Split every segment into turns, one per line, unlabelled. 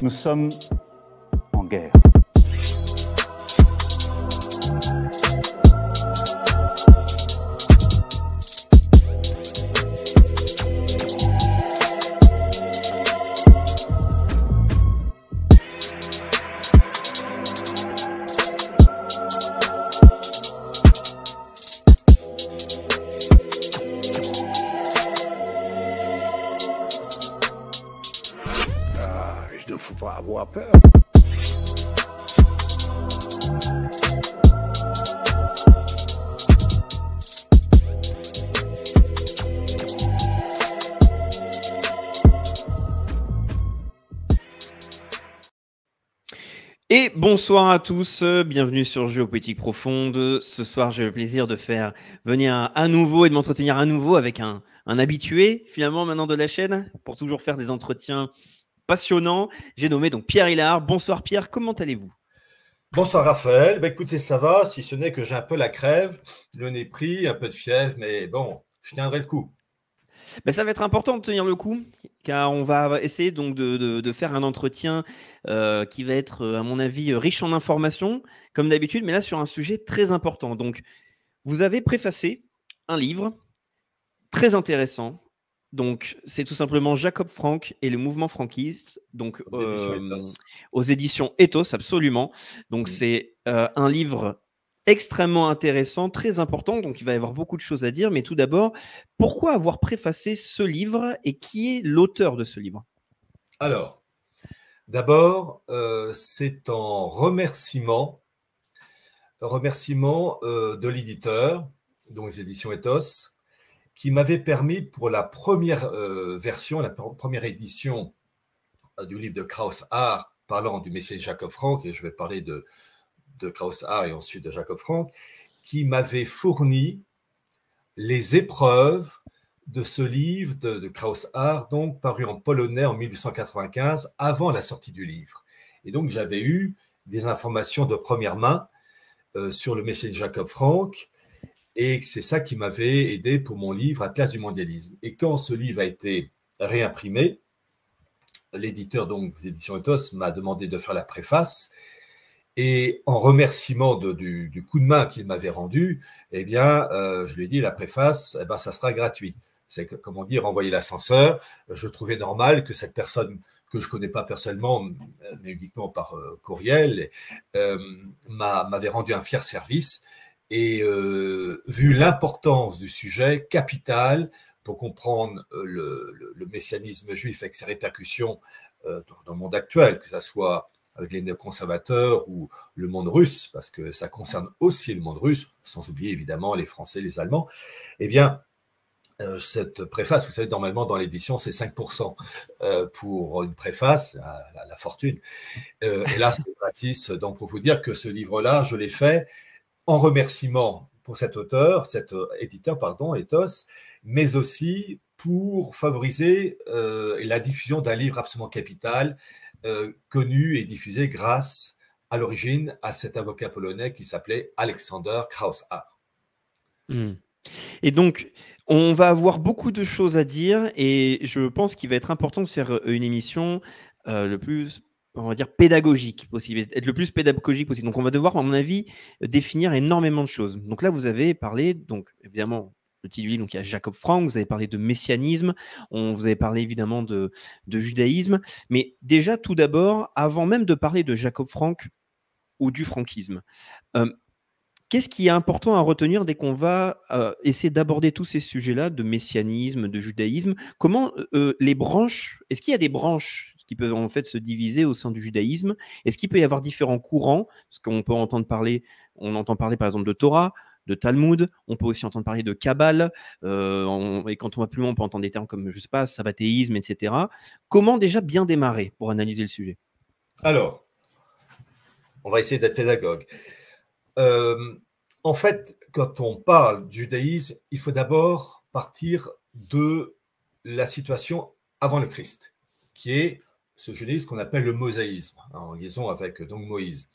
Nous sommes en guerre.
Bonsoir à tous, euh, bienvenue sur Géopolitique Profonde. Ce soir, j'ai le plaisir de faire venir à nouveau et de m'entretenir à nouveau avec un, habitué finalement maintenant de la chaîne pour toujours faire des entretiens passionnants. J'ai nommé donc Pierre Hillard. Bonsoir Pierre, comment allez-vous?
Bonsoir Raphaël, bah, écoutez ça va, si ce n'est que j'ai un peu la crève, le nez pris, un peu de fièvre, mais bon, je tiendrai le coup.
Ben, ça va être important de tenir le coup, car on va essayer donc de, de- de faire un entretien euh, qui va être, euh, à mon avis, euh, riche en informations, comme d'habitude, mais là sur un sujet très important. Donc, vous avez préfacé un livre très intéressant. Donc, c'est tout simplement Jacob Frank et le mouvement franquiste. Donc,
Aux éditions Ethos.
aux éditions Ethos, absolument. Donc, c'est euh, un livre extrêmement intéressant, très important. Donc, il va y avoir beaucoup de choses à dire. Mais tout d'abord, pourquoi avoir préfacé ce livre et qui est l'auteur de ce livre?
Alors, d'abord, euh, c'est en remerciement, remerciement euh, de l'éditeur, donc les éditions Ethos, qui m'avait permis pour la première euh, version, la pr- première édition du livre de Krauss Art, parlant du Messie Jacob Frank, et je vais parler de, de Krauss Art et ensuite de Jacob Frank, qui m'avait fourni les épreuves de ce livre de, de Krauss donc paru en polonais en 1895, avant la sortie du livre. Et donc j'avais eu des informations de première main euh, sur le Messie Jacob Frank, et c'est ça qui m'avait aidé pour mon livre Atlas du mondialisme. Et quand ce livre a été réimprimé, l'éditeur donc éditions Ethos m'a demandé de faire la préface. Et en remerciement du, coup de main qu'il m'avait rendu, eh bien, euh, je lui ai dit la préface, eh ben, ça sera gratuit. C'est comment dire, envoyer l'ascenseur. Je trouvais normal que cette personne que je connais pas personnellement, mais uniquement par euh, courriel, euh, m'a- m'avait rendu un fier service. Et vu l'importance du sujet capital pour comprendre le, messianisme juif avec ses répercussions dans, le monde actuel, que ce soit avec les néoconservateurs ou le monde russe, parce que ça concerne aussi le monde russe, sans oublier évidemment les Français, les Allemands, eh bien, euh, cette préface, vous savez, normalement dans l'édition, c'est 5% euh, pour une préface, la, fortune. Et là, c'est gratis. Donc, pour vous dire que ce livre-là, je l'ai fait en remerciement pour cet auteur, cet euh, éditeur, pardon, Ethos, mais aussi pour favoriser la diffusion d'un livre absolument capital, euh, connu et diffusé grâce à l'origine à cet avocat polonais qui s'appelait Alexander Krauss-Art.
Hmm. Et donc, on va avoir beaucoup de choses à dire et je pense qu'il va être important de faire euh, une émission euh, le plus, on va dire, pédagogique possible, être le plus pédagogique possible. Donc, on va devoir, à mon avis, définir énormément de choses. Donc là, vous avez parlé, donc évidemment, le titre du livre, donc il y a Jacob Frank, vous avez parlé de messianisme, on, vous avez parlé évidemment de, de judaïsme, mais déjà, tout d'abord, avant même de parler de Jacob Frank ou du franquisme, euh, Qu'est-ce qui est important à retenir dès qu'on va euh, essayer d'aborder tous ces sujets-là de messianisme, de judaïsme? Comment euh, les branches, est-ce qu'il y a des branches qui peuvent en fait se diviser au sein du judaïsme? Est-ce qu'il peut y avoir différents courants? Parce qu'on peut entendre parler, on entend parler par exemple de Torah, de Talmud, on peut aussi entendre parler de Kabbale, euh, et quand on va plus loin, on peut entendre des termes comme, je sais pas, sabbatéisme, etc. Comment déjà bien démarrer pour analyser le sujet?
Alors, on va essayer d'être pédagogue. Euh, en fait, quand on parle du judaïsme, il faut d'abord partir de la situation avant le Christ, qui est ce judaïsme qu'on appelle le mosaïsme, hein, en liaison avec donc Moïse,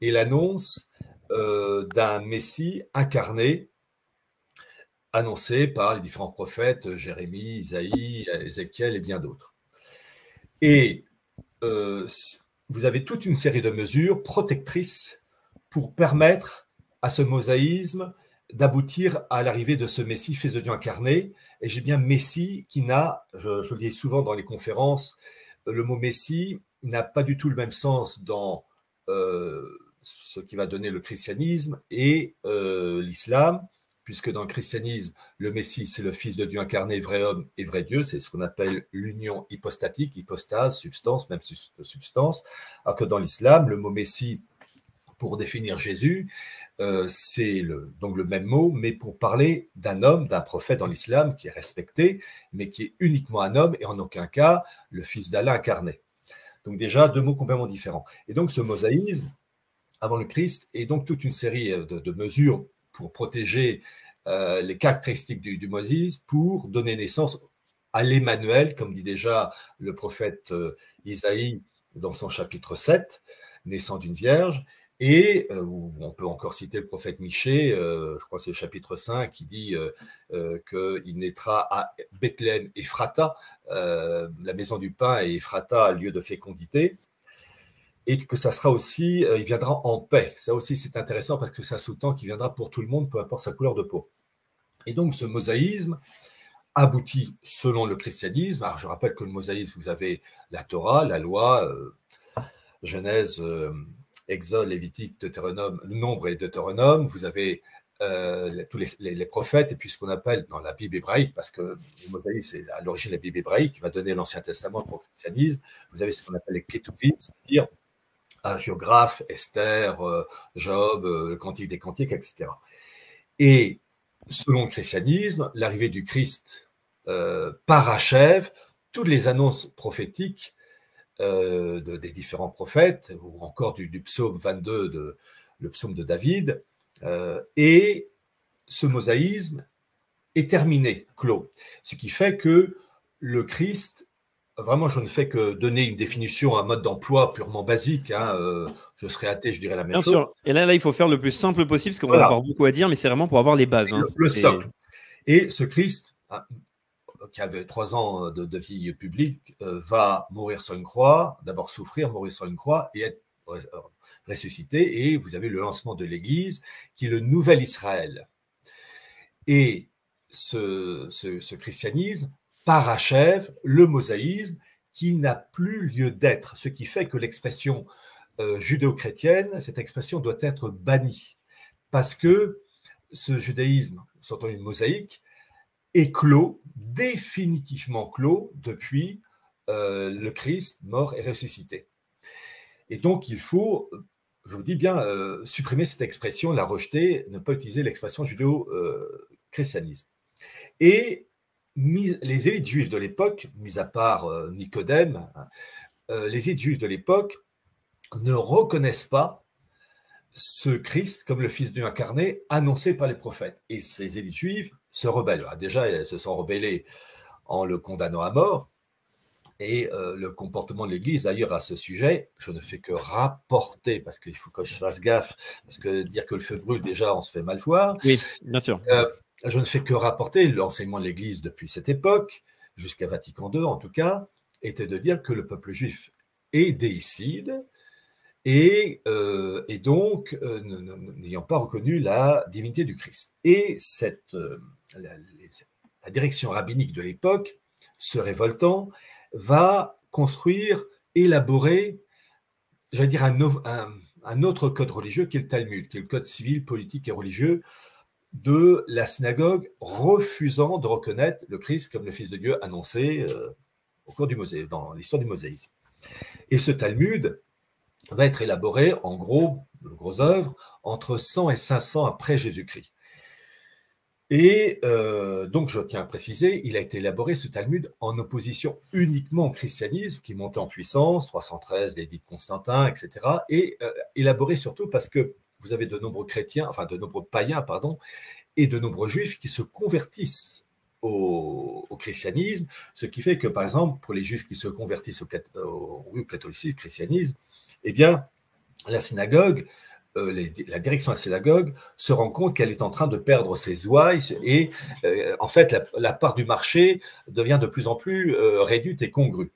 et l'annonce euh, d'un Messie incarné, annoncé par les différents prophètes, Jérémie, Isaïe, Ézéchiel et bien d'autres. Et euh, vous avez toute une série de mesures protectrices pour permettre à ce mosaïsme d'aboutir à l'arrivée de ce Messie, fils de Dieu incarné. Et j'ai bien Messie qui n'a, je, le dis souvent dans les conférences, le mot Messie n'a pas du tout le même sens dans euh, ce qui va donner le christianisme et euh, l'islam, puisque dans le christianisme, le Messie, c'est le Fils de Dieu incarné, vrai homme et vrai Dieu, c'est ce qu'on appelle l'union hypostatique, hypostase, substance, même substance, alors que dans l'islam, le mot Messie, pour définir Jésus, euh, c'est le, donc le même mot, mais pour parler d'un homme, d'un prophète dans l'islam qui est respecté, mais qui est uniquement un homme et en aucun cas le Fils d'Allah incarné. Donc déjà, deux mots complètement différents. Et donc ce mosaïsme, avant le Christ, est donc toute une série de, mesures pour protéger euh, les caractéristiques du, mosaïsme, pour donner naissance à l'Emmanuel, comme dit déjà le prophète euh, Isaïe dans son chapitre 7, naissant d'une vierge, et euh, on peut encore citer le prophète Michée, euh, je crois c'est le chapitre 5, qui dit euh, qu'il naîtra à Bethléem Ephrata, la maison du pain et Ephrata, lieu de fécondité, et que ça sera aussi, il viendra en paix. Ça aussi, c'est intéressant parce que ça sous-tend qu'il viendra pour tout le monde, peu importe sa couleur de peau. Et donc, ce mosaïsme aboutit selon le christianisme. Alors, je rappelle que le mosaïsme, vous avez la Torah, la loi, Genèse Exode, Lévitique, Deutéronome, le nombre et Deutéronome, vous avez euh, tous les, prophètes, et puis ce qu'on appelle dans la Bible hébraïque, parce que le mosaïque, c'est à l'origine la Bible hébraïque, qui va donner l'Ancien Testament pour le christianisme, vous avez ce qu'on appelle les Ketuvim, c'est-à-dire un géographe, Esther, euh, Job, euh, le Cantique des Cantiques, etc. Et selon le christianisme, l'arrivée du Christ parachève toutes les annonces prophétiques euh, des différents prophètes, ou encore du, psaume 22, de, le psaume de David, euh, et ce mosaïsme est terminé, clos. Ce qui fait que le Christ, vraiment, je ne fais que donner une définition, un mode d'emploi purement basique. Hein, euh, je serais athée, je dirais la même
Bien
chose.
Sûr. Et là, là, il faut faire le plus simple possible, parce qu'on va avoir beaucoup à dire, mais c'est vraiment pour avoir les bases.
Hein. Le, socle. Et ce Christ, ah, qui avait trois ans euh, de, vie publique, euh, va mourir sur une croix, d'abord souffrir, mourir sur une croix et être ressuscité. Et vous avez le lancement de l'Église, qui est le nouvel Israël. Et ce, ce, christianisme parachève le mosaïsme qui n'a plus lieu d'être, ce qui fait que l'expression judéo-chrétienne, cette expression doit être bannie, parce que ce judaïsme, surtout une mosaïque, est clos, définitivement clos depuis euh, le Christ mort et ressuscité. Et donc il faut, je vous dis bien, euh, supprimer cette expression, la rejeter, ne pas utiliser l'expression judéo-christianisme. Et les élites juives de l'époque, mis à part euh, Nicodème, hein, les élites juives de l'époque ne reconnaissent pas ce Christ comme le Fils de Dieu incarné annoncé par les prophètes. Et ces élites juives se rebellent. déjà, elles se sont rebellées en le condamnant à mort. Et euh, le comportement de l'Église, d'ailleurs, à ce sujet, je ne fais que rapporter, parce qu'il faut que je fasse gaffe, parce que dire que le feu brûle, déjà, on se fait mal voir.
Oui, bien sûr.
Euh, je ne fais que rapporter l'enseignement de l'Église depuis cette époque, jusqu'à Vatican II en tout cas, était de dire que le peuple juif est déicide, et, euh, donc n'ayant pas reconnu la divinité du Christ. Et cette, la, direction rabbinique de l'époque, se révoltant, va construire, élaborer, j'allais dire, un, autre code religieux qui est le Talmud, qui est le code civil, politique et religieux de la synagogue, refusant de reconnaître le Christ comme le Fils de Dieu annoncé euh, au cours du dans l'histoire du mosaïsme. Et ce Talmud va être élaboré, en gros, gros œuvres, entre 100 et 500 après Jésus-Christ. Et euh, donc, je tiens à préciser, il a été élaboré, ce Talmud, en opposition uniquement au christianisme, qui montait en puissance, 313, l'édit de Constantin, etc., et euh, élaboré surtout parce que vous avez de nombreux chrétiens, enfin de nombreux païens, pardon, et de nombreux juifs qui se convertissent au, christianisme, ce qui fait que, par exemple, pour les juifs qui se convertissent au, au, au catholicisme, christianisme, eh bien, la synagogue euh, la direction de la synagogue se rend compte qu'elle est en train de perdre ses ouailles et euh, en fait la, part du marché devient de plus en plus euh, réduite et congrue.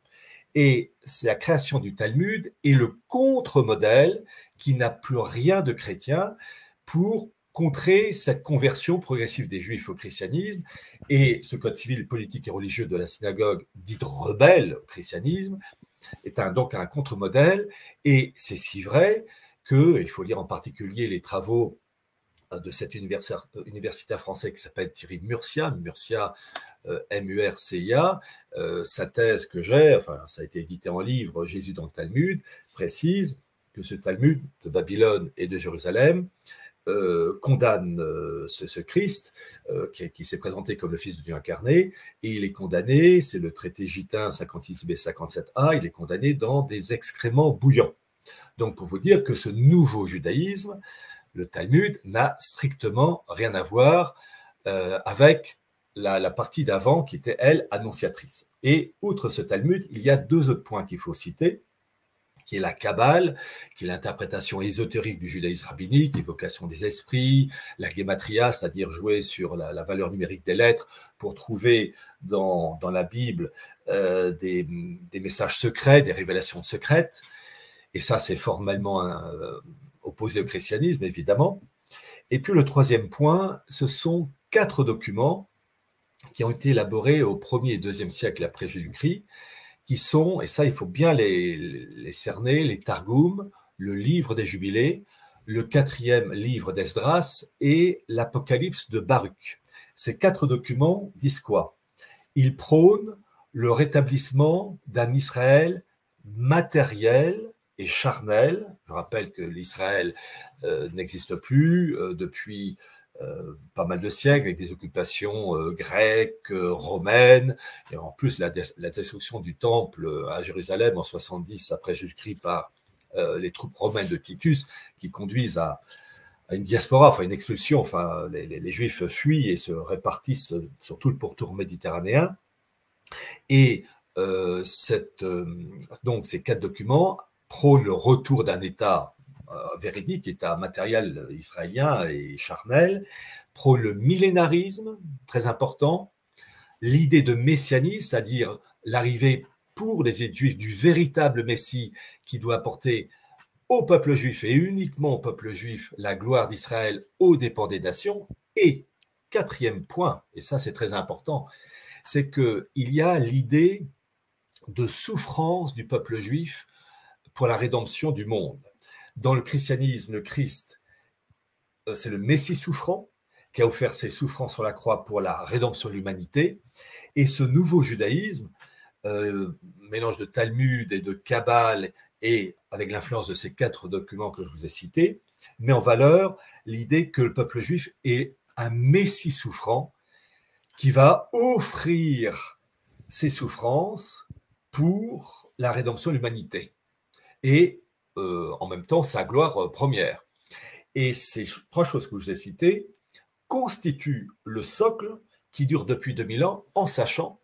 Et c'est la création du Talmud et le contre-modèle qui n'a plus rien de chrétien pour contrer cette conversion progressive des Juifs au christianisme et ce code civil, politique et religieux de la synagogue, dite rebelle au christianisme, est donc un contre-modèle. Et c'est si vrai que, il faut lire en particulier les travaux de cet universitaire français qui s'appelle Thierry Murcia, Murcia, euh, M-U-R-C-I-A. Euh, sa thèse que j'ai, enfin, ça a été édité en livre, Jésus dans le Talmud, précise que ce Talmud de Babylone et de Jérusalem euh, condamne euh, ce, Christ euh, qui, s'est présenté comme le Fils de Dieu incarné, et il est condamné, c'est le traité gitain 56b 57a, il est condamné dans des excréments bouillants. Donc pour vous dire que ce nouveau judaïsme, le Talmud, n'a strictement rien à voir avec la, la partie d'avant qui était, elle, annonciatrice. Et outre ce Talmud, il y a deux autres points qu'il faut citer qui est la Kabbale, qui est l'interprétation ésotérique du judaïsme rabbinique, l'évocation des esprits, la Gematria, c'est-à-dire jouer sur la, valeur numérique des lettres pour trouver dans, dans la Bible euh, des, messages secrets, des révélations secrètes. Et ça, c'est formellement euh, opposé au christianisme, évidemment. Et puis le troisième point, ce sont quatre documents qui ont été élaborés au 1er et 2e siècle après Jésus-Christ, qui sont, et ça il faut bien les, cerner, les Targums, le livre des Jubilés, le quatrième livre d'Esdras et l'Apocalypse de Baruch. Ces quatre documents disent quoi? Ils prônent le rétablissement d'un Israël matériel et charnel. Je rappelle que l'Israël euh, n'existe plus euh, depuis pas mal de siècles, avec des occupations euh, grecques, euh, romaines, et en plus la, destruction du temple à Jérusalem en 70 après Jésus-Christ par les troupes romaines de Titus, qui conduisent à, une diaspora, enfin une expulsion, enfin les, Juifs fuient et se répartissent sur tout le pourtour méditerranéen. Et donc ces quatre documents prônent le retour d'un État euh, véridique, état matériel israélien et charnel, prône le millénarisme, très important, l'idée de messianisme, c'est-à-dire l'arrivée pour les juifs du véritable Messie qui doit apporter au peuple juif et uniquement au peuple juif la gloire d'Israël aux dépens des nations. Et quatrième point, et ça c'est très important, c'est qu'il y a l'idée de souffrance du peuple juif pour la rédemption du monde. Dans le christianisme, le Christ, euh, c'est le Messie souffrant qui a offert ses souffrances sur la croix pour la rédemption de l'humanité. Et ce nouveau judaïsme, euh, mélange de Talmud et de Kabbale, et avec l'influence de ces quatre documents que je vous ai cités, met en valeur l'idée que le peuple juif est un Messie souffrant qui va offrir ses souffrances pour la rédemption de l'humanité. Et euh, en même temps sa gloire euh, première. Et ces trois choses que je vous ai citées constituent le socle qui dure depuis 2000 ans, en sachant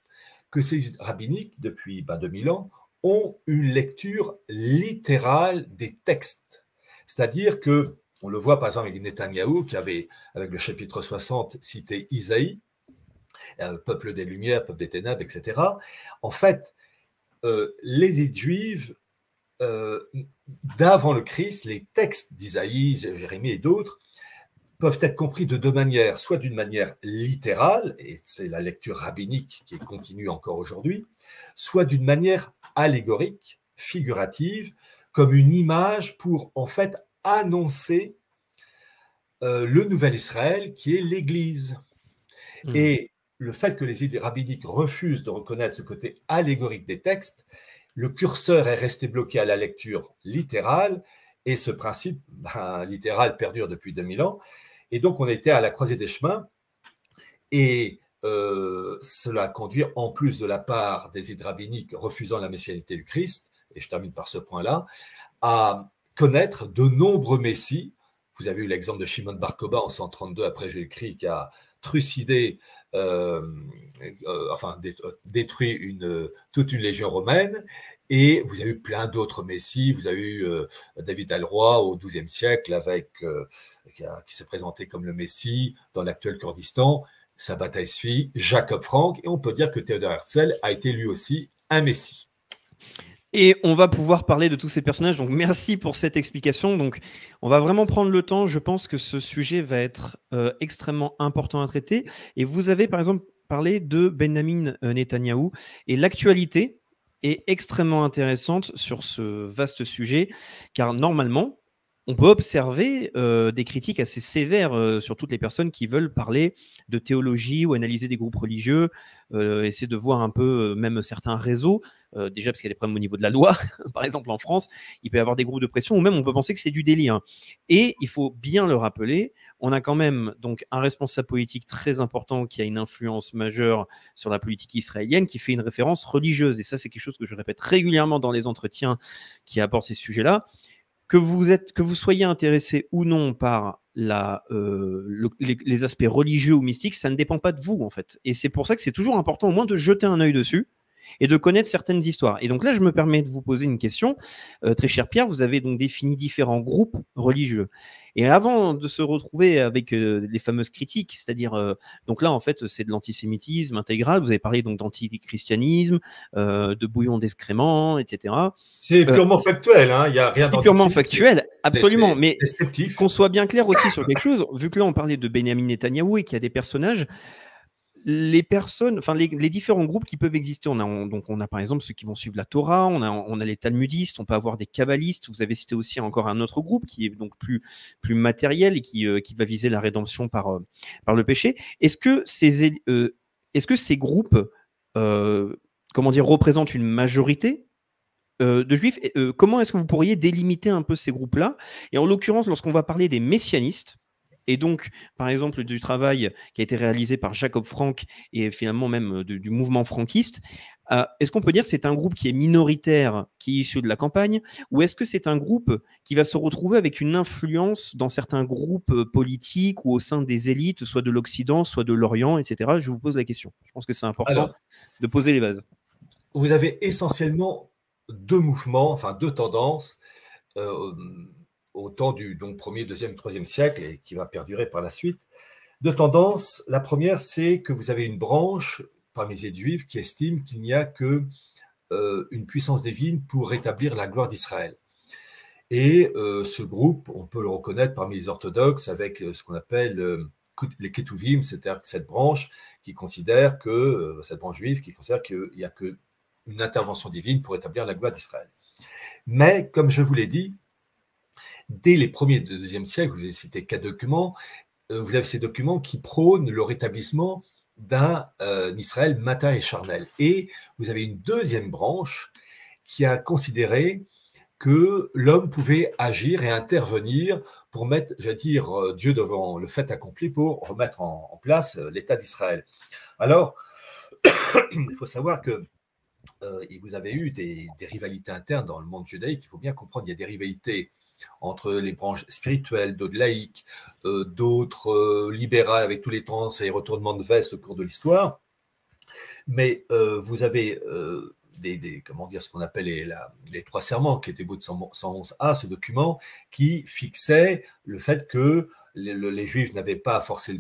que ces rabbiniques, depuis 2000 ben, ans, ont une lecture littérale des textes. C'est-à-dire que, on le voit par exemple avec Netanyahou, qui avait, avec le chapitre 60, cité Isaïe, euh, peuple des Lumières, peuple des Ténèbres, etc. En fait, les juives euh, d'avant le Christ, les textes d'Isaïe, Jérémie et d'autres peuvent être compris de deux manières, soit d'une manière littérale, et c'est la lecture rabbinique qui continue encore aujourd'hui, soit d'une manière allégorique, figurative, comme une image pour en fait annoncer euh, le nouvel Israël qui est l'Église. Hmm. Et le fait que les idées rabbiniques refusent de reconnaître ce côté allégorique des textes le curseur est resté bloqué à la lecture littérale, et ce principe ben, littéral perdure depuis 2000 ans. Et donc, on était à la croisée des chemins, et euh, cela conduit, en plus de la part des hydrabiniques refusant la messianité du Christ, et je termine par ce point-là, à connaître de nombreux messies. Vous avez eu l'exemple de Shimon Bar en 132 après Jésus-Christ qui a trucidé enfin euh, détruit une, toute une légion romaine. Et vous avez eu plein d'autres messies. Vous avez eu David Alroy au XIIe siècle, avec, qui, s'est présenté comme le messie dans l'actuel Kurdistan. Sa bataille se Jacob Frank, et on peut dire que Théodore Herzl a été lui aussi un messie.
Et on va pouvoir parler de tous ces personnages. Donc, merci pour cette explication. Donc, on va vraiment prendre le temps. Je pense que ce sujet va être euh, extrêmement important à traiter. Et vous avez, par exemple, parlé de Benjamin euh, Netanyahou. Et l'actualité est extrêmement intéressante sur ce vaste sujet, car normalement, on peut observer euh, des critiques assez sévères euh, sur toutes les personnes qui veulent parler de théologie ou analyser des groupes religieux, euh, essayer de voir un peu même certains réseaux, déjà parce qu'il y a des problèmes au niveau de la loi, par exemple en France, il peut y avoir des groupes de pression ou même on peut penser que c'est du délire. Et il faut bien le rappeler, on a quand même donc un responsable politique très important qui a une influence majeure sur la politique israélienne, qui fait une référence religieuse. Et ça, c'est quelque chose que je répète régulièrement dans les entretiens qui abordent ces sujets-là que vous, êtes, que vous soyez intéressé ou non par la, euh, les, aspects religieux ou mystiques, ça ne dépend pas de vous, en fait. Et c'est pour ça que c'est toujours important, au moins, de jeter un œil dessus et de connaître certaines histoires. Et donc là, je me permets de vous poser une question. Euh, très cher Pierre, vous avez donc défini différents groupes religieux. Et avant de se retrouver avec euh, les fameuses critiques, c'est-à-dire, euh, donc là, en fait, c'est de l'antisémitisme intégral. Vous avez parlé donc d'antichristianisme, de bouillon d'excréments, etc.
C'est purement factuel, hein. il n'y a rien
C'est purement factuel, absolument. Mais qu'on soit bien clair aussi sur quelque chose, vu que là, on parlait de Benjamin Netanyahou et qu'il y a des personnages les personnes, enfin les, différents groupes qui peuvent exister. On a donc on a par exemple ceux qui vont suivre la Torah, on a on a les talmudistes, on peut avoir des kabbalistes. Vous avez cité aussi encore un autre groupe qui est donc plus plus matériel et qui euh, qui va viser la rédemption par euh, par le péché. Est-ce que ces euh, est-ce que ces groupes comment dire représentent une majorité de juifs Comment est-ce que vous pourriez délimiter un peu ces groupes-là? Et en l'occurrence, lorsqu'on va parler des messianistes et donc, par exemple, du travail qui a été réalisé par Jacob Frank et finalement même euh, du mouvement franquiste, euh, est-ce qu'on peut dire que c'est un groupe qui est minoritaire, qui est issu de la campagne, ou est-ce que c'est un groupe qui va se retrouver avec une influence dans certains groupes euh, politiques ou au sein des élites, soit de l'Occident, soit de l'Orient, etc. Je vous pose la question. Je pense que c'est important de poser les bases.
Vous avez essentiellement deux mouvements, enfin deux tendances au temps du donc, premier, deuxième, troisième siècle et qui va perdurer par la suite. Deux tendances. La première, c'est que vous avez une branche parmi les juifs qui estime qu'il n'y a que euh, une puissance divine pour rétablir la gloire d'Israël. Et euh, ce groupe, on peut le reconnaître parmi les orthodoxes avec euh, ce qu'on appelle les Ketuvim, c'est-à-dire cette branche qui considère que, cette branche juive qui considère qu'il n'y a qu'une intervention divine pour rétablir la gloire d'Israël. Mais, comme je vous l'ai dit, dès les premiers et deuxième siècle, vous avez cité quatre documents, euh, vous avez ces documents qui prônent le rétablissement d'un euh, Israël matin et charnel. Et vous avez une deuxième branche qui a considéré que l'homme pouvait agir et intervenir pour mettre, j'allais dire, euh, Dieu devant le fait accompli pour remettre en, place l'État d'Israël. Alors, il faut savoir que vous avez eu des, des, rivalités internes dans le monde judaïque. Il faut bien comprendre, il y a des rivalités entre les branches spirituelles, d'autres laïques, euh, d'autres euh, libérales avec tous les temps et retournements de veste au cours de l'histoire. Mais euh, vous avez des, comment dire, ce qu'on appelle les, trois serments, qui étaient beau de 111a, ce document, qui fixait le fait que les, Juifs n'avaient pas à forcer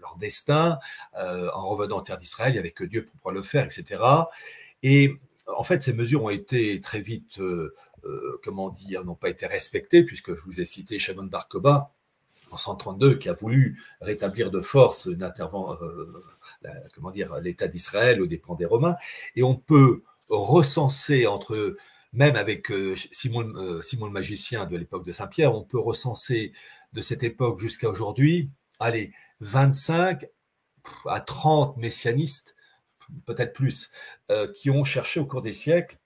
leur destin en revenant en terre d'Israël, il n'y avait que Dieu pour pouvoir le faire, etc. Et en fait, ces mesures ont été très vite euh, comment dire, n'ont pas été respectés, puisque je vous ai cité Shimon Bar en 132, qui a voulu rétablir de force euh, comment dire, l'État d'Israël aux dépens des Romains. Et on peut recenser entre, même avec euh, Simon, Simon le magicien de l'époque de Saint-Pierre, on peut recenser de cette époque jusqu'à aujourd'hui, allez, 25 à 30 messianistes, peut-être plus, qui ont cherché au cours des siècles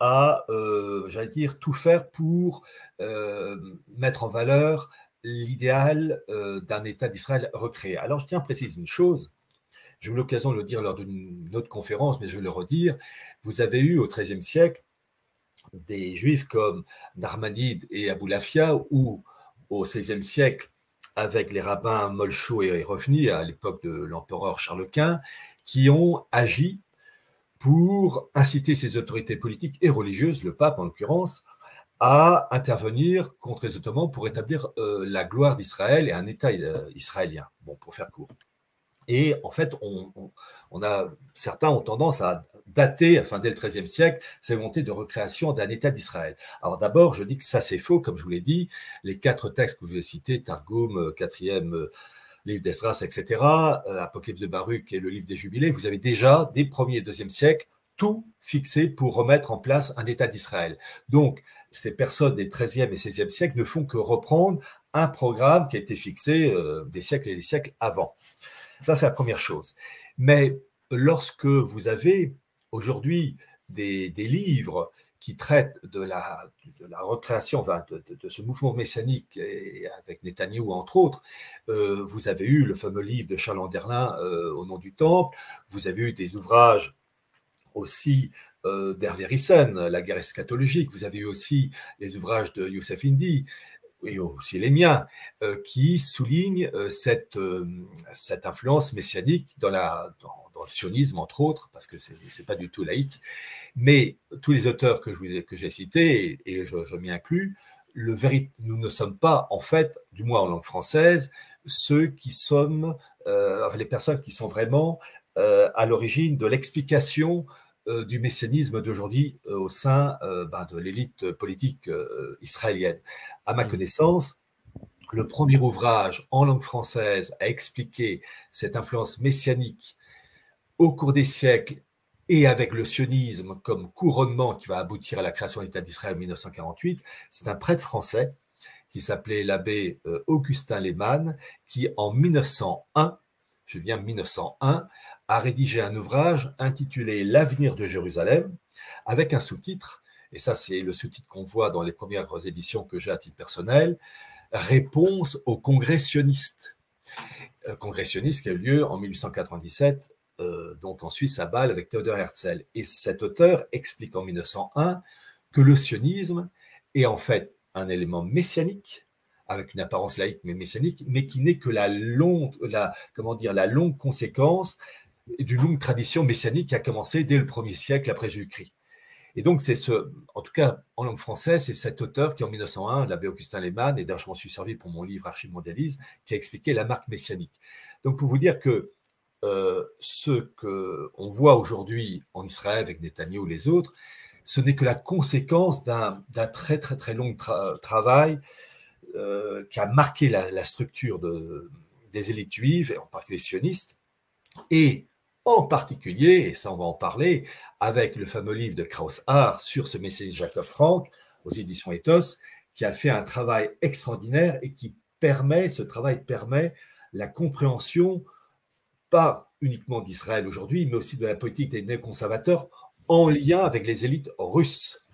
à, euh, j'allais dire, tout faire pour euh, mettre en valeur l'idéal euh, d'un État d'Israël recréé. Alors, je tiens à préciser une chose. J'ai eu l'occasion de le dire lors d'une autre conférence, mais je vais le redire. Vous avez eu au XIIIe siècle des juifs comme Narmanide et Aboulafia, ou au XVIe siècle, avec les rabbins Molcho et Revni, à l'époque de l'empereur Charles Quint, qui ont agi pour inciter ces autorités politiques et religieuses, le pape en l'occurrence, à intervenir contre les Ottomans pour établir euh, la gloire d'Israël et un État euh, israélien, bon, pour faire court. Et en fait, on, a, certains ont tendance à dater, enfin dès le XIIIe siècle, ces volontés de recréation d'un État d'Israël. Alors d'abord, je dis que ça c'est faux, comme je vous l'ai dit, les quatre textes que je vous ai cités, Targum, euh, quatrième livre d'Esras, etc., euh, Apocalypse de Baruch et le livre des Jubilés, vous avez déjà, des 1er et 2e siècle, tout fixé pour remettre en place un État d'Israël. Donc, ces personnes des 13e et 16e siècles ne font que reprendre un programme qui a été fixé euh, des siècles et des siècles avant. Ça, c'est la première chose. Mais lorsque vous avez aujourd'hui des, des livres qui traitent de la, recréation, de, ce mouvement messianique, et avec Netanyahu entre autres, euh, vous avez eu le fameux livre de Charles Anderlin euh, au nom du Temple, vous avez eu des ouvrages aussi euh, d'Hervé Rissen, La guerre eschatologique, vous avez eu aussi les ouvrages de Youssef Indy, et aussi les miens, qui soulignent cette, cette influence messianique dans, la, dans, le sionisme, entre autres, parce que ce n'est pas du tout laïque. Mais tous les auteurs que, j'ai cités, et, je, je m'y inclus, le nous ne sommes pas, en fait, du moins en langue française, ceux qui sommes, les personnes qui sont vraiment à l'origine de l'explication euh, du messianisme d'aujourd'hui euh, au sein euh, ben, de l'élite politique israélienne. À ma mm. connaissance, le premier ouvrage en langue française à expliquer cette influence messianique au cours des siècles et avec le sionisme comme couronnement qui va aboutir à la création de l'État d'Israël en 1948, c'est un prêtre français qui s'appelait l'abbé Augustin Lehmann, qui en 1901, je viens 1901, a rédigé un ouvrage intitulé L'avenir de Jérusalem, avec un sous-titre, et ça c'est le sous-titre qu'on voit dans les premières éditions que j'ai à titre personnel, Réponse aux congressionnistes. Euh, congressionnistes qui a eu lieu en 1897, euh, donc en Suisse à Bâle avec Théodore Herzl. Et cet auteur explique en 1901 que le sionisme est en fait un élément messianique avec une apparence laïque mais messianique, mais qui n'est que la longue, la, comment dire, la longue conséquence d'une longue tradition messianique qui a commencé dès le premier siècle après Jésus-Christ. Et donc, c'est ce, en tout cas en langue française, c'est cet auteur qui, en 1901, l'abbé Augustin Lehmann, et d'ailleurs je m'en suis servi pour mon livre Archive mondialisme, qui a expliqué la marque messianique. Donc, pour vous dire que euh, ce qu'on voit aujourd'hui en Israël avec Netanyahu ou les autres, ce n'est que la conséquence d'un très, très, très long travail euh, qui a marqué la, structure de, des élites juives, et en particulier sionistes, et en particulier, et ça on va en parler, avec le fameux livre de Krauss-Haar sur ce messager Jacob Frank aux éditions Ethos, qui a fait un travail extraordinaire et qui permet, ce travail permet la compréhension, pas uniquement d'Israël aujourd'hui, mais aussi de la politique des néoconservateurs en lien avec les élites russes.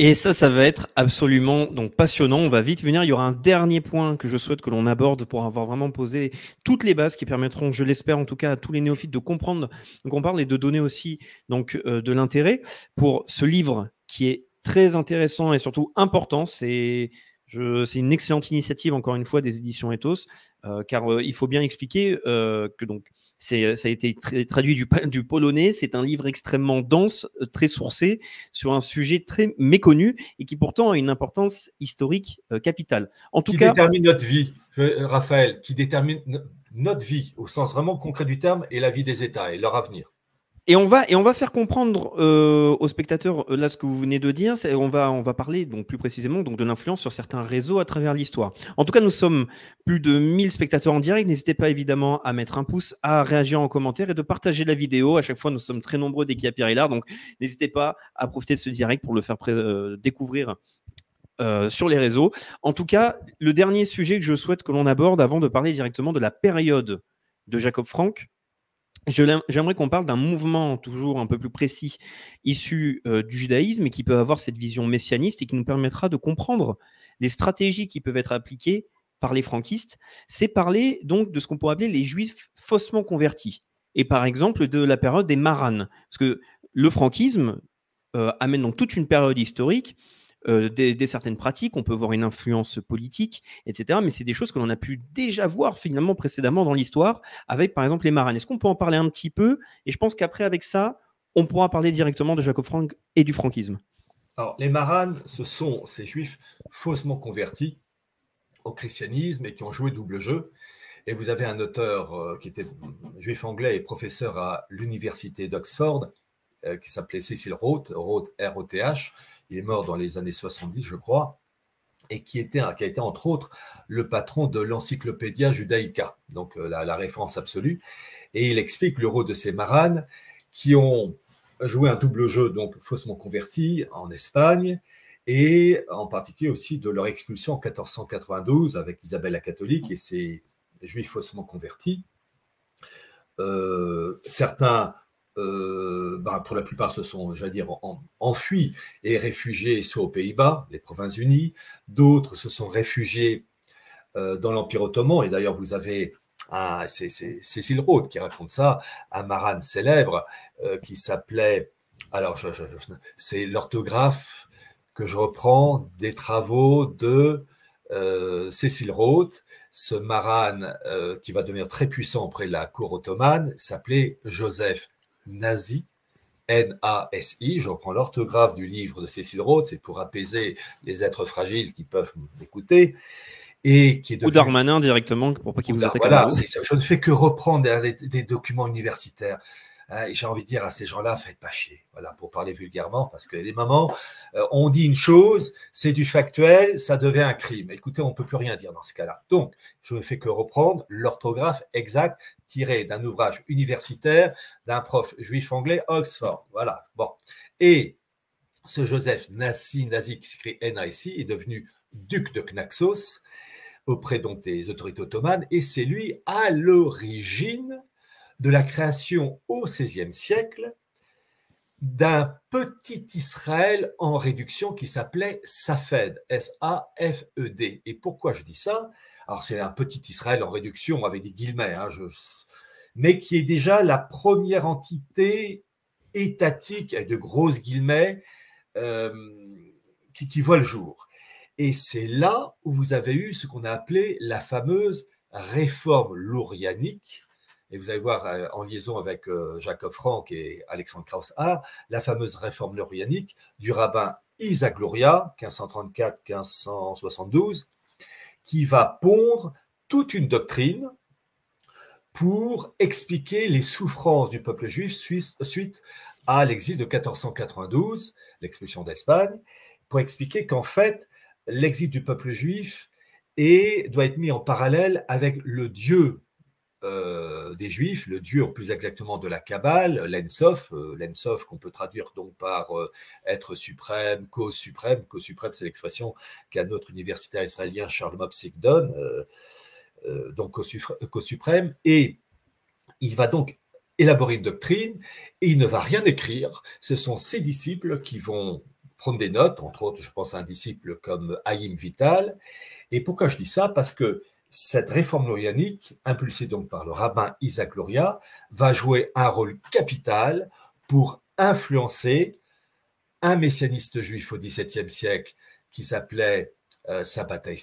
Et ça, ça va être absolument donc passionnant. On va vite venir. Il y aura un dernier point que je souhaite que l'on aborde pour avoir vraiment posé toutes les bases qui permettront, je l'espère en tout cas, à tous les néophytes de comprendre qu'on parle et de donner aussi donc euh, de l'intérêt pour ce livre qui est très intéressant et surtout important. C'est c'est une excellente initiative, encore une fois, des éditions Ethos, euh, car euh, il faut bien expliquer que donc euh, ça a été traduit du, du polonais. C'est un livre extrêmement dense, euh, très sourcé, sur un sujet très méconnu et qui pourtant a une importance historique euh, capitale.
En tout qui détermine notre vie, Raphaël, qui détermine notre vie au sens vraiment concret du terme et la vie des États et leur avenir.
Et on va, et on va faire comprendre euh, aux spectateurs euh, là ce que vous venez de dire. On va, on va parler donc plus précisément donc de l'influence sur certains réseaux à travers l'histoire. En tout cas, nous sommes plus de 1000 spectateurs en direct. N'hésitez pas évidemment à mettre un pouce, à réagir en commentaire et de partager la vidéo. À chaque fois, nous sommes très nombreux dès qu'il y a Pierre Hillard. Donc, n'hésitez pas à profiter de ce direct pour le faire euh, découvrir sur les réseaux. En tout cas, le dernier sujet que je souhaite que l'on aborde avant de parler directement de la période de Jacob Frank, J'aimerais qu'on parle d'un mouvement toujours un peu plus précis issu euh, du judaïsme et qui peut avoir cette vision messianiste et qui nous permettra de comprendre les stratégies qui peuvent être appliquées par les franquistes. C'est parler donc de ce qu'on pourrait appeler les juifs faussement convertis. Et par exemple de la période des maranes. Parce que le franquisme euh, amène donc toute une période historique euh, des, certaines pratiques, on peut voir une influence politique, etc. Mais c'est des choses que l'on a pu déjà voir finalement précédemment dans l'histoire avec par exemple les marines. Est-ce qu'on peut en parler un petit peu? Et je pense qu'après avec ça, on pourra parler directement de Jacob Frank et du franquisme.
Alors les maranes, ce sont ces juifs faussement convertis au christianisme et qui ont joué double jeu Et vous avez un auteur euh, qui était juif anglais et professeur à l'université d'Oxford, euh, qui s'appelait Cecil Roth, Roth, R-O-T-H. Il est mort dans les années 70, je crois, et qui, était, a été entre autres le patron de l'Encyclopédia Judaica, donc euh, la, référence absolue. Et il explique le rôle de ces maranes qui ont joué un double jeu, donc faussement convertis en Espagne, et en particulier aussi de leur expulsion en 1492 avec Isabelle la catholique et ses juifs faussement convertis. Euh, certains, euh, ben, pour la plupart, se sont, j'allais dire, enfuis et réfugiés soit aux Pays-Bas, les Provinces-Unies. D'autres se sont réfugiés euh, dans l'Empire ottoman. Et d'ailleurs, vous avez c'est Cécile Roth qui raconte ça, un maran célèbre qui s'appelait, alors c'est l'orthographe que je reprends des travaux de Cécile Roth, ce maran euh, qui va devenir très puissant auprès de la cour ottomane s'appelait Joseph Nazi, N-A-S-I. Je reprends l'orthographe du livre de Cécile Roth, c'est pour apaiser les êtres fragiles qui peuvent m'écouter.
Et qui est Ou Darmanin directement, pour pas qu'il vous attaque.
Voilà, je ne fais que reprendre des documents universitaires. Hein, j'ai envie de dire à ces gens-là, faites pas chier, voilà, pour parler vulgairement, parce que les mamans, euh, on dit une chose, c'est du factuel, ça devient un crime. Écoutez, on peut plus rien dire dans ce cas-là. Donc, je ne fais que reprendre l'orthographe exacte tirée d'un ouvrage universitaire d'un prof juif anglais Oxford. Voilà. Bon. Et ce Joseph Nassi, Nazi qui s'écrit NIC, est devenu duc de Knaxos auprès donc des autorités ottomanes, et c'est lui à l'origine de la création au XVIe siècle d'un petit Israël en réduction qui s'appelait Safed, S-A-F-E-D. Et pourquoi je dis ça? Alors c'est un petit Israël en réduction avec des guillemets, hein, mais qui est déjà la première entité étatique, avec de grosses guillemets, euh, qui, voit le jour. Et c'est là où vous avez eu ce qu'on a appelé la fameuse réforme lourianique, et vous allez voir euh, en liaison avec euh, Jacob Frank et Alexandre krauss la fameuse réforme lorianique du rabbin Isaac Gloria, 1534-1572, qui va pondre toute une doctrine pour expliquer les souffrances du peuple juif suite à l'exil de 1492, l'expulsion d'Espagne, pour expliquer qu'en fait, l'exil du peuple juif doit être mis en parallèle avec le Dieu euh, des Juifs, le dieu plus exactement de la Kabbale, l'Ensof, euh, l'Ensof qu'on peut traduire donc par euh, être suprême, cause suprême. Cause suprême, c'est l'expression qu'un autre universitaire israélien, Charles Mopsik, donne, donc cause, suprême. Et il va donc élaborer une doctrine et il ne va rien écrire. Ce sont ses disciples qui vont prendre des notes, entre autres, je pense à un disciple comme Haïm Vital. Et pourquoi je dis ça? Parce que cette réforme lorianique, impulsée donc par le rabbin Isaac Loria, va jouer un rôle capital pour influencer un messianiste juif au XVIIe siècle qui s'appelait euh, Sabbatai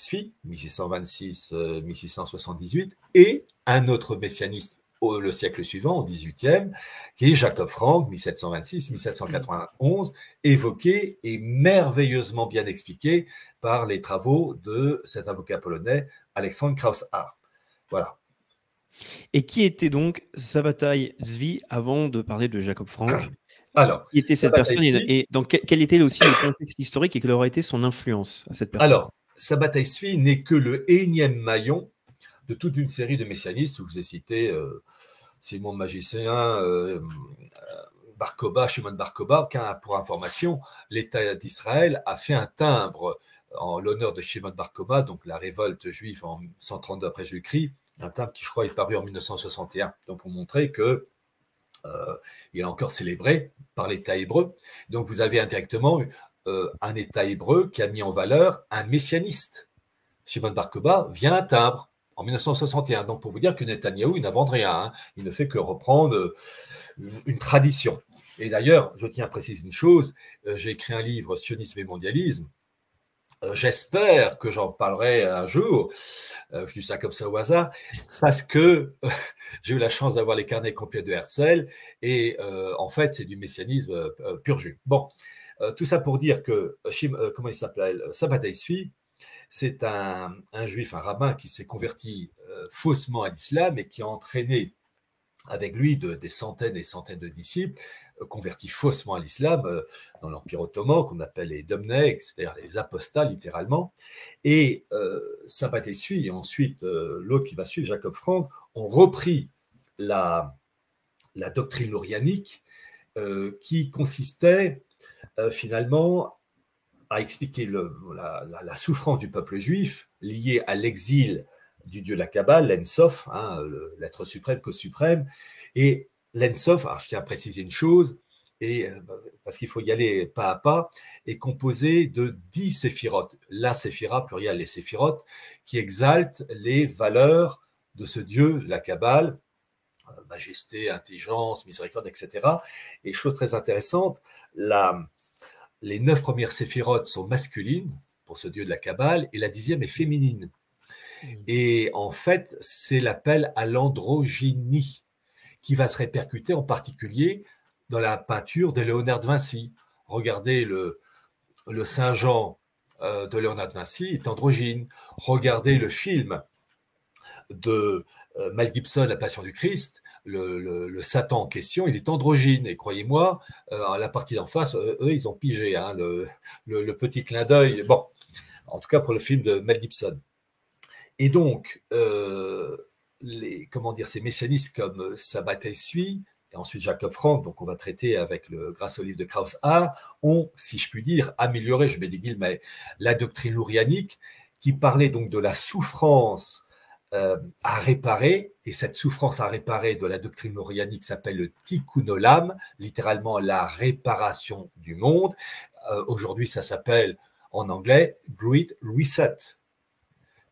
1626-1678, et un autre messianiste le siècle suivant, au XVIIIe, qui est Jacob Frank, 1726-1791, évoqué et merveilleusement bien expliqué par les travaux de cet avocat polonais, Alexandre Krauss-Hart. Voilà.
Et qui était donc Sabbatai Zvi avant de parler de Jacob Frank
alors,
qui était cette personne et, dans quel, était aussi le contexte historique et quelle aurait été son influence à cette personne?
Alors, Sabbatai Zvi n'est que le énième maillon de toute une série de messianistes, où je vous ai cité euh, Simon Magicien, euh, Barcoba, Shimon Barcoba, pour information, l'État d'Israël a fait un timbre en l'honneur de Shimon Barcoba, donc la révolte juive en 132 après Jésus-Christ, un timbre qui, je crois, est paru en 1961, donc pour montrer que euh, il est encore célébré par l'État hébreu. Donc vous avez indirectement un État hébreu qui a mis en valeur un messianiste. Shimon Barcoba vient un timbre en 1961. Donc, pour vous dire que Netanyahou, il n'invente rien. Hein. Il ne fait que reprendre euh, une, tradition. Et d'ailleurs, je tiens à préciser une chose. Euh, j'ai écrit un livre, Sionisme et mondialisme. Euh, j'espère que j'en parlerai un jour. je dis ça comme ça au hasard, parce que j'ai eu la chance d'avoir les carnets complets de Herzl. Et en fait, c'est du messianisme pur jus. Bon, tout ça pour dire que, comment il s'appelle Sabbat c'est un, juif, un rabbin qui s'est converti euh, faussement à l'islam et qui a entraîné avec lui des centaines et centaines de disciples euh, convertis faussement à l'islam euh, dans l'Empire ottoman, qu'on appelle les domneks, c'est-à-dire les apostats littéralement. Et euh, Sabat-Esui et ensuite l'autre qui va suivre, Jacob Frank, ont repris la, doctrine lourianique qui consistait finalement à expliquer la, souffrance du peuple juif liée à l'exil du dieu de la Kabbale, l'Ensof, hein, l'être suprême, cause suprême. Et l'Ensof, alors je tiens à préciser une chose, et, euh, parce qu'il faut y aller pas à pas, est composé de dix séphirotes. La séphira, pluriel les séphirotes, qui exaltent les valeurs de ce dieu, la Kabbale, euh, majesté, intelligence, miséricorde, etc. Et chose très intéressante, les neuf premières séphirotes sont masculines pour ce dieu de la Kabbale, et la dixième est féminine. Mmh. Et en fait, c'est l'appel à l'androgynie qui va se répercuter en particulier dans la peinture de Léonard de Vinci. Regardez le, le Saint Jean euh, de Léonard de Vinci est androgyne. Regardez le film de euh, Mel Gibson, La Passion du Christ, le, Satan en question, il est androgyne. Et croyez-moi, euh, la partie d'en face, eux, ils ont pigé hein, le, le, petit clin d'œil. Bon, en tout cas pour le film de Mel Gibson. Et donc, euh, comment dire, ces messianistes comme Sabat-Esui, et ensuite Jacob Frank, donc on va traiter avec le, grâce au livre de Krauss A, ont, si je puis dire, amélioré, je mets des guillemets, la doctrine lourianique, qui parlait donc de la souffrance euh, à réparer, et cette souffrance à réparer de la doctrine lourianique s'appelle le tikkun olam, littéralement la réparation du monde. Euh, aujourd'hui, ça s'appelle en anglais Great Reset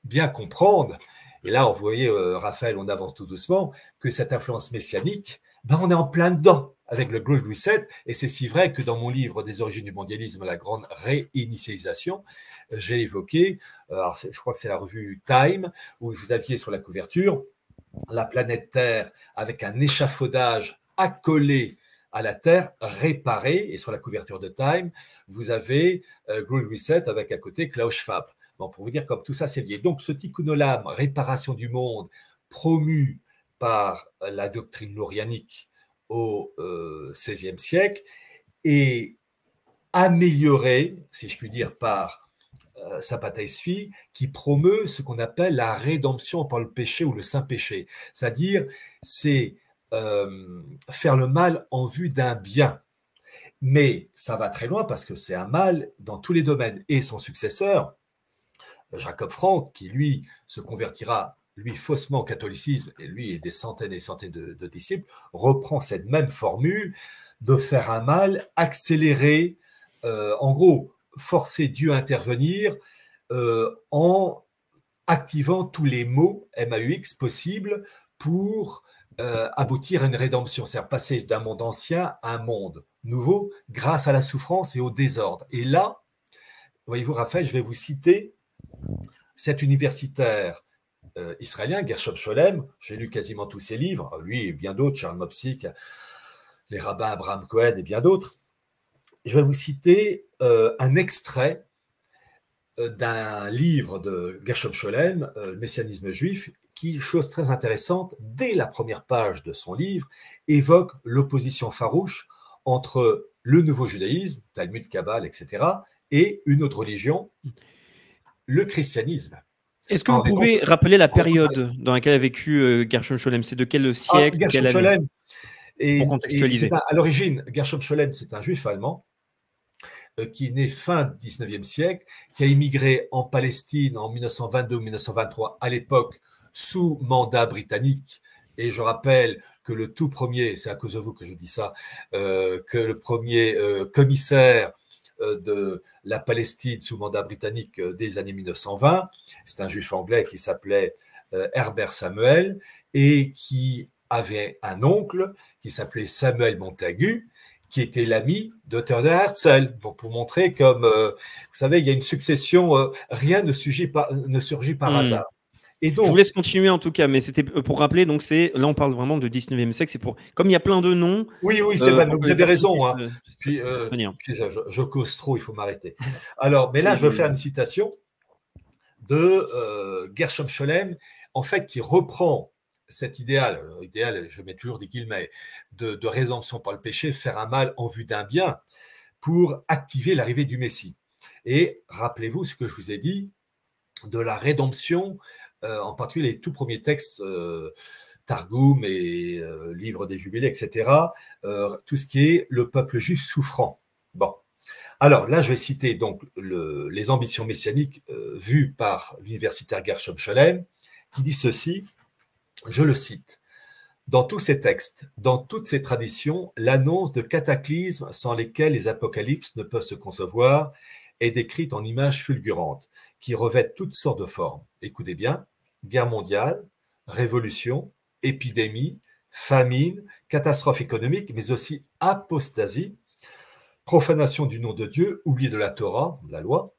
bien comprendre, et là, vous voyez, euh, Raphaël, on avance tout doucement, que cette influence messianique, ben, on est en plein dedans avec le Great Reset, et c'est si vrai que dans mon livre des origines du mondialisme, la grande réinitialisation, euh, j'ai évoqué, euh, je crois que c'est la revue Time, où vous aviez sur la couverture la planète Terre avec un échafaudage accolé à la Terre, réparé, et sur la couverture de Time, vous avez Great Reset avec à côté Klaus Schwab pour vous dire comme tout ça c'est lié. Donc ce tikkun olam, réparation du monde, promu par la doctrine lorianique au XVIe euh, siècle, est amélioré, si je puis dire, par euh, Sapataisfi, qui promeut ce qu'on appelle la rédemption par le péché ou le saint péché. C'est-à-dire, c'est euh, faire le mal en vue d'un bien. Mais ça va très loin parce que c'est un mal dans tous les domaines. Et son successeur, Jacob Frank, qui lui se convertira lui faussement au catholicisme, et lui et des centaines et centaines de, disciples, reprend cette même formule de faire un mal accéléré, euh, en gros, forcer Dieu à intervenir euh, en activant tous les mots MAUX possibles pour euh, aboutir à une rédemption, c'est-à-dire passer d'un monde ancien à un monde nouveau grâce à la souffrance et au désordre. Et là, voyez-vous, Raphaël, je vais vous citer cet universitaire euh, israélien, Gershom Scholem, j'ai lu quasiment tous ses livres, lui et bien d'autres, Charles Mopsik, les rabbins Abraham Cohen et bien d'autres. Je vais vous citer euh, un extrait euh, d'un livre de Gershom Scholem, Le messianisme juif, qui, chose très intéressante, dès la première page de son livre, évoque l'opposition farouche entre le nouveau judaïsme, Talmud, Kabbale, etc., et une autre religion, le christianisme.
Est-ce que vous pouvez rappeler la période dans laquelle a vécu euh, Gershom Scholem? C'est de quel ah, siècle
ah, Gershom Scholem pour contextualiser. à l'origine, Gershom Scholem, c'est un juif allemand euh, qui est né fin 19e siècle, qui a immigré en Palestine en 1922-1923, à l'époque sous mandat britannique. Et je rappelle que le tout premier, c'est à cause de vous que je dis ça, euh, que le premier commissaire de la Palestine sous mandat britannique euh, des années 1920. C'est un juif anglais qui s'appelait euh, Herbert Samuel et qui avait un oncle qui s'appelait Samuel Montagu, qui était l'ami de Theodor Herzl, pour, pour montrer comme, vous savez, il y a une succession, rien ne surgit par, ne surgit par hmm. hasard
je vous laisse continuer en tout cas, mais c'était pour rappeler, donc c'est là on parle vraiment de 19e siècle, c'est pour comme il y a plein de noms.
Oui, oui, c'est vrai, euh, vous avez raison. Hein. Puis, euh, je, cause trop, il faut m'arrêter. Alors, mais là, je veux faire une citation de euh, Gershom Scholem, en fait, qui reprend cet idéal, euh, idéal, je mets toujours des guillemets, de, de rédemption par le péché, faire un mal en vue d'un bien, pour activer l'arrivée du Messie. Et rappelez-vous ce que je vous ai dit de la rédemption, euh, en particulier les tout premiers textes, euh, Targum et euh, Livre des Jubilés, etc., tout ce qui est le peuple juif souffrant. Bon. Alors là, je vais citer donc les ambitions messianiques vues par l'universitaire Gershom Scholem, qui dit ceci, je le cite. Dans tous ces textes, dans toutes ces traditions, l'annonce de cataclysmes sans lesquels les apocalypses ne peuvent se concevoir est décrite en images fulgurantes qui revêtent toutes sortes de formes. Écoutez bien, guerre mondiale, révolution, épidémie, famine, catastrophe économique, mais aussi apostasie, profanation du nom de Dieu, oubli de la Torah, la loi,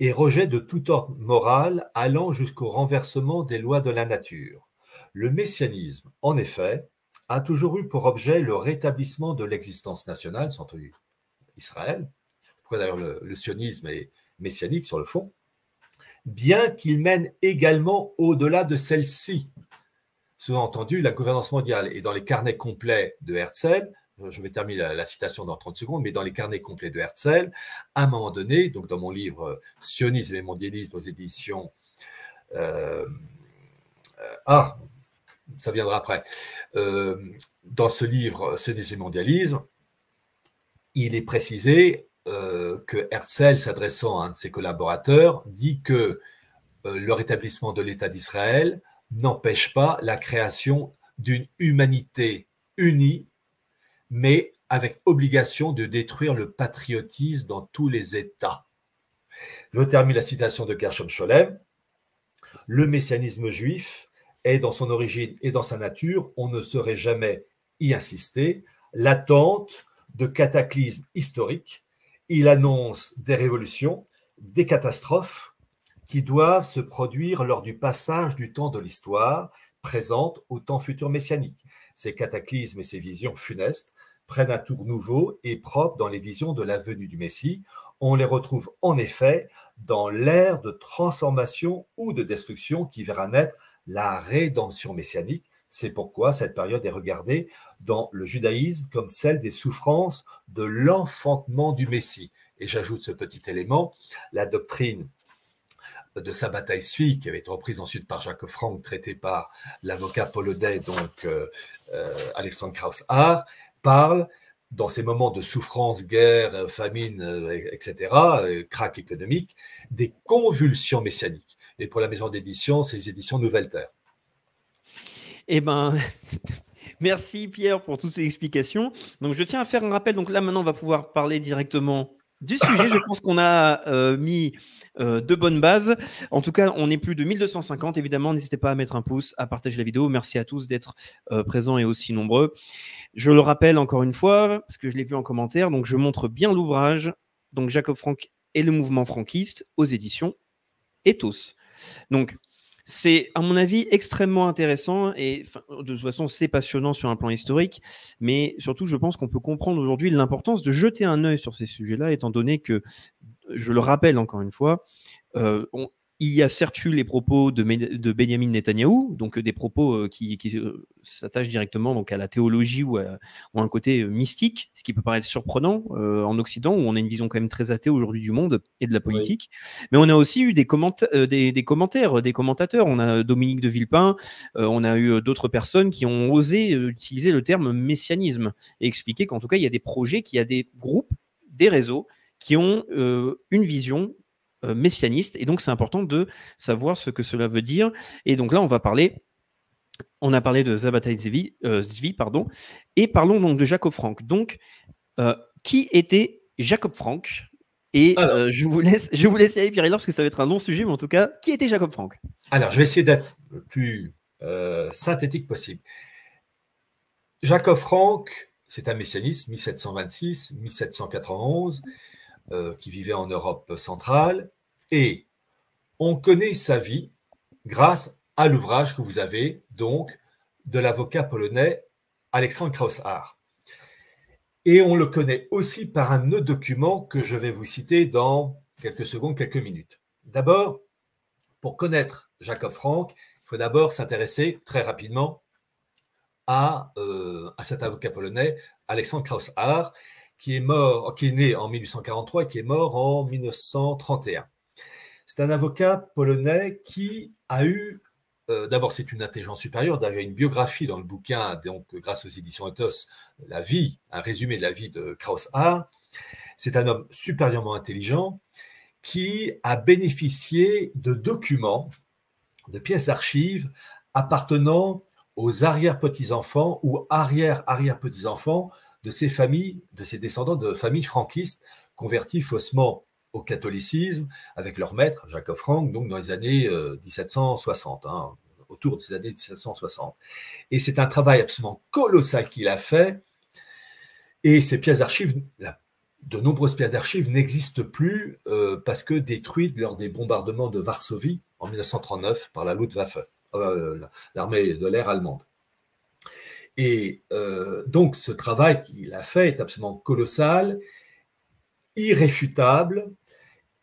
et rejet de tout ordre moral allant jusqu'au renversement des lois de la nature. Le messianisme, en effet, a toujours eu pour objet le rétablissement de l'existence nationale, sans Israël, pourquoi d'ailleurs le, sionisme est messianique sur le fond, bien qu'il mène également au-delà de celle-ci. Sous-entendu, la gouvernance mondiale est dans les carnets complets de Herzl, je vais terminer la, citation dans 30 secondes, mais dans les carnets complets de Herzl, à un moment donné, donc dans mon livre Sionisme et mondialisme aux éditions. Euh, euh, ah, ça viendra après. Euh, dans ce livre Sionisme et mondialisme, il est précisé euh, que Herzl, s'adressant à un de ses collaborateurs, dit que euh, le rétablissement de l'État d'Israël n'empêche pas la création d'une humanité unie, mais avec obligation de détruire le patriotisme dans tous les États. Je termine la citation de Gershom Scholem. Le messianisme juif est dans son origine et dans sa nature, on ne saurait jamais y insister, l'attente de cataclysmes historiques il annonce des révolutions, des catastrophes qui doivent se produire lors du passage du temps de l'histoire présente au temps futur messianique. Ces cataclysmes et ces visions funestes prennent un tour nouveau et propre dans les visions de la venue du Messie. On les retrouve en effet dans l'ère de transformation ou de destruction qui verra naître la rédemption messianique. C'est pourquoi cette période est regardée dans le judaïsme comme celle des souffrances de l'enfantement du Messie. Et j'ajoute ce petit élément, la doctrine de sa bataille qui avait été reprise ensuite par Jacques Franck, traité par l'avocat polonais, donc euh, euh, Alexandre Krauss-Haar, parle dans ces moments de souffrance, guerre, famine, euh, etc., crack économique, des convulsions messianiques. Et pour la maison d'édition, c'est les éditions Nouvelle Terre.
Eh ben, merci Pierre pour toutes ces explications. Donc, je tiens à faire un rappel. Donc là, maintenant, on va pouvoir parler directement du sujet. Je pense qu'on a euh, mis euh, de bonnes bases. En tout cas, on est plus de 1250. Évidemment, n'hésitez pas à mettre un pouce, à partager la vidéo. Merci à tous d'être euh, présents et aussi nombreux. Je le rappelle encore une fois, parce que je l'ai vu en commentaire. Donc, je montre bien l'ouvrage. Donc, Jacob Frank et le mouvement franquiste aux éditions Ethos. Donc, c'est, à mon avis, extrêmement intéressant et de toute façon, c'est passionnant sur un plan historique, mais surtout, je pense qu'on peut comprendre aujourd'hui l'importance de jeter un œil sur ces sujets-là, étant donné que, je le rappelle encore une fois, euh, il y a certes eu les propos de, de Benjamin Netanyahou, donc euh, des propos euh, qui, euh, s'attachent directement donc à la théologie ou à, un côté mystique, ce qui peut paraître surprenant en Occident, où on a une vision quand même très athée aujourd'hui du monde et de la politique. Mais on a aussi eu des, des, des, commentaires, des commentateurs. On a Dominique de Villepin, on a eu d'autres personnes qui ont osé utiliser le terme messianisme et expliquer qu'en tout cas, il y a des projets, qu'il y a des groupes, des réseaux qui ont une vision messianiste. Et donc, c'est important de savoir ce que cela veut dire. Et donc là, on va parler. On a parlé de Zabataï Zvi, euh, pardon, et parlons donc de Jacob Frank. Donc, euh, qui était Jacob Frank Et je vous laisse, je vous laisse y aller, Pierre parce que ça va être un long sujet, mais en tout cas, qui était Jacob Frank
Alors, je vais essayer d'être le plus synthétique possible. Jacob Frank, c'est un messianiste, 1726-1791. Euh, qui vivait en Europe centrale. Et on connaît sa vie grâce à l'ouvrage que vous avez, donc, de l'avocat polonais Alexandre Krauss-Haar. Et on le connaît aussi par un autre document que je vais vous citer dans quelques secondes, quelques minutes. D'abord, pour connaître Jacob Frank, il faut d'abord s'intéresser très rapidement à, euh, à, cet avocat polonais, Alexandre Krauss-Haar, qui est mort, qui est né en 1843 et qui est mort en 1931. C'est un avocat polonais qui a eu, euh, d'abord c'est une intelligence supérieure, d'avoir une biographie dans le bouquin, donc grâce aux éditions Ethos, la vie, un résumé de la vie de Krauss-Haar. C'est un homme supérieurement intelligent qui a bénéficié de documents, de pièces d'archives appartenant aux arrière-petits-enfants ou arrière-arrière-petits-enfants de ces descendants de familles franquistes convertis faussement au catholicisme avec leur maître, Jacob Frank, donc dans les années 1760, euh, hein, autour des années 1760. Et c'est un travail absolument colossal qu'il a fait. Et ces pièces d'archives, de nombreuses pièces d'archives n'existent plus euh, parce que détruites lors des bombardements de Varsovie en 1939 par la Luftwaffe, euh, l'armée de l'air allemande. Et donc ce travail qu'il a fait est absolument colossal irréfutable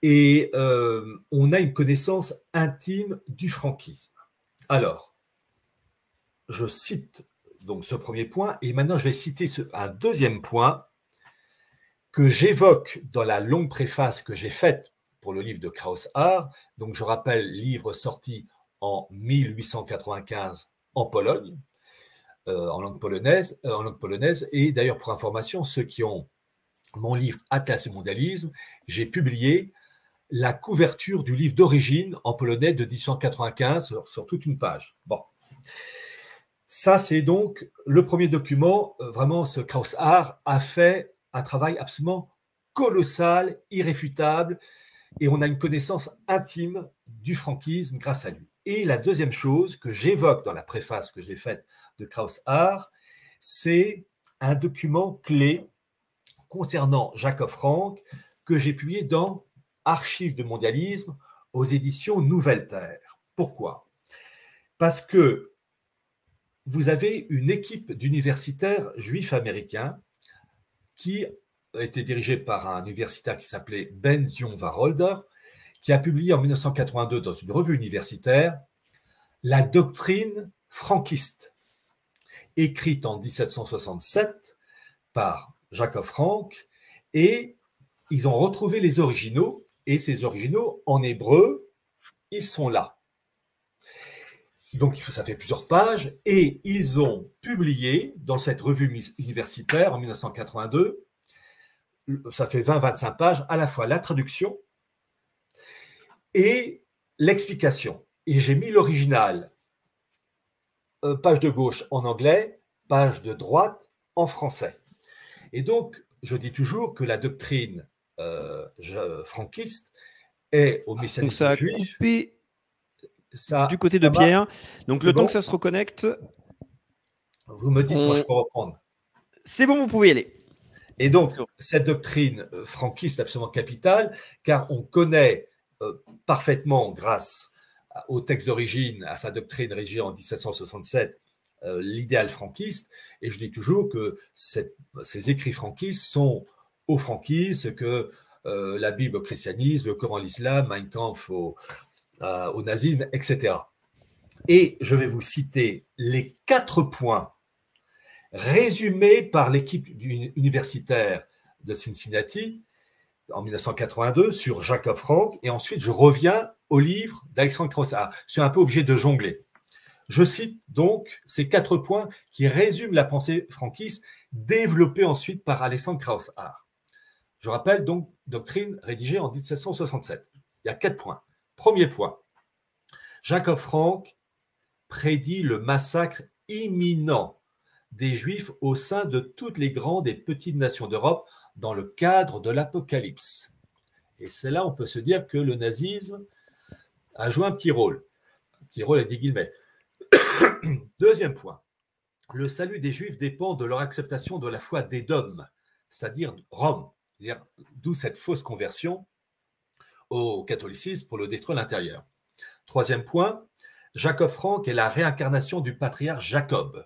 et euh, on a une connaissance intime du franquisme. Alors, je cite donc ce premier point et maintenant je vais citer un deuxième point que j'évoque dans la longue préface que j'ai faite pour le livre de Krauss-Haar. Donc je rappelle, livre sorti en 1895 en Pologne, euh, en langue polonaise, euh, en langue polonaise. Et d'ailleurs, pour information, ceux qui ont mon livre Atlas du mondialisme, j'ai publié la couverture du livre d'origine en polonais de 1895 sur, toute une page. Bon. Ça, c'est donc le premier document. Euh, vraiment, ce Krauss-Haar a fait un travail absolument colossal, irréfutable, et on a une connaissance intime du franquisme grâce à lui. Et la deuxième chose que j'évoque dans la préface que j'ai faite de Krauss-Haar, c'est un document clé concernant Jacob Frank que j'ai publié dans Archives de mondialisme aux éditions Nouvelle Terre. Pourquoi? Parce que vous avez une équipe d'universitaires juifs américains qui été dirigée par un universitaire qui s'appelait Ben Zion Warolder, qui a publié en 1982 dans une revue universitaire La doctrine franquiste, écrite en 1767 par Jacob Frank, et ils ont retrouvé les originaux, et ces originaux, en hébreu, ils sont là. Donc ça fait plusieurs pages, et ils ont publié dans cette revue universitaire en 1982, ça fait 20-25 pages, à la fois la traduction et l'explication. Et j'ai mis l'original, euh, page de gauche en anglais, page de droite en français. Et donc, je dis toujours que la doctrine euh, franquiste est au messianisme
donc
juif.
Ça, du côté de Pierre. Donc le temps que ça se reconnecte.
Vous me dites quand je peux reprendre.
C'est bon, vous pouvez y aller.
Et donc, cette doctrine euh, franquiste absolument capitale, car on connaît parfaitement, grâce au texte d'origine, à sa doctrine régie en 1767, euh, l'idéal franquiste. Et je dis toujours que ces écrits franquistes sont au franquisme que euh, la Bible au christianisme, le Coran l'islam, Mein Kampf au, euh, au nazisme, etc. Et je vais vous citer les quatre points résumés par l'équipe universitaire de Cincinnati en 1982 sur Jacob Frank, et ensuite je reviens au livre d'Alexandre Crossard. Je suis un peu obligé de jongler. Je cite donc ces quatre points qui résument la pensée franquiste développée ensuite par Alexandre Krauss-Haar. Je rappelle donc doctrine rédigée en 1767. Il y a quatre points. Premier point, Jacob Frank prédit le massacre imminent des Juifs au sein de toutes les grandes et petites nations d'Europe dans le cadre de l'Apocalypse. Et c'est là on peut se dire que le nazisme a joué un petit rôle. Un petit rôle avec des guillemets. Deuxième point, le salut des Juifs dépend de leur acceptation de la foi d'Édom, c'est-à-dire Rome, d'où cette fausse conversion au catholicisme pour le détruire à l'intérieur. Troisième point, Jacob Frank est la réincarnation du patriarche Jacob.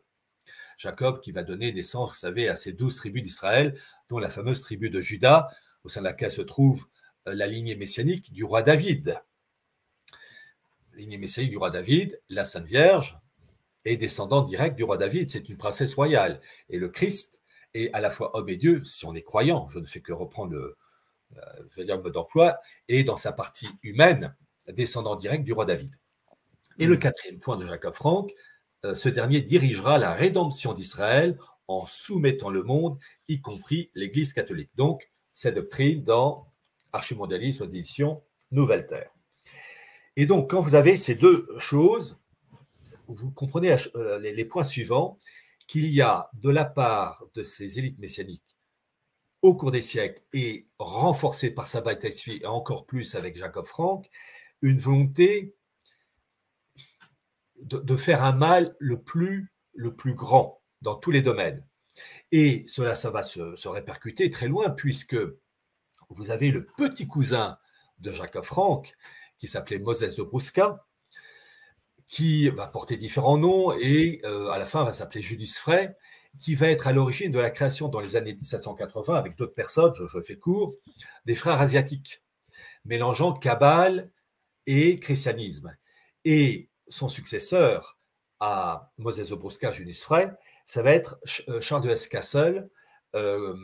Jacob qui va donner naissance, vous savez, à ces douze tribus d'Israël, dont la fameuse tribu de Juda, au sein de laquelle se trouve euh, la lignée messianique du roi David. lignée messianique du roi David, la Sainte Vierge est descendante directe du roi David, c'est une princesse royale. Et le Christ est à la fois homme et Dieu, si on est croyant, je ne fais que reprendre le, je dire, mode d'emploi, et dans sa partie humaine, descendant direct du roi David. Et le quatrième point de Jacob Frank, euh, ce dernier dirigera la rédemption d'Israël en soumettant le monde, y compris l'Église catholique. Donc, cette doctrine dans Archimondialisme d'édition Nouvelle Terre. Et donc, quand vous avez ces deux choses, vous comprenez euh, les points suivants, qu'il y a de la part de ces élites messianiques au cours des siècles et renforcées par sa et encore plus avec Jacob Frank, une volonté de, faire un mal le plus, le plus grand dans tous les domaines. Et cela, ça va se, répercuter très loin, puisque vous avez le petit cousin de Jacob Frank, qui s'appelait Moses de Brusca, qui va porter différents noms et euh, à la fin va s'appeler Julius Frey, qui va être à l'origine de la création dans les années 1780, avec d'autres personnes, je, je, fais court, des frères asiatiques, mélangeant Kabbale et christianisme. Et son successeur à Moses Obruska, Julius Frey, ça va être euh, Charles de Hesse-Kassel, euh,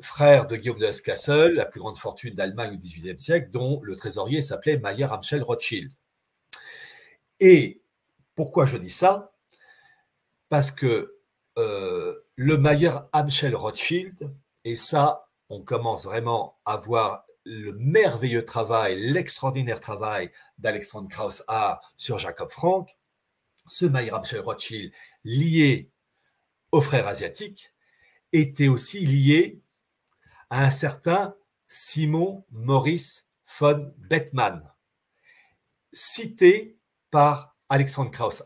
frère de Guillaume de Hesse-Kassel, la plus grande fortune d'Allemagne au XVIIIe siècle, dont le trésorier s'appelait Mayer Amschel Rothschild. Et pourquoi je dis ça? Parce que euh, le Mayer Amschel Rothschild, et ça, on commence vraiment à voir le merveilleux travail, l'extraordinaire travail d'Alexandre Krauss sur Jacob Frank, ce Amschel Rothschild lié aux frères asiatiques était aussi lié à un certain Simon Maurice von Bettmann, cité par Alexandre krauss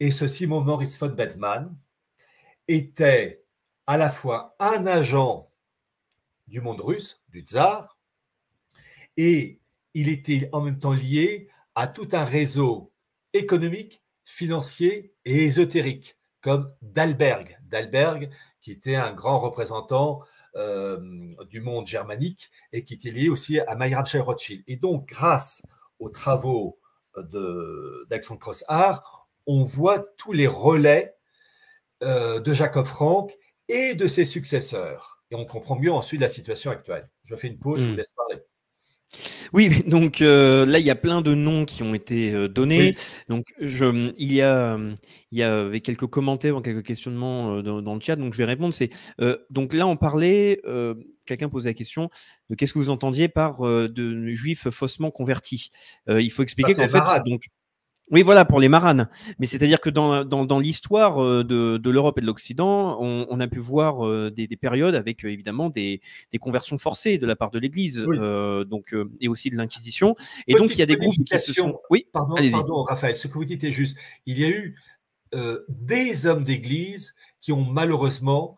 Et ce Simon Maurice von Bettmann était à la fois un agent du monde russe, du tsar, et il était en même temps lié à tout un réseau économique, financier et ésotérique, comme Dalberg. Dalberg, qui était un grand représentant euh, du monde germanique et qui était lié aussi à Mayramschel Rothschild. Et donc, grâce aux travaux d'Alexandre Crossart, on voit tous les relais euh, de Jacob Frank et de ses successeurs. Et on comprend mieux ensuite la situation actuelle. Je fais une pause, je vous hmm. laisse parler.
Oui, donc euh, là, il y a plein de noms qui ont été euh, donnés. Donc, je, il, y a, il y avait quelques commentaires, quelques questionnements euh, dans, le chat, donc je vais répondre. C'est donc là, on parlait, quelqu'un posait la question de qu'est-ce que vous entendiez par de juifs faussement convertis. il faut expliquer qu'en fait, donc oui, voilà, pour les maranes. Mais c'est-à-dire que dans, dans, l'histoire euh, de, de l'Europe et de l'Occident, on, on, a pu voir euh, des, des périodes avec euh, évidemment des, des, conversions forcées de la part de l'Église donc, et aussi de l'Inquisition. Et donc, il y a des groupes qui se sont.
Oui, pardon, pardon, Raphaël, ce que vous dites est juste. Il y a eu des hommes d'Église qui ont malheureusement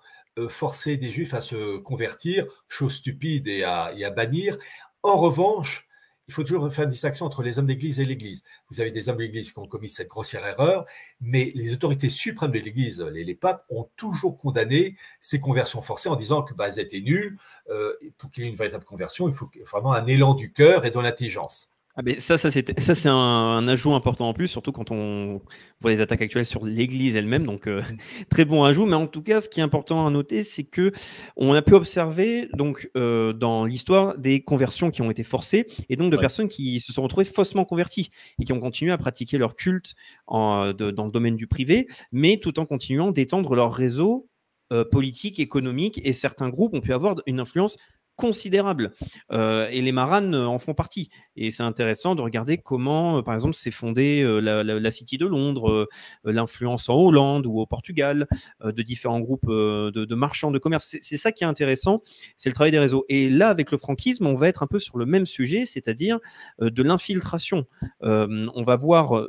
forcé des Juifs à se convertir, chose stupide et à, et à bannir. En revanche, il faut toujours faire une distinction entre les hommes d'Église et l'Église. Vous avez des hommes d'Église qui ont commis cette grossière erreur, mais les autorités suprêmes de l'Église, les, papes, ont toujours condamné ces conversions forcées en disant que bah, elles étaient nulles. Euh, pour qu'il y ait une véritable conversion, il faut vraiment un élan du cœur et de l'intelligence.
Ah ça, ça c'est un, ajout important en plus, surtout quand on voit les attaques actuelles sur l'Église elle-même. Donc euh, très bon ajout. Mais en tout cas, ce qui est important à noter, c'est que on a pu observer donc euh, dans l'histoire des conversions qui ont été forcées et donc de personnes qui se sont retrouvées faussement converties et qui ont continué à pratiquer leur culte en, dans le domaine du privé, mais tout en continuant d'étendre leur réseau euh, politique, économique et certains groupes ont pu avoir une influence considérable. Euh, et les Maranes euh, en font partie. Et c'est intéressant de regarder comment, euh, par exemple, s'est fondée la, City de Londres, l'influence en Hollande ou au Portugal, de différents groupes de, marchands de commerce. C'est ça qui est intéressant, c'est le travail des réseaux. Et là, avec le franquisme, on va être un peu sur le même sujet, c'est-à-dire de l'infiltration. on va voir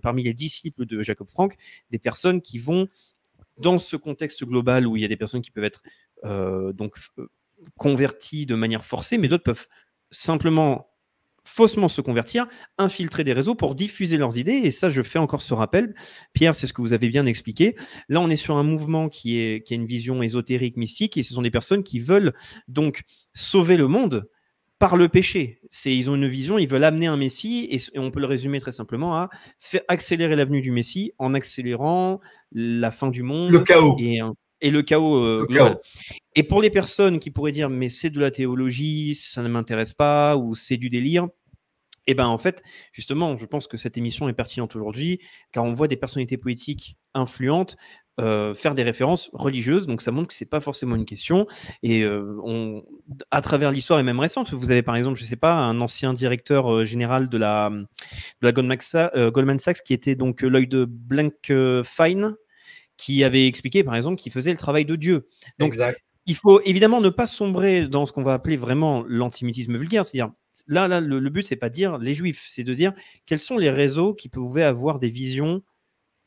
parmi les disciples de Jacob Frank des personnes qui vont dans ce contexte global où il y a des personnes qui peuvent être donc convertis de manière forcée, mais d'autres peuvent simplement faussement se convertir, infiltrer des réseaux pour diffuser leurs idées. Et ça, je fais encore ce rappel. Pierre, c'est ce que vous avez bien expliqué. Là, on est sur un mouvement qui, est, qui a une vision ésotérique, mystique, et ce sont des personnes qui veulent donc sauver le monde par le péché. C'est, ils ont une vision, ils veulent amener un Messie, et, et on peut le résumer très simplement à faire accélérer l'avenue du Messie en accélérant la fin du monde.
Le chaos.
Et, un- et le chaos euh,
Le chaos.
Et pour les personnes qui pourraient dire mais c'est de la théologie, ça ne m'intéresse pas ou c'est du délire, eh ben en fait, justement, je pense que cette émission est pertinente aujourd'hui car on voit des personnalités politiques influentes euh, faire des références religieuses, donc ça montre que c'est pas forcément une question. Et euh, on, à travers l'histoire et même récente, vous avez par exemple, je sais pas, un ancien directeur euh, général de la de la Goldman Sachs, Goldman Sachs qui était donc l'œil de Blankfein, qui avait expliqué par exemple qu'il faisait le travail de Dieu. Donc,
exact.
il faut évidemment ne pas sombrer dans ce qu'on va appeler vraiment l'antisémitisme vulgaire. C'est-à-dire, là, là, le, le but, c'est pas de dire les juifs, c'est de dire quels sont les réseaux qui pouvaient avoir des visions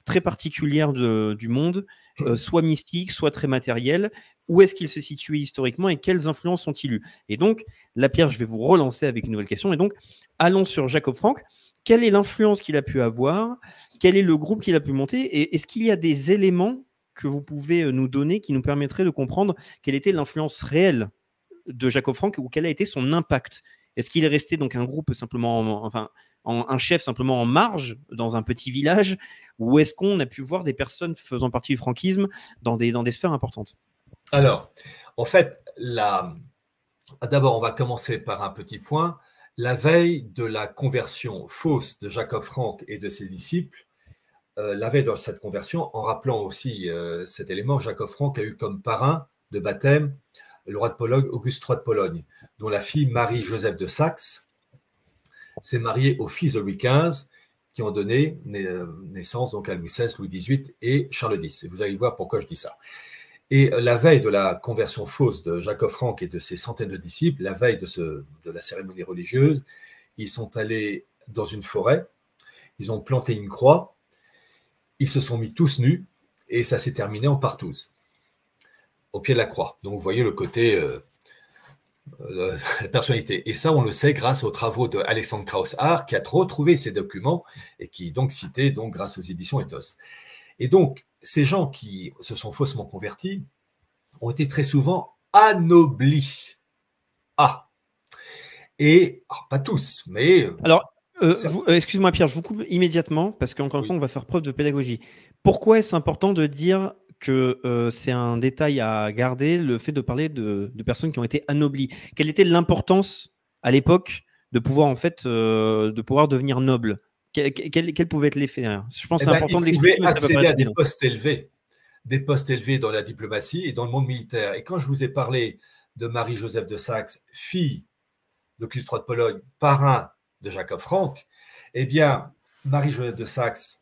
très particulières de- du monde, euh, soit mystiques, soit très matérielles. Où est-ce qu'ils se situaient historiquement et quelles influences ont-ils eu Et donc, la Pierre, je vais vous relancer avec une nouvelle question. Et donc, allons sur Jacob Frank. Quelle est l'influence qu'il a pu avoir Quel est le groupe qu'il a pu monter Et est-ce qu'il y a des éléments que vous pouvez euh, nous donner qui nous permettraient de comprendre quelle était l'influence réelle de Jacob Frank ou quel a été son impact? Est-ce qu'il est resté donc un groupe simplement, en- enfin, en- un chef simplement en marge dans un petit village ou est-ce qu'on a pu voir des personnes faisant partie du franquisme dans des, dans des sphères importantes?
Alors, en fait, la... d'abord, on va commencer par un petit point. La veille de la conversion fausse de Jacob Frank et de ses disciples, euh, la veille de cette conversion, en rappelant aussi euh, cet élément, Jacob Frank a eu comme parrain de baptême le roi de Pologne, Auguste III de Pologne, dont la fille Marie-Joseph de Saxe s'est mariée au fils de Louis XV, qui ont donné na- naissance donc à Louis XVI, Louis XVIII et Charles X. Vous allez voir pourquoi je dis ça. Et euh, la veille de la conversion fausse de Jacob Frank et de ses centaines de disciples, la veille de, la cérémonie religieuse, ils sont allés dans une forêt, ils ont planté une croix, ils se sont mis tous nus et ça s'est terminé en partouze, au pied de la croix. Donc vous voyez le côté euh, euh, la personnalité. Et ça, on le sait grâce aux travaux de Alexandre Krauss-Hart, qui a retrouvé ces documents et qui est donc cité donc, grâce aux éditions Ethos. Et donc, ces gens qui se sont faussement convertis ont été très souvent anoblis. Ah Et, alors, pas tous, mais
Alors, euh,
Ça-
vous- euh, excuse-moi Pierre, je vous coupe immédiatement parce qu'encore une
Oui.
fois, on va faire preuve de pédagogie. Pourquoi est-ce important de dire que euh, c'est un détail à garder, le fait de parler de, de personnes qui ont été anoblies Quelle était l'importance à l'époque de pouvoir en fait euh, de pouvoir devenir noble? Quel, quel- quel pouvait être l'effet derrière Je pense que
Eh
c'est
ben,
important de l'expliquer.
accéder à des postes élevés, des postes élevés dans la diplomatie et dans le monde militaire. Et quand je vous ai parlé de Marie-Joseph de Saxe, fille d'Auguste III de Pologne, parrain de Jacob Frank, eh bien, Marie-Joseph de Saxe,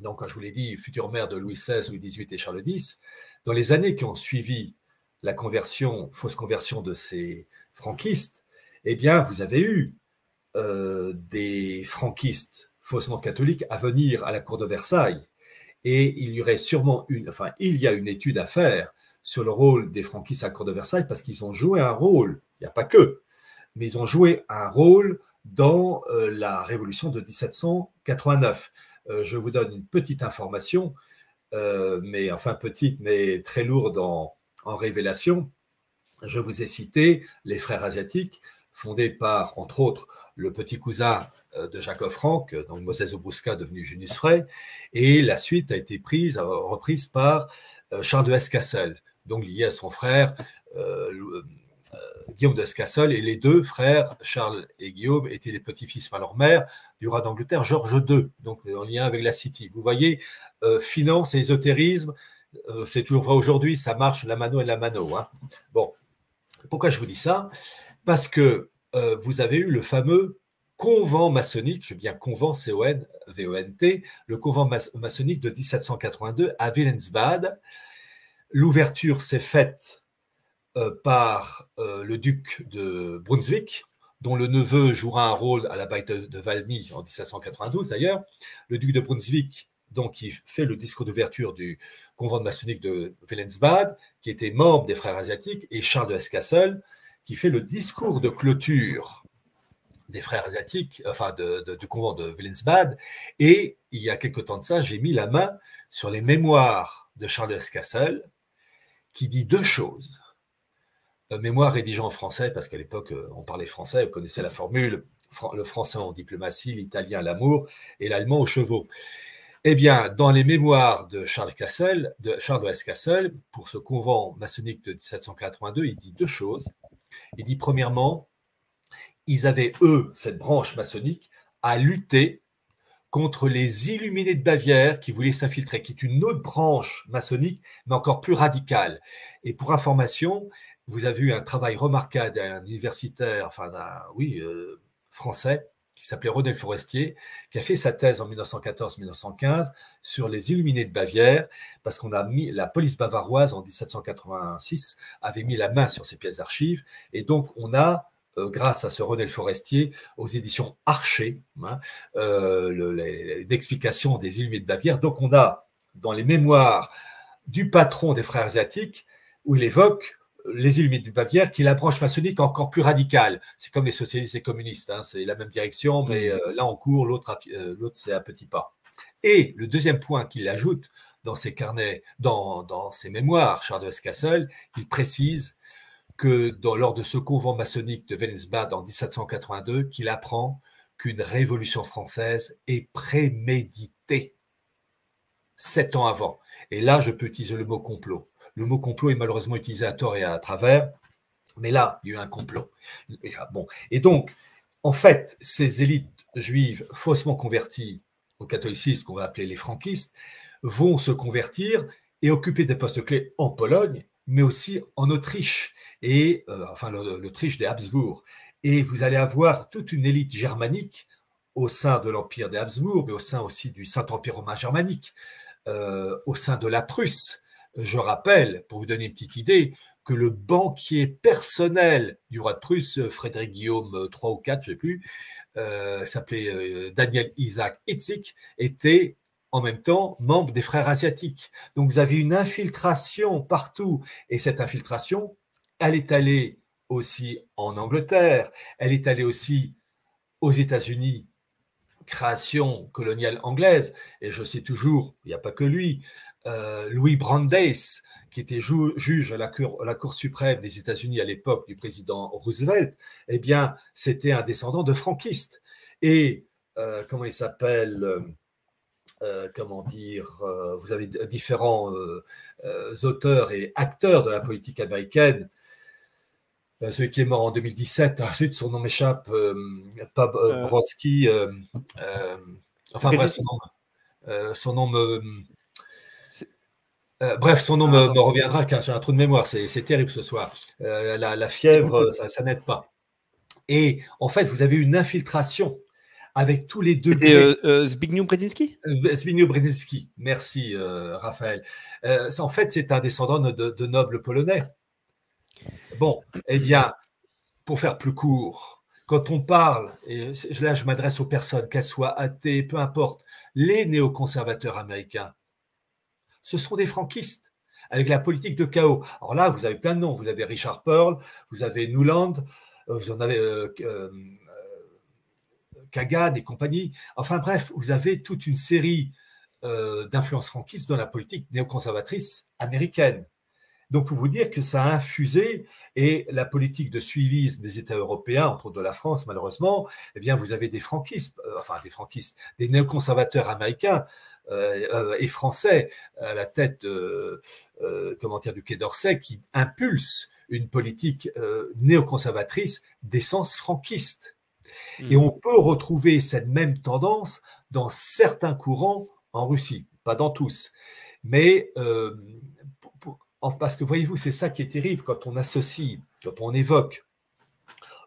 donc, je vous l'ai dit, future mère de Louis XVI, Louis XVIII et Charles X, dans les années qui ont suivi la conversion, fausse conversion de ces franquistes, eh bien, vous avez eu euh, des franquistes faussement catholiques à venir à la cour de Versailles. Et il y aurait sûrement une, enfin, il y a une étude à faire sur le rôle des franquistes à la cour de Versailles parce qu'ils ont joué un rôle, il n'y a pas que, mais ils ont joué un rôle dans euh, la révolution de 1789. Euh, je vous donne une petite information, euh, mais enfin petite, mais très lourde en, en révélation. Je vous ai cité les frères asiatiques, fondés par, entre autres, le petit cousin de Jacob Frank, euh, donc Moses Obruska, devenu Junius Frey, et la suite a été prise, euh, reprise par euh, Charles de Escassel, donc lié à son frère euh, euh, Guillaume d'Escassel, et les deux frères, Charles et Guillaume, étaient les petits-fils par leur mère du roi d'Angleterre, Georges II, donc en lien avec la City. Vous voyez, euh, finance et ésotérisme, euh, c'est toujours vrai aujourd'hui, ça marche la mano et la mano. Hein. Bon, pourquoi je vous dis ça? Parce que euh, vous avez eu le fameux convent maçonnique, je veux bien convent C-O-N, V-O-N-T, le convent maçonnique de 1782 à Willensbad. L'ouverture s'est faite euh, par euh, le duc de Brunswick, dont le neveu jouera un rôle à la bataille de, Valmy en 1792 d'ailleurs. Le duc de Brunswick, donc, qui fait le discours d'ouverture du convent maçonnique de Willensbad, qui était membre des frères asiatiques, et Charles de Escassel, qui fait le discours de clôture des frères asiatiques, enfin de, du convent de Willensbad. Et il y a quelque temps de ça, j'ai mis la main sur les mémoires de Charles de Escassel, qui dit deux choses. mémoire rédigée en français, parce qu'à l'époque, on parlait français, on connaissait la formule, le français en diplomatie, l'italien l'amour et l'allemand aux chevaux. Eh bien, dans les mémoires de Charles Cassel, de Charles S. Cassel, pour ce convent maçonnique de 1782, il dit deux choses. Il dit premièrement, ils avaient, eux, cette branche maçonnique, à lutter contre les illuminés de Bavière qui voulaient s'infiltrer, qui est une autre branche maçonnique, mais encore plus radicale. Et pour information, vous avez eu un travail remarquable d'un universitaire, enfin oui, euh, français, qui s'appelait René Forestier, qui a fait sa thèse en 1914-1915 sur les illuminés de Bavière, parce qu'on a mis, la police bavaroise en 1786 avait mis la main sur ces pièces d'archives, et donc on a grâce à ce René Forestier, aux éditions Archer, hein, euh, des illuminés de Bavière. Donc on a dans les mémoires du patron des frères asiatiques, où il évoque les Illuminés de Bavière, qui est la branche maçonnique encore plus radicale. C'est comme les socialistes et communistes, hein, c'est la même direction, mais mm. euh, là en cours, l'autre, euh, l'autre c'est un petit pas. Et le deuxième point qu'il ajoute dans ses carnets, dans, dans ses mémoires, Charles de Escassel, il précise que lors de ce convent maçonnique de Vennesbad en 1782, qu'il apprend qu'une révolution française est préméditée sept ans avant. Et là, je peux utiliser le mot complot. Le mot complot est malheureusement utilisé à tort et à travers, mais là, il y a eu un complot. Ah, bon. et donc, en fait, ces élites juives faussement converties au catholicisme, qu'on va appeler les franquistes, vont se convertir et occuper des postes clés en Pologne, mais aussi en Autriche, et euh, enfin l'Autriche des Habsbourg. Et vous allez avoir toute une élite germanique au sein de l'Empire des Habsbourg, mais au sein aussi du Saint-Empire romain germanique, euh, au sein de la Prusse, je rappelle, pour vous donner une petite idée, que le banquier personnel du roi de Prusse, Frédéric Guillaume III ou IV, je ne sais plus, euh, s'appelait Daniel Isaac Hitzik, était en même temps membre des frères asiatiques. Donc vous avez une infiltration partout, et cette infiltration, elle est allée aussi en Angleterre, elle est allée aussi aux États-Unis, création coloniale anglaise, et je sais toujours, il n'y a pas que lui, euh, Louis Brandeis, qui était juge à la Cour, suprême des États-Unis à l'époque du président Roosevelt, eh bien, c'était un descendant de franquistes. Et euh, comment il s'appelle euh, comment dire, vous avez différents auteurs et acteurs de la politique américaine. celui qui est mort en 2017, ensuite son nom m'échappe, Pab Brodsky, enfin bref, son nom, son nom me, euh, bref, son nom me, reviendra car j'ai un trou de mémoire, c'est terrible ce soir. Euh, la, fièvre, ça, n'aide pas. Et en fait, vous avez une infiltration avec tous les deux.
Et euh, Zbigniew Brzezinski?
Zbigniew Brzezinski, merci Raphaël. en fait, c'est un descendant de, de, nobles polonais. Bon, eh bien, pour faire plus court, quand on parle, et là je m'adresse aux personnes, qu'elles soient athées, peu importe, les néoconservateurs américains, ce sont des franquistes avec la politique de chaos. Alors là, vous avez plein de noms. Vous avez Richard Pearl, vous avez Newland, euh, vous en avez euh, euh, Kagan et compagnie. Enfin bref, vous avez toute une série d'influences franquistes dans la politique néoconservatrice américaine. Donc, pour vous dire que ça a infusé et la politique de suivisme des États européens, entre autres de la France, malheureusement, eh bien, vous avez des franquistes, enfin des franquistes, des néoconservateurs américains euh, euh, et français à la tête euh, comment dire, du Quai d'Orsay qui impulse une politique néoconservatrice d'essence franquiste. Et mmh. on peut retrouver cette même tendance dans certains courants en Russie, pas dans tous. Mais parce que voyez-vous, c'est ça qui est terrible quand on associe, quand on évoque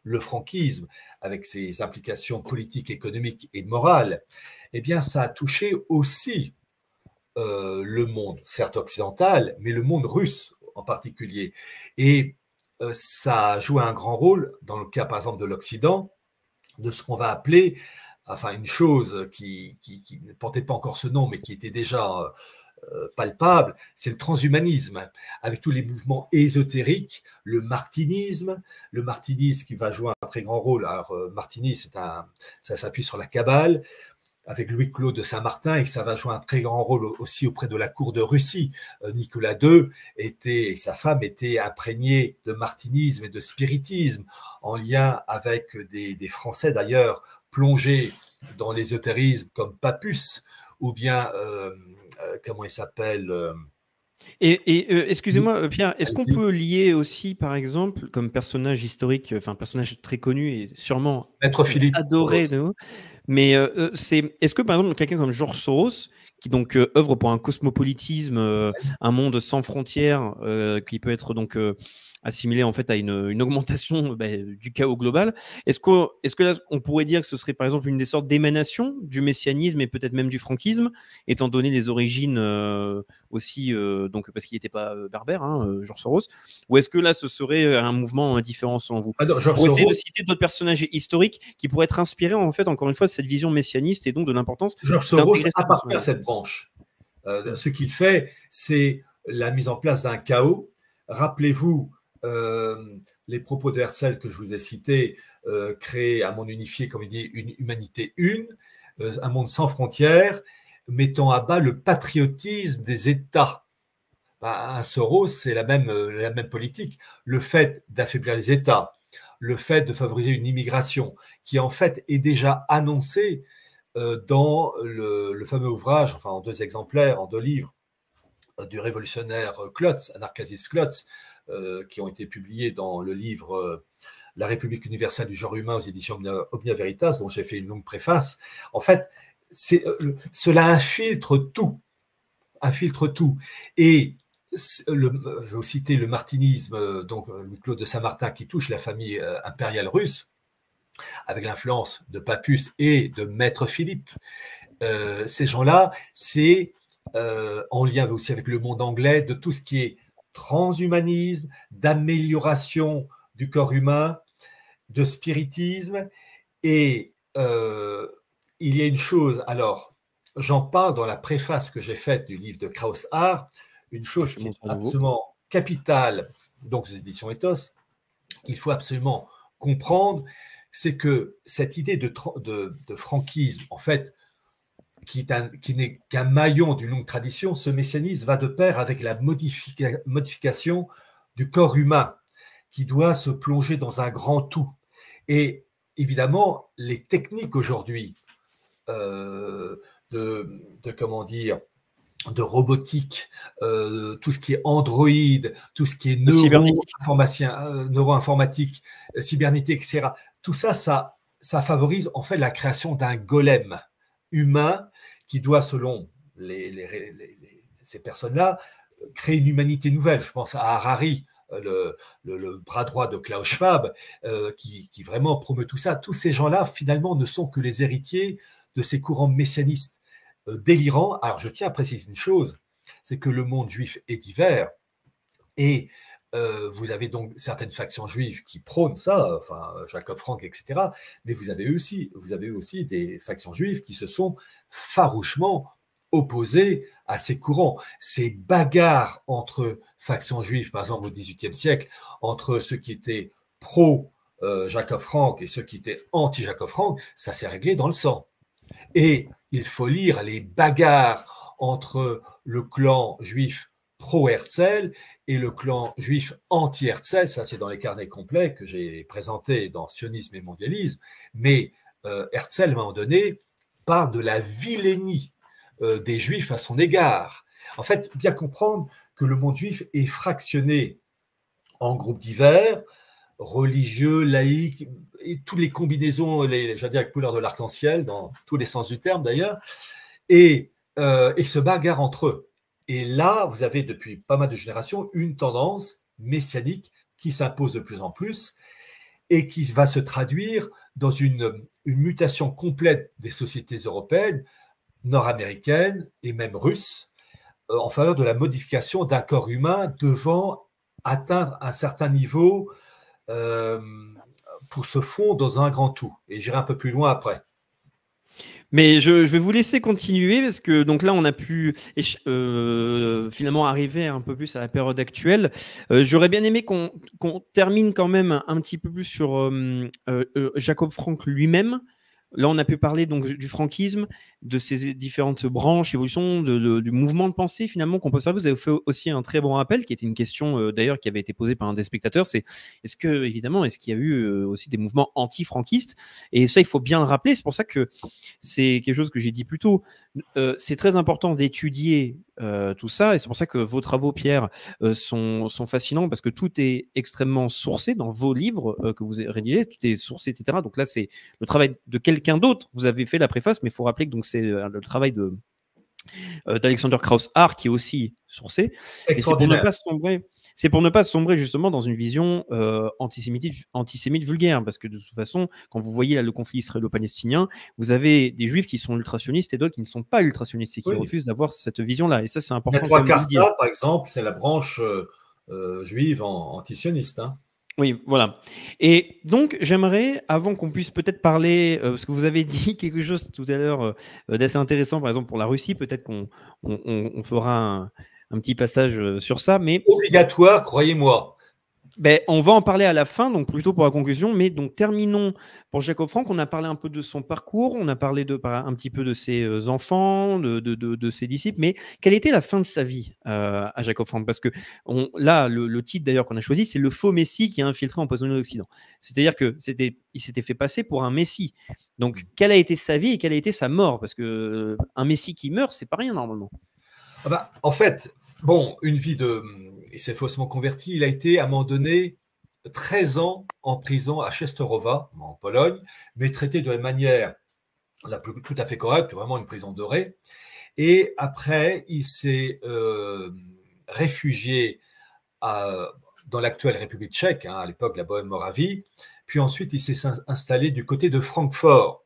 le franquisme avec ses implications politiques, économiques et morales, eh bien, ça a touché aussi euh, le monde, certes occidental, mais le monde russe en particulier. Et euh, ça a joué un grand rôle, dans le cas par exemple de l'Occident, de ce qu'on va appeler, enfin une chose qui, ne portait pas encore ce nom, mais qui était déjà euh, palpable, c'est le transhumanisme, avec tous les mouvements ésotériques, le martinisme, le martinisme qui va jouer un très grand rôle. Alors, Martini, c'est un, ça s'appuie sur la Kabbale, avec Louis-Claude de Saint-Martin et que ça va jouer un très grand rôle aussi auprès de la cour de Russie. Nicolas II était, et sa femme étaient imprégnés de martinisme et de spiritisme, en lien avec des, des Français d'ailleurs plongés dans l'ésotérisme comme Papus, ou bien, comment il s'appelle
et, euh, excusez-moi, euh, Pierre, est-ce qu'on peut lier aussi, par exemple, comme personnage historique, enfin personnage très connu et sûrement
Maître Philippe.
adoré, mais euh, c'est, est-ce que par exemple quelqu'un comme Georges Soros, qui donc œuvre pour un cosmopolitisme, un monde sans frontières, qui peut être donc assimilé en fait à une, augmentation bah, du chaos global. Est-ce qu'on est que là, on pourrait dire que ce serait par exemple une des sortes d'émanation du messianisme et peut-être même du franquisme, étant donné les origines euh, aussi, euh, donc parce qu'il n'était pas euh, berbère, hein, Georges Soros, ou est-ce que là ce serait un mouvement différent selon vous?
Ah
Pour essayer de citer d'autres personnages historiques qui pourraient être inspirés en fait encore une fois de cette vision messianiste et donc de l'importance.
Georges Soros appartient à cette branche. ce qu'il fait, c'est la mise en place d'un chaos. Rappelez-vous euh, les propos de Herzl que je vous ai cités, euh, créer un monde unifié, comme il dit, une humanité une, euh, un monde sans frontières, mettant à bas le patriotisme des États. Bah, à Soros, c'est la même, la même politique. Le fait d'affaiblir les États, le fait de favoriser une immigration, qui en fait est déjà annoncé dans le, fameux ouvrage, enfin en deux exemplaires, en deux livres, du révolutionnaire Klotz, Anarchasis Klotz, euh, qui ont été publiés dans le livre euh, La République universelle du genre humain aux éditions Omnia Veritas, dont j'ai fait une longue préface. En fait, euh, cela infiltre tout, infiltre tout. Et je vais citer le martinisme, donc Claude de Saint-Martin, qui touche la famille impériale russe, avec l'influence de Papus et de Maître Philippe. ces gens-là, c'est en lien aussi avec le monde anglais, de tout ce qui est transhumanisme, d'amélioration du corps humain, de spiritisme. Et euh, il y a une chose, alors, j'en parle dans la préface que j'ai faite du livre de Krauss Art, une chose qui est absolument capitale, donc aux éditions Ethos, qu'il faut absolument comprendre, c'est que cette idée de, de franquisme, en fait, qui, n'est qu'un maillon d'une longue tradition, ce messianisme va de pair avec la modification du corps humain qui doit se plonger dans un grand tout. Et évidemment, les techniques aujourd'hui euh, de, comment dire, de robotique, euh, tout ce qui est Android, tout ce qui est euh, neuro-informatique, cybernétique, etc. Tout ça, ça, ça favorise en fait la création d'un golem humain qui doit, selon ces personnes-là, créer une humanité nouvelle. Je pense à Harari, le, bras droit de Klaus Schwab, euh, qui, vraiment promeut tout ça. Tous ces gens-là, finalement, ne sont que les héritiers de ces courants messianistes euh, délirants. Alors, je tiens à préciser une chose, c'est que le monde juif est divers et euh, vous avez donc certaines factions juives qui prônent ça, enfin Jacob Frank, etc. Mais vous avez aussi, vous avez aussi des factions juives qui se sont farouchement opposées à ces courants. Ces bagarres entre factions juives, par exemple au XVIIIe siècle, entre ceux qui étaient pro euh, Frank et ceux qui étaient anti Jacob Frank, ça s'est réglé dans le sang. Et il faut lire les bagarres entre le clan juif pro-Herzl et le clan juif anti-Herzl, ça c'est dans les carnets complets que j'ai présentés dans Sionisme et mondialisme, mais euh, Herzl, à un moment donné, parle de la vilainie euh, des juifs à son égard. En fait, bien comprendre que le monde juif est fractionné en groupes divers, religieux, laïcs, et toutes les combinaisons, les, j'allais dire avec couleur de l'arc-en-ciel, dans tous les sens du terme d'ailleurs, et, euh, se bagarrent entre eux. Et là, vous avez depuis pas mal de générations une tendance messianique qui s'impose de plus en plus et qui va se traduire dans une, mutation complète des sociétés européennes, nord-américaines et même russes, euh, en faveur de la modification d'un corps humain devant atteindre un certain niveau euh, pour se fondre dans un grand tout. Et j'irai un peu plus loin après.
Mais je, vais vous laisser continuer parce que donc là on a pu euh, finalement arriver un peu plus à la période actuelle. Euh, j'aurais bien aimé qu'on termine quand même un petit peu plus sur euh, Jacob Frank lui-même. Là, on a pu parler donc du franquisme, de ses différentes branches, évolutions, du mouvement de pensée finalement qu'on peut savoir. Vous avez fait aussi un très bon rappel, qui était une question euh, d'ailleurs qui avait été posée par un des spectateurs. C'est est-ce que évidemment, est-ce qu'il y a eu euh, aussi des mouvements anti-franquistes? Et ça, il faut bien le rappeler. C'est pour ça que c'est quelque chose que j'ai dit plus tôt. Euh, c'est très important d'étudier tout ça, et c'est pour ça que vos travaux, Pierre, sont, sont, fascinants parce que tout est extrêmement sourcé dans vos livres que vous rédigez, tout est sourcé, etc. Donc là, c'est le travail de quelqu'un d'autre. Vous avez fait la préface, mais il faut rappeler que donc c'est le travail de d'Alexander Krauss-Hart qui est aussi sourcé. C'est pour ne pas sombrer. C'est pour ne pas sombrer justement dans une vision antisémite, antisémite vulgaire, parce que de toute façon, quand vous voyez le conflit israélo-palestinien, vous avez des juifs qui sont ultrasionistes et d'autres qui ne sont pas ultrasionistes et qui refusent d'avoir cette vision-là. Et ça, c'est important. La
trois par exemple, c'est la branche juive antisioniste. Hein.
Oui, voilà. Et donc, j'aimerais, avant qu'on puisse peut-être parler, euh, parce que vous avez dit quelque chose tout à l'heure euh, d'assez intéressant, par exemple pour la Russie, peut-être qu'on on, fera un, un, petit passage euh, sur ça. Mais
obligatoire, croyez-moi.
Ben, on va en parler à la fin, donc plutôt pour la conclusion. Mais donc terminons pour Jacob Frank. On a parlé un peu de son parcours, on a parlé de, un petit peu de ses euh, enfants, de, de, ses disciples. Mais quelle était la fin de sa vie euh, à Jacob Frank Parce que on, là, le, titre d'ailleurs qu'on a choisi, c'est le faux Messie qui a infiltré empoisonné l'Occident. C'est-à-dire que c'était, il s'était fait passer pour un Messie. Donc, quelle a été sa vie et quelle a été sa mort? Parce que euh, un Messie qui meurt, c'est pas rien normalement.
Ah bah, en fait, bon, une vie de il s'est faussement converti. Il a été, à un moment donné, 13 ans en prison à Chesterowa, en Pologne, mais traité de la manière la plus, tout à fait correcte, vraiment une prison dorée. Et après, il s'est euh, réfugié dans l'actuelle République tchèque, hein, à l'époque la Bohème-Moravie. Puis ensuite, il s'est installé du côté de Francfort,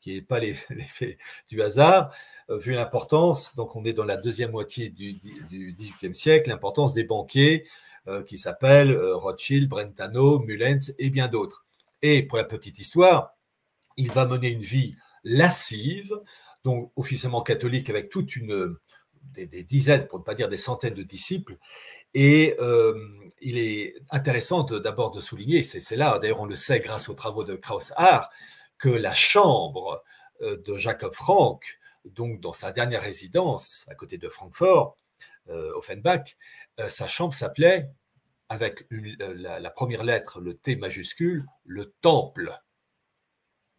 qui n'est pas l'effet du hasard, vu l'importance, donc on est dans la deuxième moitié du, XVIIIe siècle, l'importance des banquiers euh, qui s'appellent euh, Rothschild, Brentano, Mullens et bien d'autres. Et pour la petite histoire, il va mener une vie lascive, donc officiellement catholique avec toute une des, dizaines, pour ne pas dire des centaines de disciples. Et il est intéressant d'abord de, souligner, c'est là, d'ailleurs on le sait grâce aux travaux de Krauss-Hart, que la chambre de Jacob Frank donc dans sa dernière résidence à côté de Francfort, euh, Offenbach, euh, sa chambre s'appelait, avec euh, la, première lettre, le T majuscule, le temple.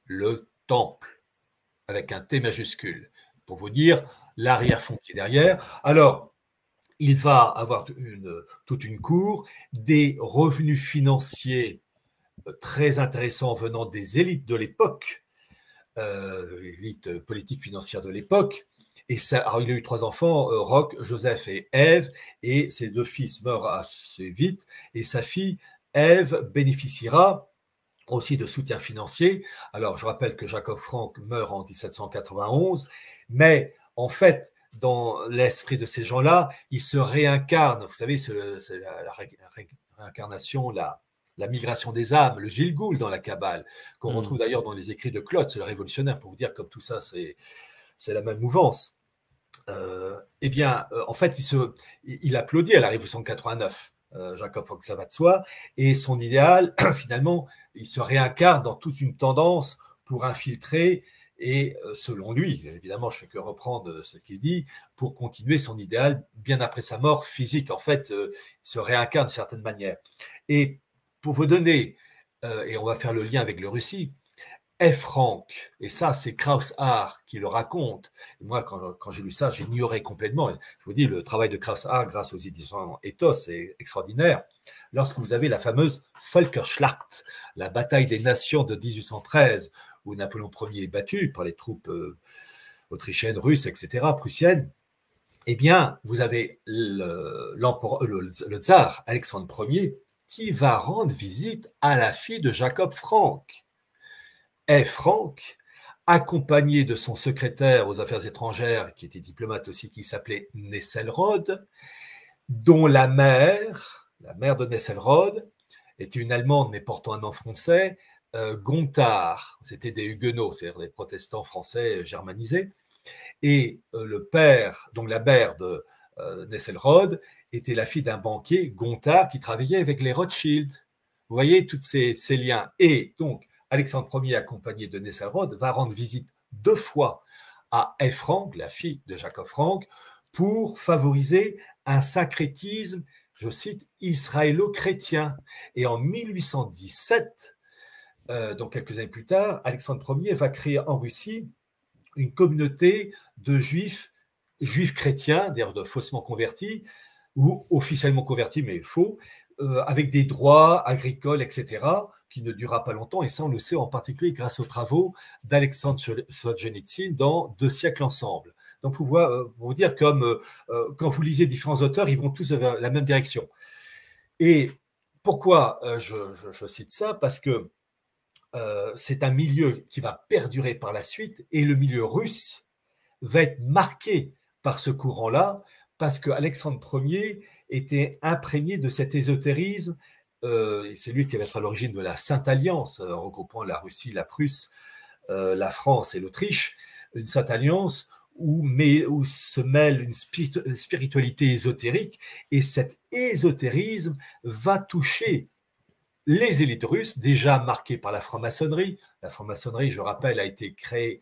Le temple, avec un T majuscule, pour vous dire l'arrière-fond qui est derrière. Alors, il va avoir toute une cour, des revenus financiers très intéressants venant des élites de l'époque, euh, élite politique financière de l'époque. Et ça, alors il a eu trois enfants, euh, Roch, Joseph et Ève, et ses deux fils meurent assez vite, et sa fille, Ève, bénéficiera aussi de soutien financier. Alors, je rappelle que Jacob Frank meurt en 1791, mais en fait, dans l'esprit de ces gens-là, il se réincarne. Vous savez, c'est la, la, réincarnation, la migration des âmes, le Gilles Gould dans la Kabbale, qu'on hmm. retrouve d'ailleurs dans les écrits de Claude, c'est le révolutionnaire, pour vous dire comme tout ça, c'est, la même mouvance. Euh, eh bien, euh, en fait, il, se, il, applaudit à la Révolution de 89, euh, Jacob Fox, ça va de soi, et son idéal, finalement, il se réincarne dans toute une tendance pour infiltrer et selon lui, évidemment, je ne fais que reprendre ce qu'il dit, pour continuer son idéal bien après sa mort physique. En fait, il se réincarne d'une certaine manière. Et pour vous donner, euh, et on va faire le lien avec le Russie, F. Frank, et ça c'est Krauss-Hart qui le raconte. moi, quand, j'ai lu ça, j'ignorais complètement. Je vous dis, le travail de Krauss-Hart grâce aux éditions Ethos est extraordinaire. Lorsque vous avez la fameuse Völkerschlacht, la bataille des nations de 1813, où Napoléon Ier est battu par les troupes euh, autrichiennes, russes, etc., prussiennes, eh bien, vous avez le, le tsar Alexandre Ier qui va rendre visite à la fille de Jacob Frank. Et Frank, accompagné de son secrétaire aux affaires étrangères, qui était diplomate aussi, qui s'appelait Nesselrode, dont la mère, la mère de Nesselrode, était une Allemande mais portant un nom français, euh, Gontard, c'était des Huguenots, c'est-à-dire des protestants français germanisés, et euh, le père, donc la mère de euh, Nesselrode, était la fille d'un banquier, Gontard, qui travaillait avec les Rothschild. Vous voyez tous ces, liens. Et donc, Alexandre Ier, accompagné de Nesselrode, va rendre visite deux fois à Eve Frank, la fille de Jacob Frank, pour favoriser un syncrétisme, je cite, israélo-chrétien. Et en 1817, euh, donc quelques années plus tard, Alexandre Ier va créer en Russie une communauté de juifs, juifs chrétiens, d'ailleurs de faussement convertis, ou officiellement convertis, mais faux, euh, avec des droits agricoles, etc., qui ne durera pas longtemps. Et ça, on le sait en particulier grâce aux travaux d'Alexandre Solzhenitsyn dans Deux siècles ensemble. Donc, vous, voyez, euh, vous dire comme euh, quand vous lisez différents auteurs, ils vont tous vers la même direction. Et pourquoi je, cite ça? Parce que c'est un milieu qui va perdurer par la suite et le milieu russe va être marqué par ce courant-là parce que Alexandre Ier était imprégné de cet ésotérisme. Euh, c'est lui qui va être à l'origine de la Sainte Alliance, euh, regroupant la Russie, la Prusse, euh, la France et l'Autriche. Une Sainte Alliance où, où se mêle une spiritualité ésotérique. Et cet ésotérisme va toucher les élites russes, déjà marquées par la franc-maçonnerie. La franc-maçonnerie, je rappelle, a été créée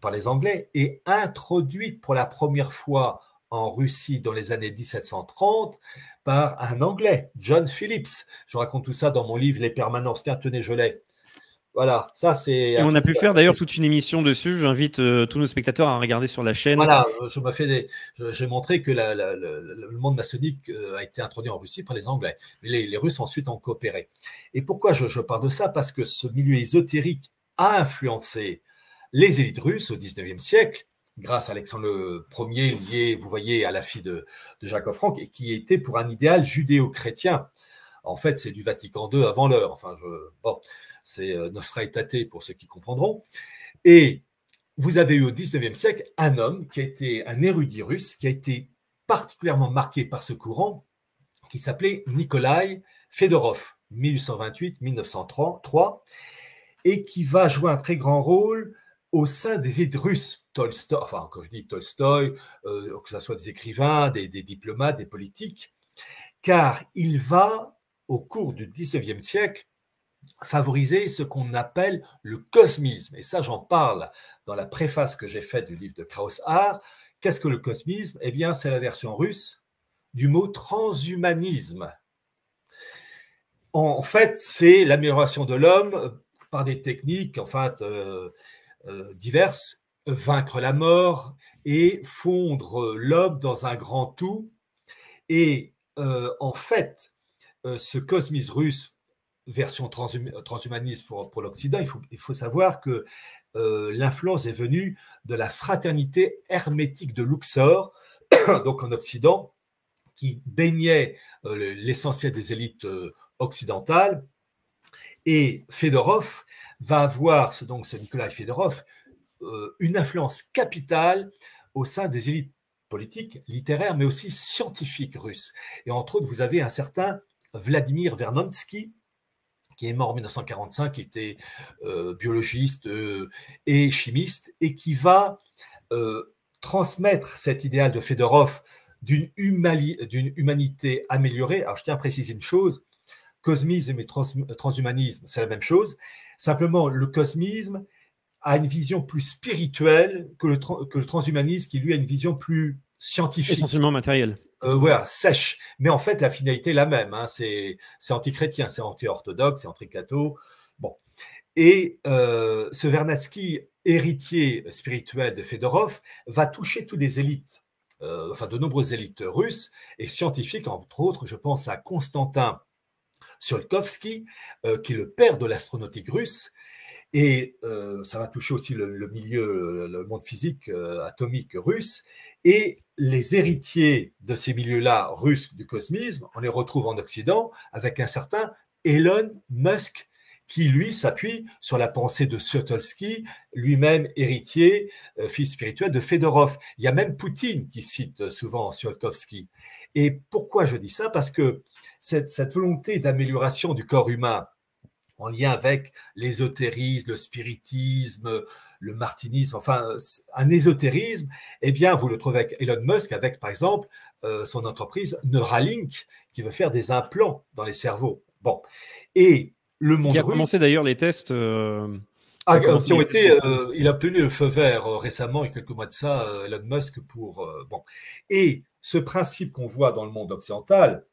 par les Anglais et introduite pour la première fois en Russie dans les années 1730 par un Anglais, John Phillips. Je raconte tout ça dans mon livre Les permanences. Tiens, tenez, je l'ai. Voilà, ça c'est.
Et on a pu faire d'ailleurs toute une émission dessus. J'invite euh, tous nos spectateurs à regarder sur la chaîne.
Voilà, je me fais des... j'ai montré que le monde maçonnique euh, a été introduit en Russie par les Anglais, mais les, Russes ensuite ont coopéré. Et pourquoi je, je, parle de ça? Parce que ce milieu ésotérique a influencé les élites russes au XIXe siècle grâce à Alexandre Ier, lié, vous voyez, à la fille de, Jacob Frank, et qui était pour un idéal judéo-chrétien. En fait, c'est du Vatican II avant l'heure. Enfin, bon, c'est euh, Nostra Aetate pour ceux qui comprendront. Et vous avez eu au XIXe siècle un homme qui a été un érudit russe, qui a été particulièrement marqué par ce courant, qui s'appelait Nikolai Fedorov, 1828-1903, et qui va jouer un très grand rôle au sein des élites russes, Tolstoy, enfin quand je dis Tolstoy, euh, que ce soit des écrivains, des, diplomates, des politiques, car il va, au cours du XIXe siècle, favoriser ce qu'on appelle le cosmisme. Et ça, j'en parle dans la préface que j'ai faite du livre de Krauss-Hart. Qu'est-ce que le cosmisme? Eh bien, c'est la version russe du mot transhumanisme. En fait, c'est l'amélioration de l'homme par des techniques, en fait, euh, diverses, vaincre la mort et fondre l'homme dans un grand tout. Et euh, en fait, euh, ce cosmisme russe, version transhumaniste pour, pour l'Occident, il faut, il faut savoir que l'influence est venue de la fraternité hermétique de Luxor, donc en Occident, qui baignait l'essentiel des élites occidentales. Et Fedorov va avoir, donc ce Nikolai Fedorov, euh, une influence capitale au sein des élites politiques, littéraires, mais aussi scientifiques russes. Et entre autres, vous avez un certain Vladimir Vernonsky, qui est mort en 1945, qui était euh, biologiste euh, et chimiste, et qui va transmettre cet idéal de Fedorov d'une humanité améliorée. Alors, je tiens à préciser une chose, cosmisme et transhumanisme, c'est la même chose. Simplement, le cosmisme a une vision plus spirituelle que le, que le transhumanisme, qui lui a une vision plus scientifique.
Essentiellement matérielle.
Euh, voilà, sèche. Mais en fait, la finalité est la même. Hein. C'est anti-chrétien, c'est anti-orthodoxe, c'est anti-catho. Bon. Et euh, ce Vernadsky, héritier spirituel de Fedorov, va toucher toutes les élites, euh, enfin de nombreuses élites russes et scientifiques, entre autres. Je pense à Constantin Tsiolkovsky, euh, qui est le père de l'astronautique russe. Et euh, ça va toucher aussi le, milieu, le monde physique euh, atomique russe. Et les héritiers de ces milieux-là russes du cosmisme, on les retrouve en Occident avec un certain Elon Musk, qui lui s'appuie sur la pensée de Sotolsky, lui-même héritier, fils spirituel de Fedorov. Il y a même Poutine qui cite souvent Tsiolkovsky. Et pourquoi je dis ça? Parce que cette, volonté d'amélioration du corps humain en lien avec l'ésotérisme, le spiritisme, le martinisme, enfin un ésotérisme, eh bien vous le trouvez avec Elon Musk, avec par exemple euh, son entreprise Neuralink, qui veut faire des implants dans les cerveaux. Bon, et le monde
Qui a
russe.
commencé d'ailleurs les tests. euh,
Ah, qui ont été, euh, il a obtenu le feu vert récemment, il y a quelques mois de ça, Elon Musk pour bon. Et ce principe qu'on voit dans le monde occidental,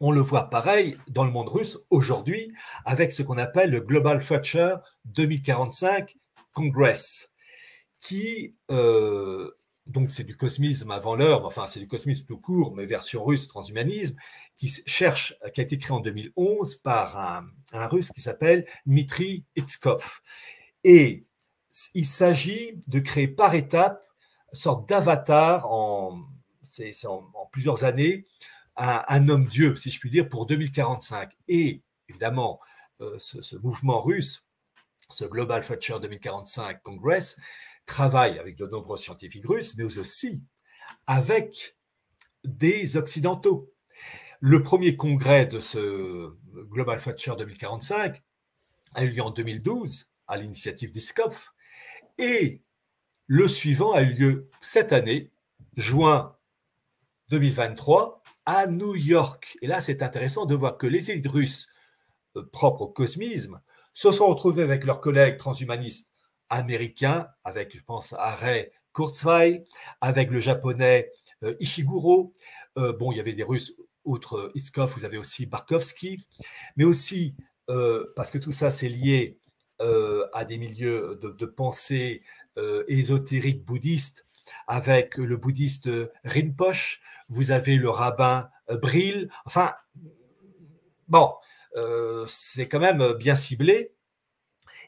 on le voit pareil dans le monde russe aujourd'hui avec ce qu'on appelle le Global Future 2045 Congress, qui euh, donc c'est du cosmisme avant l'heure, enfin c'est du cosmisme tout court, mais version russe transhumanisme, qui cherche, qui a été créé en 2011 par un, russe qui s'appelle Dmitry Itskov. Et il s'agit de créer par étapes une sorte d'avatar en plusieurs années, un, homme-dieu, si je puis dire, pour 2045. Et évidemment, euh, ce, ce mouvement russe, ce Global Future 2045 Congress, travaille avec de nombreux scientifiques russes, mais aussi avec des Occidentaux. Le premier congrès de ce Global Future 2045 a eu lieu en 2012 à l'initiative d'ISCOF et le suivant a eu lieu cette année, juin 2023, à New York. Et là, c'est intéressant de voir que les élites russes euh, propres au cosmisme se sont retrouvées avec leurs collègues transhumanistes américains, avec, je pense, à Ray Kurzweil, avec le japonais euh, Ishiguro. Euh, bon, il y avait des Russes, outre Iskov, vous avez aussi Barkovsky, mais aussi, parce que tout ça, c'est lié à des milieux de, de pensée ésotérique bouddhiste, avec le bouddhiste Rinpoche, vous avez le rabbin Brill, enfin, bon, euh, c'est quand même bien ciblé.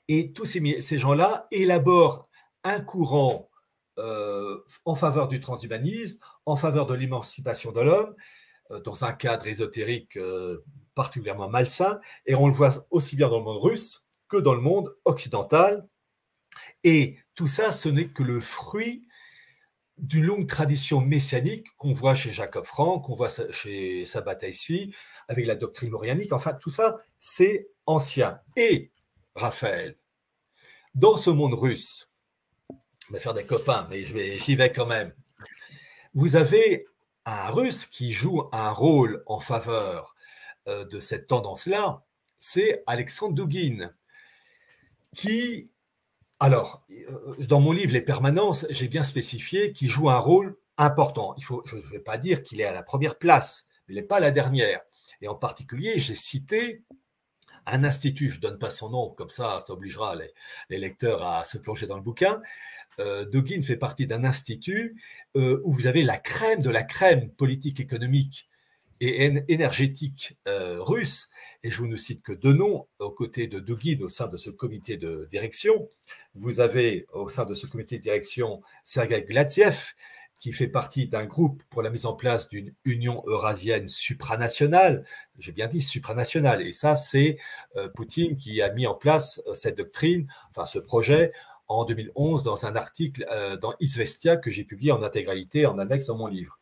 Et tous ces, gens-là élaborent un courant euh, en faveur du transhumanisme, en faveur de l'émancipation de l'homme, euh, dans un cadre ésotérique particulièrement malsain. Et on le voit aussi bien dans le monde russe que dans le monde occidental. Et tout ça, ce n'est que le fruit d'une longue tradition messianique qu'on voit chez Jacob Frank, qu'on voit chez Sabbat Aisfi, avec la doctrine morianique. Enfin, tout ça, c'est ancien. Et, Raphaël, dans ce monde russe, on va faire des copains, mais j'y vais quand même. Vous avez un russe qui joue un rôle en faveur euh, de cette tendance-là, c'est Alexandre Douguin, qui alors, dans mon livre Les permanences, j'ai bien spécifié qu'il joue un rôle important. Il je ne vais pas dire qu'il est à la première place, mais il n'est pas à la dernière. Et en particulier, j'ai cité un institut, je ne donne pas son nom, comme ça, ça obligera les, lecteurs à se plonger dans le bouquin. Euh, fait partie d'un institut euh, où vous avez la crème de la crème politique économique et énergétique euh, russe, et je vous ne cite que deux noms, aux côtés de Dugin au sein de ce comité de direction. Vous avez au sein de ce comité de direction Sergei Glatiev, qui fait partie d'un groupe pour la mise en place d'une union eurasienne supranationale. J'ai bien dit supranationale, et ça, c'est euh, Poutine qui a mis en place euh, cette doctrine, enfin ce projet, en 2011 dans un article dans Izvestia que j'ai publié en intégralité en annexe dans mon livre.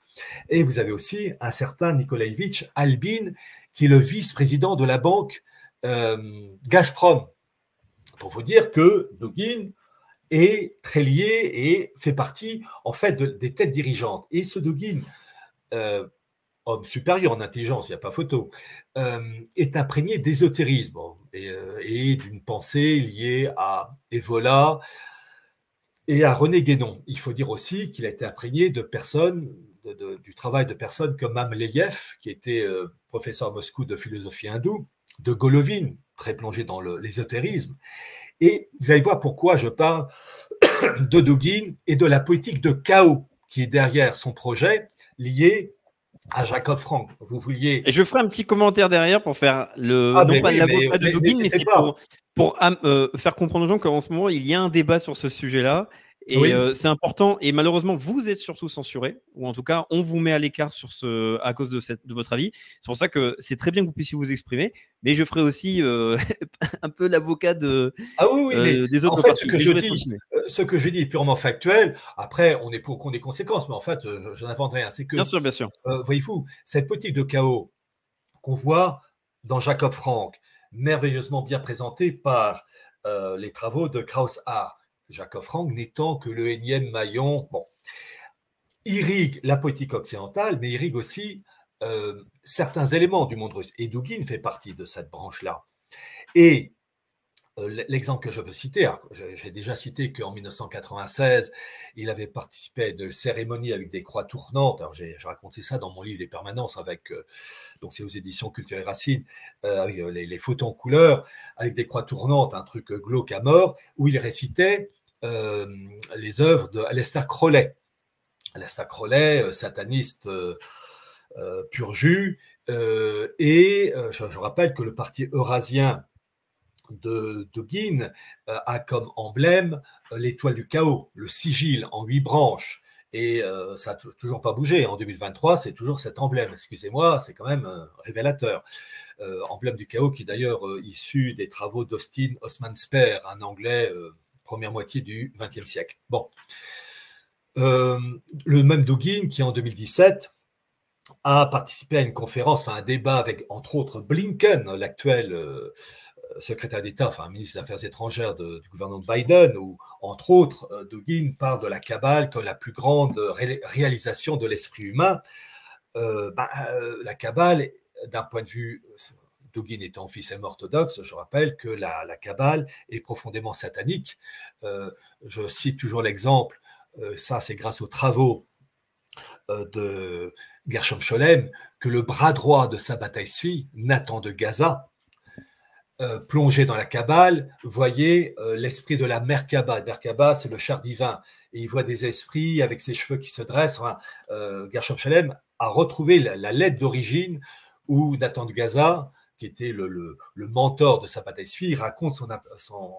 Et vous avez aussi un certain Nikolaevitch Albin, qui est le vice-président de la banque euh, Gazprom. Pour vous dire que Dugin est très lié et fait partie, en fait, de, des têtes dirigeantes. Et ce Dugin, euh, homme supérieur en intelligence, il n'y a pas photo, euh, est imprégné d'ésotérisme et d'une pensée liée à Evola et à René Guénon. Il faut dire aussi qu'il a été imprégné de personnes de, de, du travail de personnes comme Mamleyev, qui était euh, professeur à Moscou de philosophie hindoue, de Golovin, très plongé dans l'ésotérisme. Et vous allez voir pourquoi je parle de Dugin et de la politique de chaos qui est derrière son projet, lié à Jacob Frank. Vous vouliez.
Et je ferai un petit commentaire derrière pour faire le. Ah, non pas oui, l'avocat de Dugin, mais c'est pour, pour euh, faire comprendre aux gens qu'en ce moment, il y a un débat sur ce sujet-là. Et oui. euh, c'est important. Et malheureusement, vous êtes surtout censuré, ou en tout cas, on vous met à l'écart sur ce, à cause de, cette, de votre avis. C'est pour ça que c'est très bien que vous puissiez vous exprimer. Mais je ferai aussi euh, un peu l'avocat de,
ah oui, oui,
euh, des autres
en fait,
parties.
Ce que, je dis, ce que je dis est purement factuel. Après, on est pour qu'on ait conséquences, mais en fait, je n'invente rien. C'est que,
bien sûr, bien sûr.
Voyez-vous, cette politique de chaos qu'on voit dans Jacob Frank, merveilleusement bien présentée par les travaux de Krauss-Hart. Jacob Frank n'étant que le énième maillon, bon, irrigue la politique occidentale, mais irrigue aussi euh, certains éléments du monde russe. Et Dugin fait partie de cette branche-là. Et euh, l'exemple que je peux citer, j'ai déjà cité qu'en 1996, il avait participé à une cérémonie avec des croix tournantes. Alors, j'ai raconté ça dans mon livre Les Permanences, avec, euh, donc c'est aux éditions Culture et Racines, euh, avec les, photos en couleur, avec des croix tournantes, un truc glauque à mort, où il récitait les œuvres de Aleister Crowley. Aleister Crowley, sataniste pur jus, et je, rappelle que le parti eurasien de euh, a comme emblème euh, l'étoile du chaos, le sigil en huit branches. Et euh, ça n'a toujours pas bougé. En 2023, c'est toujours cet emblème. Excusez-moi, c'est quand même révélateur. emblème du chaos qui est d'ailleurs issu des travaux d'Austin Osman Spare, un anglais première moitié du XXe siècle. Bon. le même Dugin qui en 2017 a participé à une conférence, enfin un débat avec entre autres Blinken, l'actuel secrétaire d'État, enfin ministre des Affaires étrangères du gouvernement Biden, où entre autres, euh, Dugin parle de la Kabbale comme la plus grande réalisation de l'esprit humain. Euh, bah, euh, la Kabbale, d'un point de vue, Dugin étant officiellement orthodoxe, je rappelle que la, Kabbale est profondément satanique. je cite toujours l'exemple, ça c'est grâce aux travaux de Gershom Scholem, que le bras droit de sa bataille suit, Nathan de Gaza, euh, plongé dans la Kabbale, euh, l'esprit de la Merkaba. Merkaba, c'est le char divin. Et il voit des esprits avec ses cheveux qui se dressent. Euh, Gershom Shalem a retrouvé la, lettre d'origine où Nathan de Gaza, qui était le, mentor de sa bataille raconte son, son,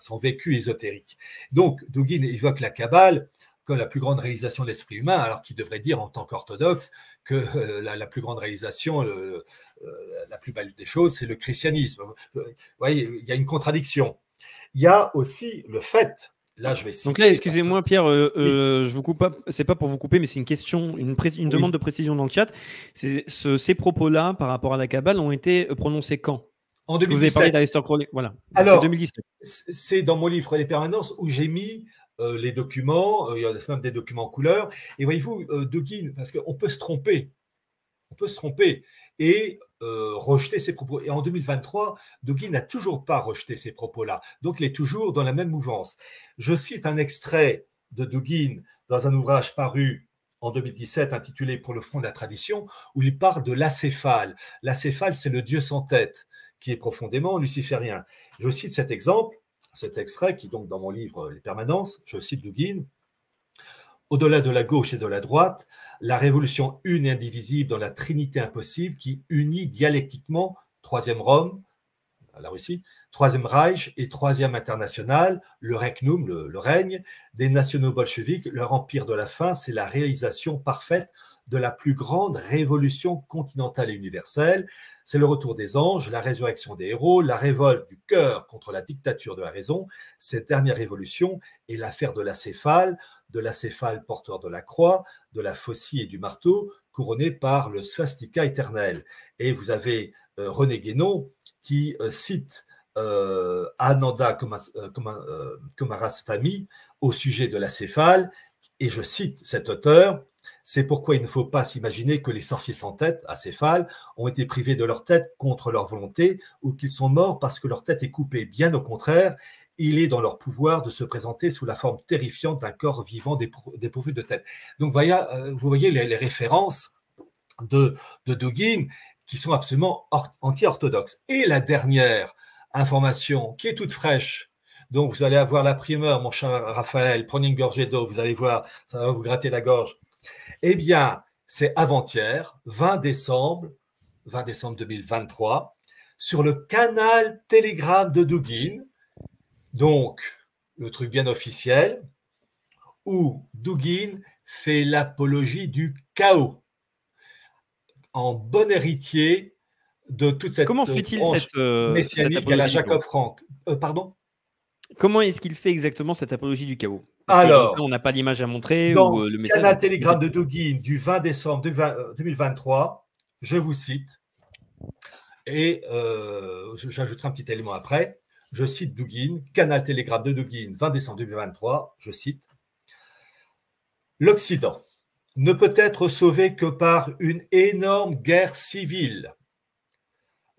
son, vécu ésotérique. Donc, Dugin évoque la Kabbale comme la plus grande réalisation de l'esprit humain, alors qu'il devrait dire en tant qu'orthodoxe que euh, la, plus grande réalisation, euh, la plus belle des choses, c'est le christianisme. Vous voyez, il y a une contradiction. Il y a aussi le fait, là je vais citer,
Donc là, excusez-moi Pierre, euh, je vous coupe pas, c'est pas pour vous couper, mais c'est une question, une, une demande de précision dans le chat. Ce, ces propos-là par rapport à la Kabbale ont été prononcés quand?
En 2017. Vous avez parlé Crowley. Voilà. Alors, c'est dans mon livre Les Permanences où j'ai mis euh, les documents, euh, il y a même des documents en couleur. Et voyez-vous, euh, Dugin, parce qu'on peut se tromper, on peut se tromper et rejeter ses propos. Et en 2023, Dugin n'a toujours pas rejeté ces propos-là. Donc, il est toujours dans la même mouvance. Je cite un extrait de Dugin dans un ouvrage paru en 2017 intitulé Pour le front de la tradition, où il parle de l'acéphale. L'acéphale, c'est le dieu sans tête, qui est profondément luciférien. Je cite cet exemple cet extrait, qui donc dans mon livre Les Permanences, je cite Dugin, au-delà de la gauche et de la droite, la révolution une et indivisible dans la trinité impossible qui unit dialectiquement Troisième Rome, la Russie, Troisième Reich et Troisième International, le Regnum, le, règne, des nationaux bolcheviques, leur empire de la fin, c'est la réalisation parfaite de la plus grande révolution continentale et universelle, c'est le retour des anges, la résurrection des héros, la révolte du cœur contre la dictature de la raison. Cette dernière révolution est l'affaire de l'acéphale, de l'acéphale porteur de la croix, de la faucille et du marteau, couronné par le swastika éternel. Et vous avez euh, René Guénon qui euh, cite euh, Ananda Kumaraswamy au sujet de l'acéphale, et je cite cet auteur c'est pourquoi il ne faut pas s'imaginer que les sorciers sans tête, acéphales, ont été privés de leur tête contre leur volonté ou qu'ils sont morts parce que leur tête est coupée. Bien au contraire, il est dans leur pouvoir de se présenter sous la forme terrifiante d'un corps vivant dépourvu de tête. Donc, euh, vous voyez les, références de, de qui sont absolument anti-orthodoxes. Et la dernière information qui est toute fraîche, donc vous allez avoir la primeur, mon cher Raphaël, prenez une gorgée d'eau, vous allez voir, ça va vous gratter la gorge. Eh bien, c'est avant-hier, 20 décembre, 20 décembre 2023, sur le canal Telegram de Dugin, donc le truc bien officiel, où Dugin fait l'apologie du chaos en bon héritier de toute cette
Comment fait-il cette, euh,
messianique à la Jacob Frank. Euh, pardon?
Comment est-ce qu'il fait exactement cette apologie du chaos?
Alors,
on n'a pas d'image à montrer.
Dans euh, le canal Telegram de Dugin du 20 décembre 2023, euh, je vous cite, et j'ajouterai un petit élément après. Je cite Dugin, canal Telegram de Dugin, 20 décembre 2023, je cite L'Occident ne peut être sauvé que par une énorme guerre civile.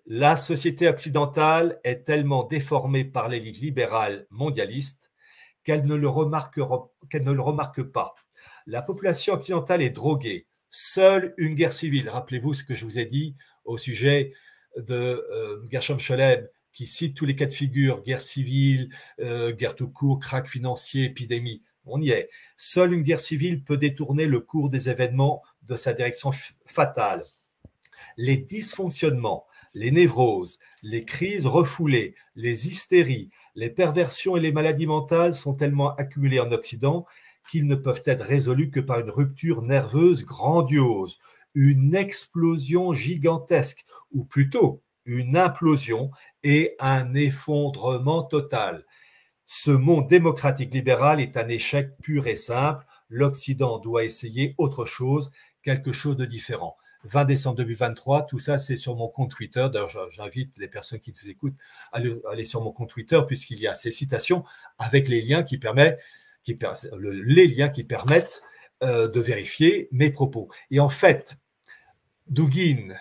La société occidentale est tellement déformée par l'élite libérale mondialiste qu'elle ne, le remarque, qu'elle ne le remarque pas. La population occidentale est droguée. Seule une guerre civile, rappelez-vous ce que je vous ai dit au sujet de euh, Gershom Scholem, qui cite tous les cas de figure, guerre civile, euh, guerre tout court, crack financier, épidémie. On y est. Seule une guerre civile peut détourner le cours des événements de sa direction fatale. Les dysfonctionnements, les névroses, les crises refoulées, les hystéries, les perversions et les maladies mentales sont tellement accumulés en Occident qu'ils ne peuvent être résolus que par une rupture nerveuse grandiose, une explosion gigantesque, ou plutôt une implosion et un effondrement total. Ce monde démocratique libéral est un échec pur et simple. L'Occident doit essayer autre chose, quelque chose de différent. 20 décembre 2023, tout ça c'est sur mon compte Twitter. D'ailleurs, j'invite les personnes qui nous écoutent à aller sur mon compte Twitter puisqu'il y a ces citations avec les liens qui permettent, euh, de vérifier mes propos. Et en fait, Dugin,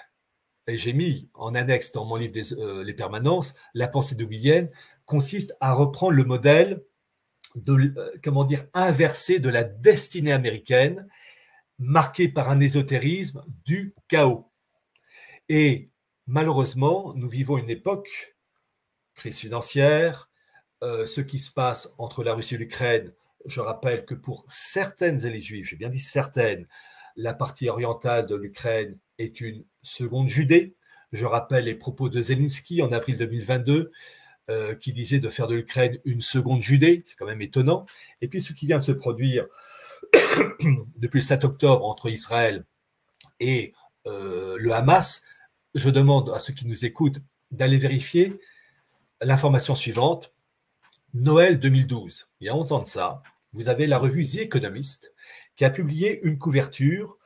et j'ai mis en annexe dans mon livre des, euh, Les permanences, la pensée douguienne consiste à reprendre le modèle de, euh, comment dire, inversé de la destinée américaine, marqué par un ésotérisme du chaos. Et malheureusement, nous vivons une époque, crise financière, euh, ce qui se passe entre la Russie et l'Ukraine, je rappelle que pour certaines élites juives, j'ai bien dit certaines, la partie orientale de l'Ukraine est une seconde Judée. Je rappelle les propos de Zelensky en avril 2022, euh, qui disait de faire de l'Ukraine une seconde Judée. C'est quand même étonnant. Et puis ce qui vient de se produire depuis le 7 octobre entre Israël et euh, le Hamas, je demande à ceux qui nous écoutent d'aller vérifier l'information suivante. Noël 2012, il y a 11 ans de ça, vous avez la revue The Economist qui a publié une couverture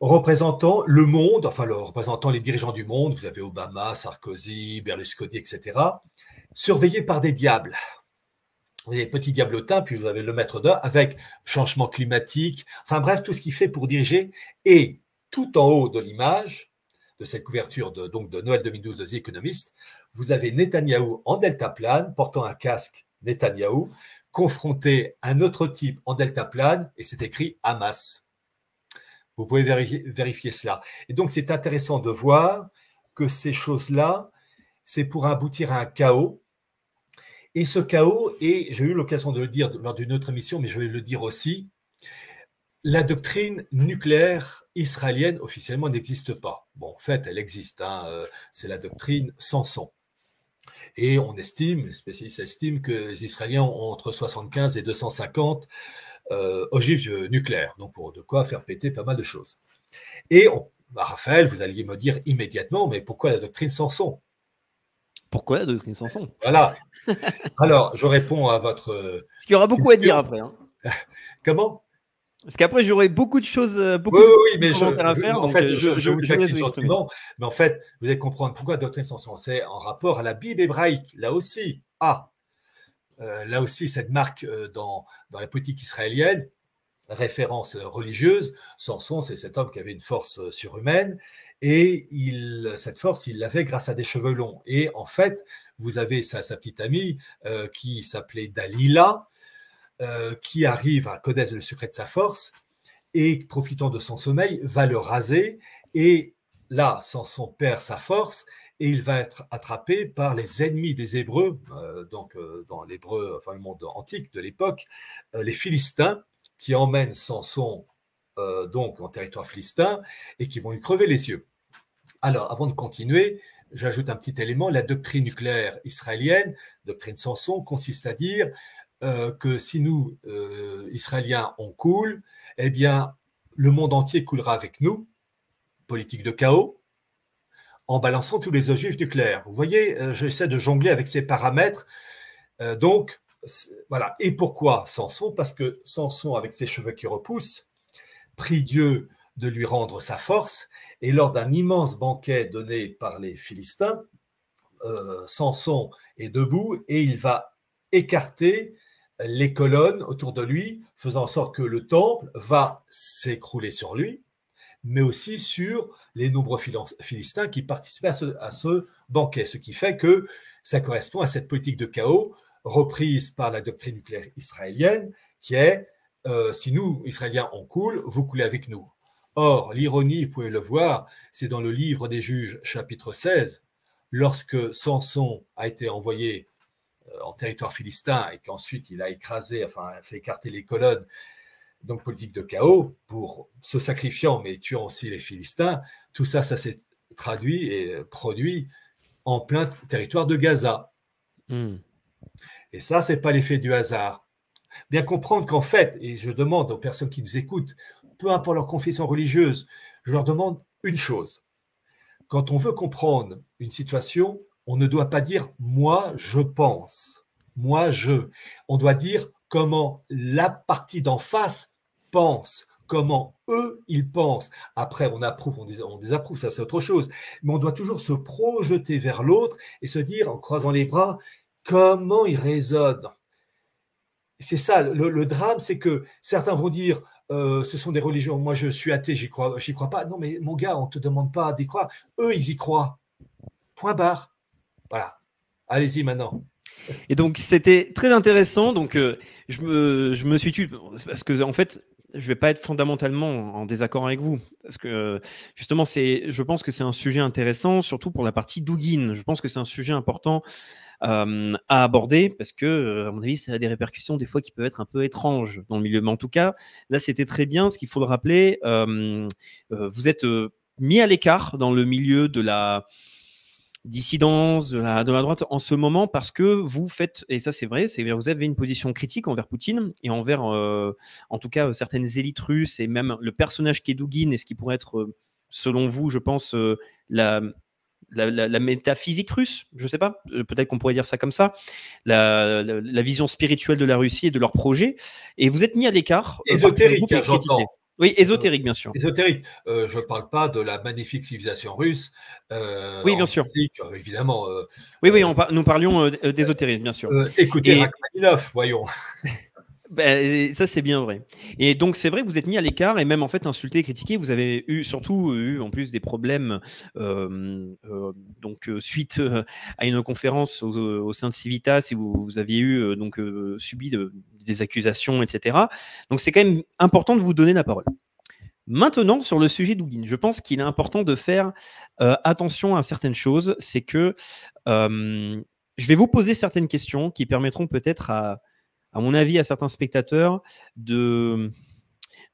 représentant le monde, enfin représentant les dirigeants du monde, vous avez Obama, Sarkozy, Berlusconi, etc., surveillés par des diables. Vous avez petit diablotin, puis vous avez le maître d'or avec changement climatique, enfin bref, tout ce qu'il fait pour diriger. Et tout en haut de l'image, de cette couverture de, donc de Noël 2012 de The Economist, vous avez Netanyahou en delta plane, portant un casque Netanyahou, confronté à un autre type en delta plane, et c'est écrit Hamas. Vous pouvez vérifier, cela. Et donc, c'est intéressant de voir que ces choses-là, c'est pour aboutir à un chaos. Et ce chaos, et j'ai eu l'occasion de le dire lors d'une autre émission, mais je vais le dire aussi, la doctrine nucléaire israélienne officiellement n'existe pas. Bon, en fait, elle existe. Hein, euh, c'est la doctrine Samson. Et on estime, les spécialistes estiment que les Israéliens ont entre 75 et 250 euh, ogives nucléaires, donc pour de quoi faire péter pas mal de choses. Et bah, Raphaël, vous alliez me dire immédiatement, mais pourquoi la doctrine Samson?
Pourquoi la doctrine Samson?
Voilà. Alors, je réponds à votre.
Parce qu'il y aura beaucoup à dire après. Hein.
Comment?
Parce qu'après, j'aurai beaucoup de choses, euh, beaucoup
oui,
de
oui, mais
à faire.
En fait, je, je, vous mais en fait, vous allez comprendre pourquoi la doctrine Samson, c'est en rapport à la Bible hébraïque, là aussi. Ah, euh, là aussi, cette marque euh, dans, la politique israélienne, référence religieuse. Samson, c'est cet homme qui avait une force euh, surhumaine et cette force, il l'avait grâce à des cheveux longs. Et en fait, vous avez sa, sa petite amie qui s'appelait Dalila, qui arrive à connaître le secret de sa force et, profitant de son sommeil, va le raser. Et là, Samson perd sa force et il va être attrapé par les ennemis des Hébreux, euh, donc euh, dans l'hébreu, enfin le monde antique de l'époque, euh, les Philistins, qui emmènent Samson donc en territoire philistin et qui vont lui crever les yeux. Alors, avant de continuer, j'ajoute un petit élément. La doctrine nucléaire israélienne, doctrine Samson, consiste à dire que si nous, Israéliens, on coule, eh bien, le monde entier coulera avec nous. Politique de chaos, en balançant tous les ogives nucléaires. Vous voyez, euh, j'essaie de jongler avec ces paramètres. Euh, donc, voilà. Et pourquoi Samson Parce que Samson, avec ses cheveux qui repoussent, prie Dieu de lui rendre sa force. Et lors d'un immense banquet donné par les Philistins, euh, Samson est debout et il va écarter les colonnes autour de lui, faisant en sorte que le temple va s'écrouler sur lui mais aussi sur les nombreux Philistins qui participaient à ce, banquet, ce qui fait que ça correspond à cette politique de chaos reprise par la doctrine nucléaire israélienne, qui est euh, si nous, Israéliens, on coule, vous coulez avec nous. Or, l'ironie, vous pouvez le voir, c'est dans le livre des juges, chapitre 16, lorsque Samson a été envoyé euh, en territoire philistin et qu'ensuite il a écrasé, enfin, fait écarter les colonnes, donc politique de chaos, pour se sacrifiant mais tuant aussi les Philistins, tout ça, ça s'est traduit et produit en plein territoire de Gaza. Hmm. Et ça, c'est pas l'effet du hasard. Bien comprendre qu'en fait, et je demande aux personnes qui nous écoutent, peu importe leur confession religieuse, je leur demande une chose. Quand on veut comprendre une situation, on ne doit pas dire moi je pense, moi je. On doit dire comment la partie d'en face comment eux ils pensent. Après, on approuve, on, désapprouve, ça c'est autre chose. Mais on doit toujours se projeter vers l'autre et se dire en croisant les bras comment il résonne. C'est ça, le, drame, c'est que certains vont dire euh, ce sont des religions, moi je suis athée, j'y crois, j'y crois pas. Non, mais mon gars, on te demande pas d'y croire. Eux, ils y croient. Point barre. Voilà. Allez-y maintenant.
Et donc, c'était très intéressant. Donc, euh, je, me, je me suis tué parce que, en fait, je vais pas être fondamentalement en désaccord avec vous parce que justement je pense que c'est un sujet intéressant surtout pour la partie Douguin je pense que c'est un sujet important euh, à aborder parce que à mon avis ça a des répercussions des fois qui peuvent être un peu étranges dans le milieu. Mais en tout cas là c'était très bien. Ce qu'il faut le rappeler euh, euh, vous êtes mis à l'écart dans le milieu de la dissidence de la, de la, droite en ce moment parce que vous faites, et ça c'est vrai, c'est vous avez une position critique envers Poutine et envers, euh, en tout cas, certaines élites russes et même le personnage qui est Dugin et ce qui pourrait être, euh, selon vous, je pense, euh, la, la, la, métaphysique russe, je sais pas, peut-être qu'on pourrait dire ça comme ça, la, vision spirituelle de la Russie et de leur projet, et vous êtes mis à l'écart.
Ésotérique, hein, j'entends.
Oui, ésotérique, bien sûr.
Ésotérique. Euh, je ne parle pas de la magnifique civilisation russe.
Euh, oui, bien sûr.
Euh, évidemment.
oui, oui, nous parlions d'ésotérisme, bien sûr.
écoutez, Rachmaninoff, voyons.
Ben, ça, c'est bien vrai. Et donc, c'est vrai que vous êtes mis à l'écart et même en fait insulté, critiqué. Vous avez eu surtout eu en plus des problèmes donc suite à une conférence au, sein de Civitas, et vous, aviez eu donc subi de, des accusations, etc. Donc c'est quand même important de vous donner la parole. Maintenant, sur le sujet d'Ougin, je pense qu'il est important de faire euh, attention à certaines choses. C'est que euh, je vais vous poser certaines questions qui permettront peut-être, à, à, mon avis, à certains spectateurs de,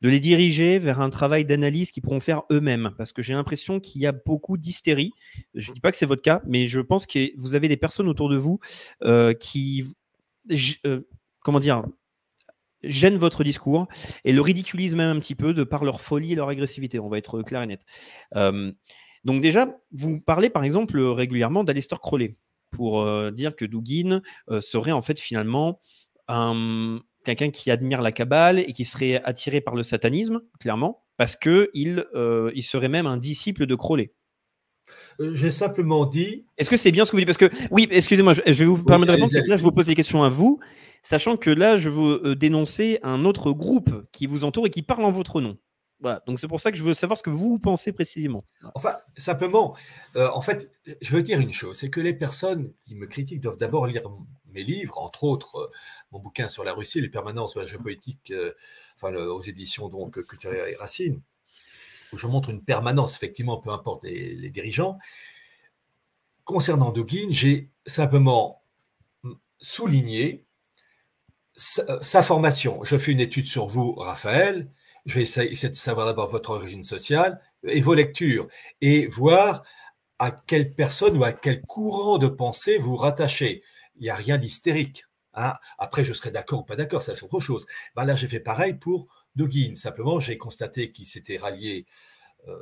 les diriger vers un travail d'analyse qu'ils pourront faire eux-mêmes. Parce que j'ai l'impression qu'il y a beaucoup d'hystérie. Je ne dis pas que c'est votre cas, mais je pense que vous avez des personnes autour de vous euh, qui, comment dire, gênent votre discours et le ridiculisent même un petit peu de par leur folie et leur agressivité. On va être clair et net. Euh, donc déjà, vous parlez par exemple régulièrement d'Alistair Crowley pour euh, dire que Dugin euh, serait en fait finalement quelqu'un qui admire la Kabbale et qui serait attiré par le satanisme, clairement, parce qu'il il serait même un disciple de Crowley.
J'ai simplement dit.
Est-ce que c'est bien ce que vous dites? Parce que, oui, excusez-moi, je vais vous permettre de répondre. C'est que là, je vous pose des questions à vous sachant que là, je veux euh, dénoncer un autre groupe qui vous entoure et qui parle en votre nom. Voilà, donc c'est pour ça que je veux savoir ce que vous pensez précisément.
Enfin, simplement, euh, en fait, je veux dire une chose, c'est que les personnes qui me critiquent doivent d'abord lire mes livres, entre autres euh, mon bouquin sur la Russie, les permanences sur la géopolitique, enfin, aux éditions donc et Racine, où je montre une permanence, effectivement, peu importe les, dirigeants. Concernant Dugin, j'ai simplement souligné sa, formation. Je fais une étude sur vous, Raphaël. Je vais essayer, de savoir d'abord votre origine sociale et vos lectures et voir à quelle personne ou à quel courant de pensée vous rattachez. Il n'y a rien d'hystérique. Hein. Après, je serai d'accord ou pas d'accord, ça c'est autre chose. Ben là, j'ai fait pareil pour Dugin. Simplement, j'ai constaté qu'il s'était rallié euh,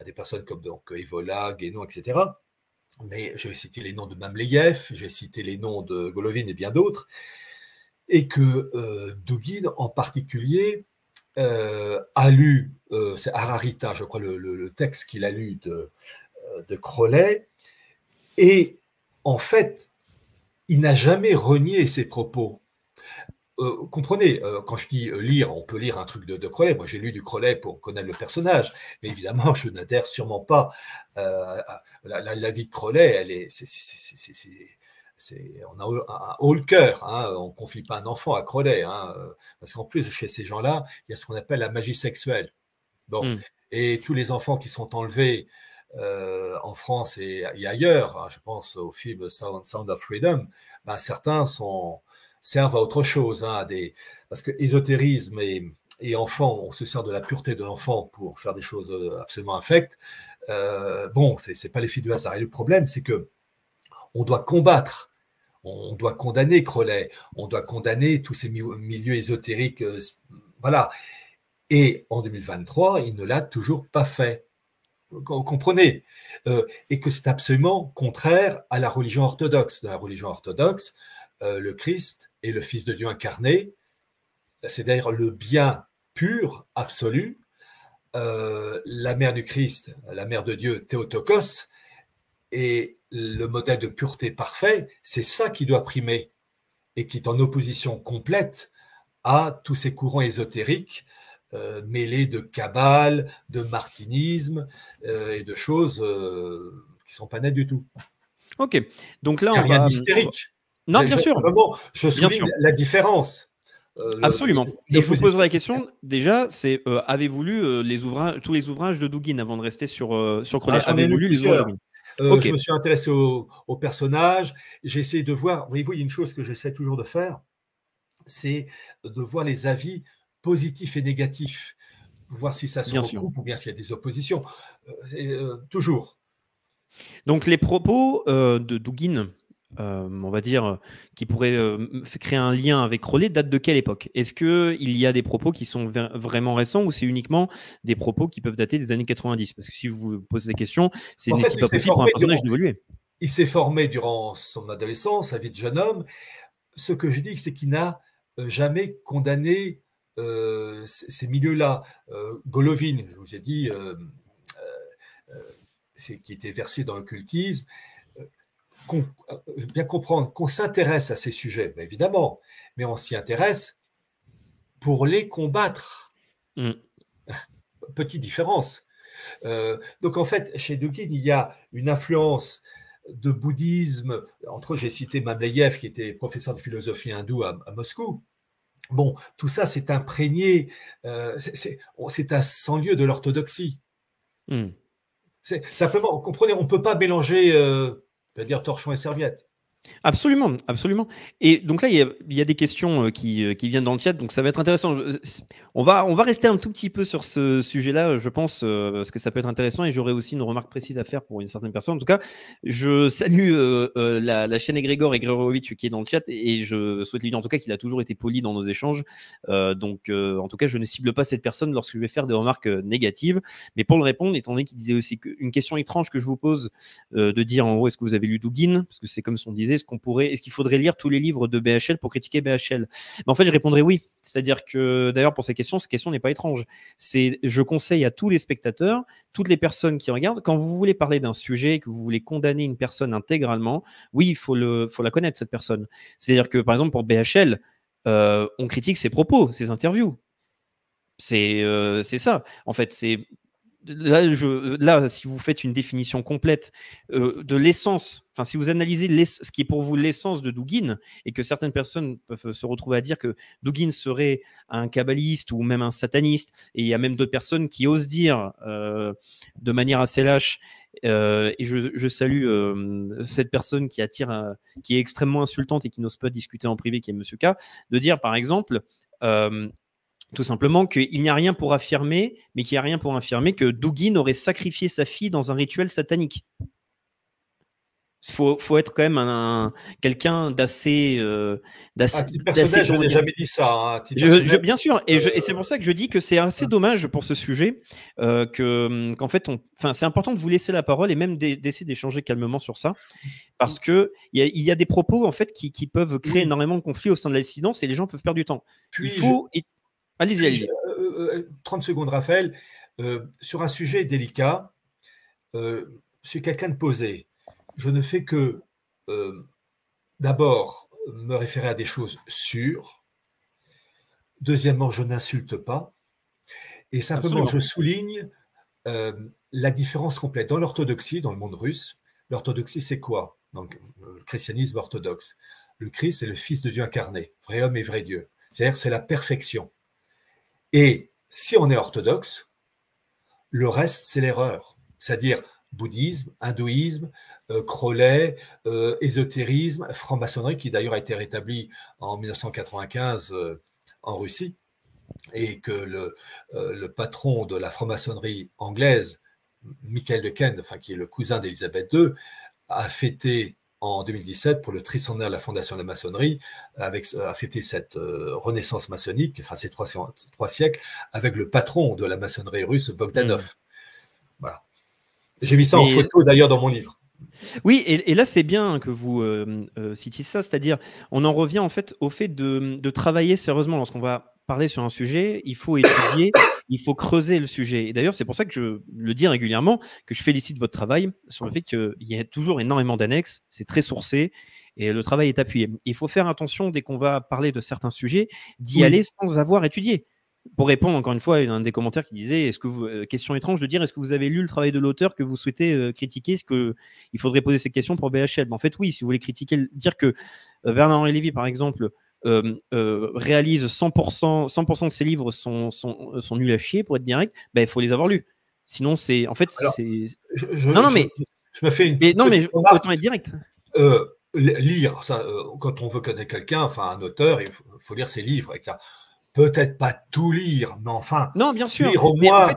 à des personnes comme donc Evola, Guénon, etc. Mais je vais citer les noms de Mamleyev, j'ai cité les noms de Golovin et bien d'autres et que euh, en particulier euh, a lu, euh, c'est Hararita, je crois, le, texte qu'il a lu de, de Crowley, et en fait, il n'a jamais renié ses propos. euh, comprenez, euh, quand je dis lire, on peut lire un truc de, de Crowley. Moi, j'ai lu du Crowley pour connaître le personnage, mais évidemment, je n'adhère sûrement pas à la, vie de Crowley. Elle est, on a un haut le cœur. Hein, on confie pas un enfant à Crowley, hein, parce qu'en plus, chez ces gens-là, il y a ce qu'on appelle la magie sexuelle. Bon, hmm. et tous les enfants qui sont enlevés euh, en France et, ailleurs, hein, je pense au film Sound, of Freedom, ben, certains servent à autre chose, hein, parce que ésotérisme et, et enfant, on se sert de la pureté de l'enfant pour faire des choses euh, absolument infectes. Euh, bon, c'est n'est pas les filles du hasard. Et le problème, c'est que on doit combattre, on doit condamner Crowley, on doit condamner tous ces milieux ésotériques, voilà. Et en 2023, il ne l'a toujours pas fait comprenez euh, Et que c'est absolument contraire à la religion orthodoxe. Dans la religion orthodoxe, euh, le Christ est le Fils de Dieu incarné, c'est d'ailleurs le bien pur, absolu. Euh, la mère du Christ, la mère de Dieu, Théotokos, et le modèle de pureté parfait, c'est ça qui doit primer et qui est en opposition complète à tous ces courants ésotériques euh, mêlé de cabale, de martinisme euh, et de choses euh, qui sont pas nettes du tout.
Ok, donc là,
on rien d'hystérique.
Non, bien sûr.
je souligne la différence.
Absolument. et je vous poserai la question, déjà, c'est avez-vous lu les ouvrages, tous les ouvrages de Douguin avant de rester sur, sur Crowley
ah, Avez-vous lu les ouvrages Je me suis intéressé au, au personnage. J'ai essayé de voir, voyez-vous, il y a une chose que j'essaie toujours de faire, c'est de voir les avis positif et négatif, pour voir si ça se regroupe ou bien s'il y a des oppositions. Euh, euh, toujours.
Donc les propos euh, de Douguin, on va dire, qui pourraient créer un lien avec Rollet, datent de quelle époque? Est-ce qu'il y a des propos qui sont vraiment récents ou c'est uniquement des propos qui peuvent dater des années 90 Parce que si vous vous posez des questions, c'est pas possible pour un personnage d'évoluer.
Il s'est formé durant son adolescence, sa vie de jeune homme. Ce que je dis, c'est qu'il n'a jamais condamné ces milieux-là. Euh, Golovin, je vous ai dit, euh, qui était versé dans l'occultisme, bien comprendre qu'on s'intéresse à ces sujets, ben, évidemment, mais on s'y intéresse pour les combattre. Mm. Petite différence. donc en fait, chez Dugin, il y a une influence de bouddhisme. Entre autres, j'ai cité Mamleyev, qui était professeur de philosophie hindoue à Moscou. Bon, tout ça, c'est imprégné, euh, c'est un sans-lieu de l'orthodoxie. Hmm. Simplement, comprenez, on ne peut pas mélanger, euh, dire, torchon et serviette.
Absolument, absolument. Et donc là, il y a, des questions euh, qui, euh, qui, viennent dans le chat, donc ça va être intéressant. On va, on va rester un tout petit peu sur ce sujet-là, je pense, euh, parce que ça peut être intéressant et j'aurai aussi une remarque précise à faire pour une certaine personne. En tout cas, je salue la, chaîne Egrégor Egregorovitch qui est dans le chat et je souhaite lui dire en tout cas qu'il a toujours été poli dans nos échanges. donc, en tout cas, je ne cible pas cette personne lorsque je vais faire des remarques négatives. Mais pour le répondre, étant donné qu'il disait aussi qu'une question étrange que je vous pose, de dire en haut, est-ce que vous avez lu Dugin? Parce que c'est comme son disait, est-ce qu'on pourrait, est-ce qu'il faudrait lire tous les livres de BHL pour critiquer BHL Mais En fait, je répondrais oui. C'est-à-dire que, d'ailleurs, pour ces questions, cette question n'est pas étrange. C'est, je conseille à tous les spectateurs, toutes les personnes qui regardent, quand vous voulez parler d'un sujet, que vous voulez condamner une personne intégralement, oui, il faut la connaître cette personne. C'est-à-dire que, par exemple, pour BHL, euh, on critique ses propos, ses interviews. C'est euh, c'est ça. En fait, c'est là, si vous faites une définition complète euh, de l'essence, enfin, si vous analysez ce qui est pour vous l'essence de Dugin, et que certaines personnes peuvent se retrouver à dire que Dugin serait un kabbaliste ou même un sataniste, et il y a même d'autres personnes qui osent dire euh, de manière assez lâche, euh, et je, je salue cette personne qui attire, qui est extrêmement insultante et qui n'ose pas discuter en privé, qui est Monsieur K, de dire par exemple, tout simplement qu'il n'y a rien pour affirmer, mais qu'il n'y a rien pour affirmer que Dugin aurait sacrifié sa fille dans un rituel satanique. Il faut, être quand même un, quelqu'un d'assez. Euh,
personnel, je n'ai jamais dit ça. Hein,
bien sûr, et, c'est pour ça que je dis que c'est assez dommage pour ce sujet, euh, que, qu'en fait, c'est important de vous laisser la parole et même d'essayer d'échanger calmement sur ça, parce qu'il y, a, il y a des propos en fait qui, peuvent créer énormément de conflits au sein de la dissidence et les gens peuvent perdre du temps.
Puis il faut. Allez-y, allez-y. 30 secondes, Raphaël. Euh, sur un sujet délicat, euh, je suis quelqu'un de posé. Je ne fais que, euh, d'abord, me référer à des choses sûres, Deuxièmement, je n'insulte pas. Et simplement, je souligne euh, la différence complète. Dans l'orthodoxie, dans le monde russe, l'orthodoxie, c'est quoi? Donc, le christianisme orthodoxe. Le Christ, c'est le Fils de Dieu incarné, vrai homme et vrai Dieu. C'est-à-dire, c'est la perfection. Et si on est orthodoxe, le reste, c'est l'erreur. C'est-à-dire bouddhisme, hindouisme, euh, euh, ésotérisme, franc-maçonnerie, qui d'ailleurs a été rétabli en 1995 euh, en Russie, et que le, le patron de la franc-maçonnerie anglaise, Michael de Ken, enfin, qui est le cousin d'Elisabeth II, a fêté en 2017 pour le tricentenaire de la fondation de la maçonnerie, avec, a fêté cette renaissance maçonnique, enfin ces trois, trois, siècles, avec le patron de la maçonnerie russe, Bogdanov. Mmh. Voilà. J'ai mis ça en photo d'ailleurs dans mon livre.
Oui, et, là c'est bien que vous euh, euh, citiez ça, c'est-à-dire on en revient en fait au fait de, travailler sérieusement lorsqu'on va parler sur un sujet, il faut étudier, il faut creuser le sujet. Et d'ailleurs c'est pour ça que je le dis régulièrement, que je félicite votre travail sur le fait qu'il y a toujours énormément d'annexes, c'est très sourcé et le travail est appuyé. Il faut faire attention dès qu'on va parler de certains sujets, d'y aller sans avoir étudié pour répondre encore une fois à un des commentaires qui disait est-ce que vous, euh, question étrange de dire est-ce que vous avez lu le travail de l'auteur que vous souhaitez euh, critiquer? Est-ce que il faudrait poser ces questions pour BHL En fait, oui. Si vous voulez critiquer, dire que euh, Bernard-Henri Lévy, par exemple, réalise 100%, 100 de ses livres sont, sont, sont, nuls à chier, pour être direct, ben, il faut les avoir lus. Sinon, c'est en fait, c'est.
non, non, mais je, me fais une. Mais,
non, mais autant être direct.
lire, ça, quand on veut connaître quelqu'un, enfin un auteur, il faut, lire ses livres, etc peut-être pas tout lire, mais enfin,
non, bien sûr.
lire au moins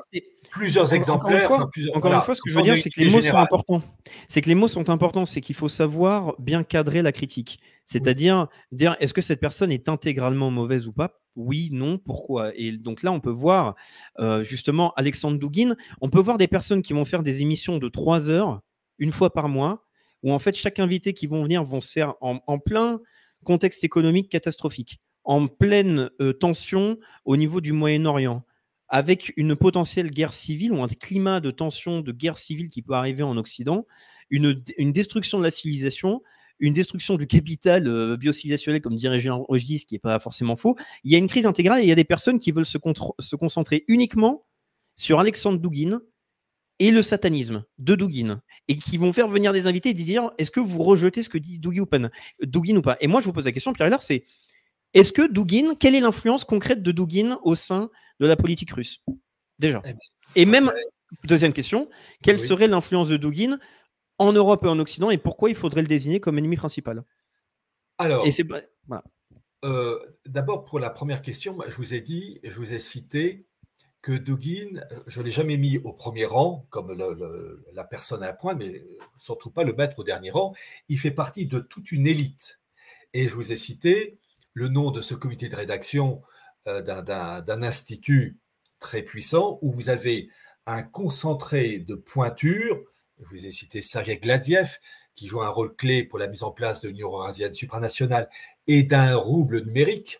plusieurs exemplaires.
Encore une fois, ce que je veux dire, c'est que les mots sont importants. C'est que les mots sont importants, c'est qu'il faut savoir bien cadrer la critique. C'est-à-dire dire, est-ce que cette personne est intégralement mauvaise ou pas? Oui, non, pourquoi? Et donc là, on peut voir euh, justement Alexandre Douguin, on peut voir des personnes qui vont faire des émissions de trois heures, une fois par mois, où en fait, chaque invité qui vont venir vont se faire en plein contexte économique catastrophique en pleine euh, tension au niveau du Moyen-Orient, avec une potentielle guerre civile ou un climat de tension, de guerre civile qui peut arriver en Occident, une, destruction de la civilisation, une destruction du capital euh, biocivilisationnel, comme dirait Jean Rogis, ce qui n'est pas forcément faux. Il y a une crise intégrale et il y a des personnes qui veulent se, concentrer uniquement sur Alexandre Douguin et le satanisme de Douguin et qui vont faire venir des invités et dire est-ce que vous rejetez ce que dit Douguin ou pas, Douguin ou pas? Et moi, je vous pose la question, Pierre Hillard, c'est est-ce que Douguin, quelle est l'influence concrète de Douguin au sein de la politique russe? Déjà. Eh ben, et même, deuxième question, quelle serait l'influence de Douguin en Europe et en Occident et pourquoi il faudrait le désigner comme ennemi principal?
Alors, euh, d'abord pour la première question, je vous ai dit, je vous ai cité que Douguin, je ne l'ai jamais mis au premier rang comme la personne à la pointe, mais surtout pas le mettre au dernier rang. Il fait partie de toute une élite. Et je vous ai cité le nom de ce comité de rédaction euh, d'un institut très puissant où vous avez un concentré de pointure. Je vous ai cité Sergei Gladiev, qui joue un rôle clé pour la mise en place de l'Union eurasienne supranationale et d'un rouble numérique.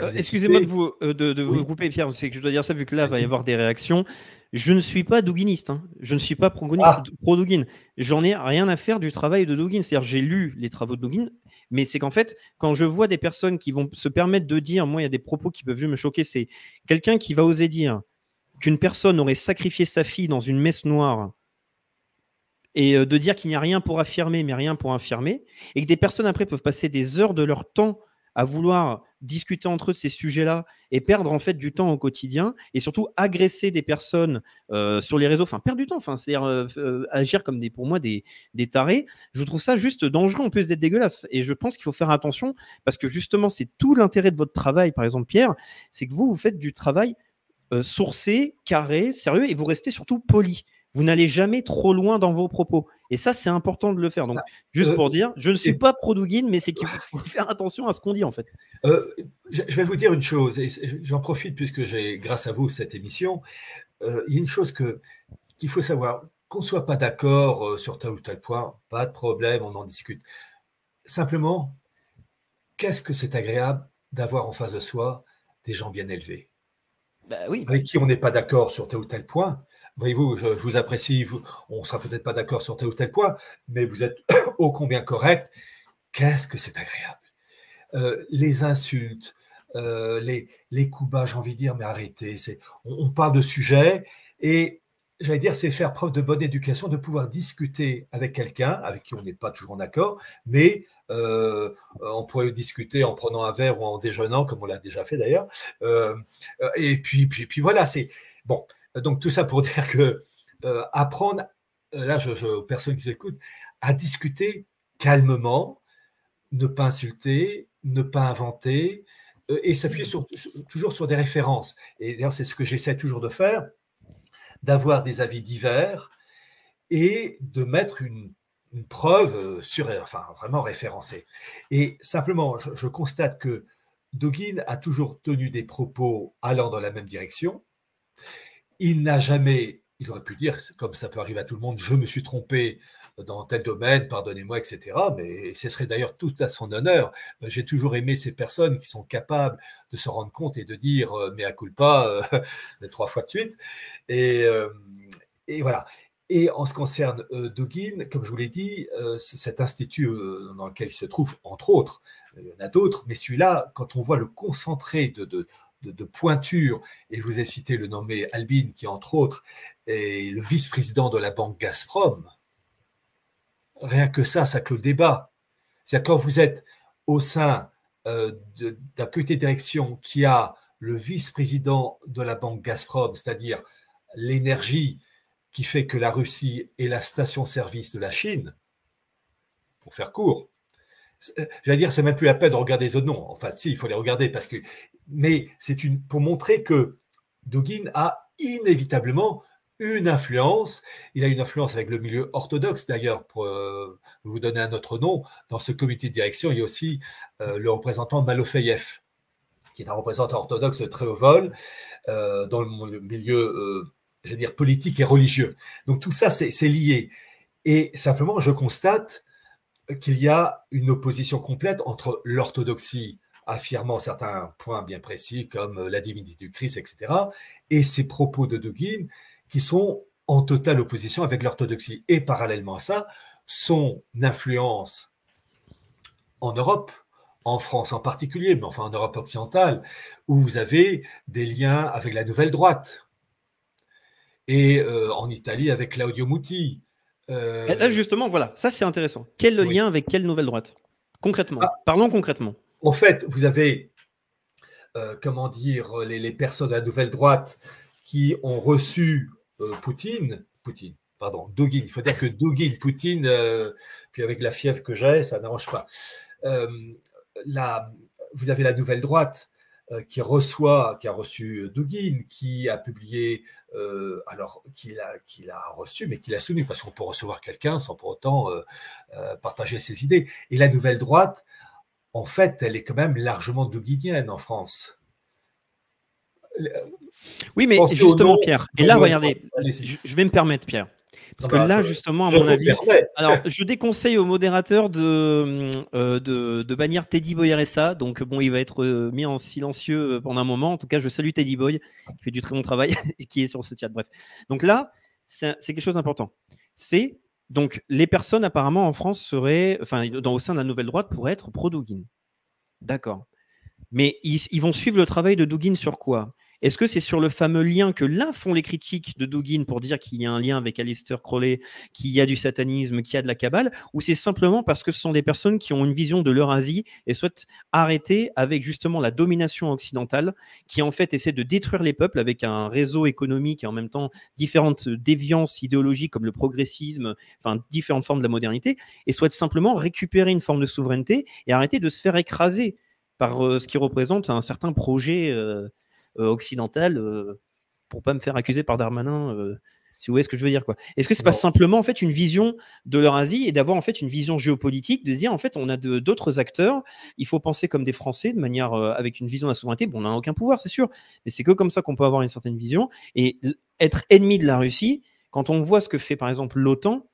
Euh, excusez-moi de vous, euh, de, vous couper, Pierre, c'est que je dois dire ça vu que là, il va y avoir des réactions. Je ne suis pas douguiniste, hein. je ne suis pas ah. pro-Douguin. J'en ai rien à faire du travail de Douguin. C'est-à-dire, j'ai lu les travaux de Douguin, mais c'est qu'en fait, quand je vois des personnes qui vont se permettre de dire, moi, il y a des propos qui peuvent me choquer, c'est quelqu'un qui va oser dire qu'une personne aurait sacrifié sa fille dans une messe noire et euh, de dire qu'il n'y a rien pour affirmer, mais rien pour infirmer, et que des personnes après peuvent passer des heures de leur temps à vouloir discuter entre eux ces sujets-là et perdre en fait du temps au quotidien et surtout agresser des personnes euh, sur les réseaux, enfin perdre du temps, enfin c'est-à-dire euh, euh, agir comme des pour moi des, tarés. Je trouve ça juste dangereux, on peut être dégueulasse et je pense qu'il faut faire attention parce que justement c'est tout l'intérêt de votre travail, par exemple Pierre, c'est que vous vous faites du travail sourcé, carré, sérieux et vous restez surtout poli vous n'allez jamais trop loin dans vos propos. Et ça, c'est important de le faire. Donc, bah, juste euh, pour dire, je ne suis pas pro Douguin, mais c'est qu'il faut faire attention à ce qu'on dit, en fait.
Euh, je vais vous dire une chose, et j'en profite puisque j'ai, grâce à vous, cette émission. Euh, il y a une chose que, qu'il faut savoir. Qu'on ne soit pas d'accord sur tel ou tel point, pas de problème, on en discute. Simplement, qu'est-ce que c'est agréable d'avoir en face de soi des gens bien élevés?
Bah oui.
avec qui on n'est pas d'accord sur tel ou tel point, voyez-vous, je, vous apprécie, on ne sera peut-être pas d'accord sur tel ou tel point, mais vous êtes ô combien correct. Qu'est-ce que c'est agréable. Euh, les insultes, euh, les, les coups bas, j'ai envie de dire, mais arrêtez, on, on parle de sujets et j'allais dire, c'est faire preuve de bonne éducation, de pouvoir discuter avec quelqu'un avec qui on n'est pas toujours d'accord, mais euh, on pourrait discuter en prenant un verre ou en déjeunant, comme on l'a déjà fait d'ailleurs. Et puis, puis, puis voilà, c'est bon. Donc tout ça pour dire que euh, apprendre, là, je, je, aux personnes qui s'écoutent, à discuter calmement, ne pas insulter, ne pas inventer, et s'appuyer toujours sur des références. Et d'ailleurs, c'est ce que j'essaie toujours de faire d'avoir des avis divers et de mettre une, preuve euh, sur, enfin, vraiment référencée. Et simplement, je, constate que Dugin a toujours tenu des propos allant dans la même direction. Il n'a jamais, il aurait pu dire, comme ça peut arriver à tout le monde, je me suis trompé dans tel domaine, pardonnez-moi, etc. Mais ce serait d'ailleurs tout à son honneur. J'ai toujours aimé ces personnes qui sont capables de se rendre compte et de dire euh, mais à culpa euh, trois fois de suite. Et, euh, et, voilà. Et en ce qui concerne euh, Dugin, comme je vous l'ai dit, cet institut dans lequel il se trouve, entre autres, il y en a d'autres, mais celui-là, quand on voit le concentré de, de, pointure, et je vous ai cité le nommé Albin, qui entre autres est le vice-président de la banque Gazprom, rien que ça, ça clôt le débat. C'est-à-dire quand vous êtes au sein euh, d'un comité direction qui a le vice-président de la banque Gazprom, c'est-à-dire l'énergie qui fait que la Russie est la station-service de la Chine, pour faire court. J'allais dire, c'est même plus la peine de regarder les autres noms. Enfin, si, il faut les regarder parce que. Mais c'est une pour montrer que Dugin a inévitablement une influence. Il a une influence avec le milieu orthodoxe, d'ailleurs, pour euh, vous donner un autre nom. Dans ce comité de direction, il y a aussi euh, le représentant Malofeyev, qui est un représentant orthodoxe très haut vol euh, dans le milieu, dire, politique et religieux. Donc tout ça, c'est lié. Et simplement, je constate qu'il y a une opposition complète entre l'orthodoxie affirmant certains points bien précis comme la divinité du Christ, etc., et ces propos de Dugin qui sont en totale opposition avec l'orthodoxie. Et parallèlement à ça, son influence en Europe, en France en particulier, mais enfin en Europe occidentale, où vous avez des liens avec la nouvelle droite, et euh, en Italie avec Claudio Muti.
Euh, là, justement, voilà, ça c'est intéressant. Quel lien avec quelle nouvelle droite? Concrètement, ah. parlons concrètement.
En fait, vous avez, euh, comment dire, les, les, personnes de la nouvelle droite qui ont reçu euh, Poutine, Poutine, pardon, Dugin, il faut dire que Dugin, Poutine, puis avec la fièvre que j'ai, ça n'arrange pas. Vous avez la nouvelle droite qui reçoit, qui a reçu Dugin, qui a publié, alors qu'il a, qu'il a reçu, mais qu'il a soutenu, parce qu'on peut recevoir quelqu'un sans pour autant partager ses idées. Et la nouvelle droite, en fait, elle est quand même largement duginienne en France.
Oui, mais justement, Pierre, et là, regardez, je vais me permettre, Pierre. Parce que là, justement, à mon avis, alors je déconseille au modérateur de, euh, de, de, bannir Teddy Boy RSA. Donc, bon, il va être euh, mis en silencieux euh, pendant un moment. En tout cas, je salue Teddy Boy, qui fait du très bon travail et qui est sur ce chat. Bref. Donc là, c'est quelque chose d'important. C'est donc les personnes apparemment en France seraient, enfin, dans, au sein de la nouvelle droite, pourraient être pro-Dugin. D'accord. Mais ils, ils, vont suivre le travail de Dugin sur quoi? Est-ce que c'est sur le fameux lien que là font les critiques de Dugin pour dire qu'il y a un lien avec Aleister Crowley, qu'il y a du satanisme, qu'il y a de la cabale, ou c'est simplement parce que ce sont des personnes qui ont une vision de l'Eurasie et souhaitent arrêter avec justement la domination occidentale, qui en fait essaie de détruire les peuples avec un réseau économique et en même temps différentes déviances idéologiques comme le progressisme, enfin différentes formes de la modernité, et souhaitent simplement récupérer une forme de souveraineté et arrêter de se faire écraser par euh, ce qui représente un certain projet euh, occidentale euh, pour pas me faire accuser par Darmanin euh, si vous voyez ce que je veux dire quoi. Est-ce que c'est pas simplement en fait une vision de l'Eurasie et d'avoir en fait une vision géopolitique, de dire en fait on a d'autres acteurs, il faut penser comme des Français de manière avec une vision de la souveraineté. Bon, on n'a aucun pouvoir, c'est sûr, mais c'est que comme ça qu'on peut avoir une certaine vision et être ennemi de la Russie. Quand on voit ce que fait par exemple l'OTAN,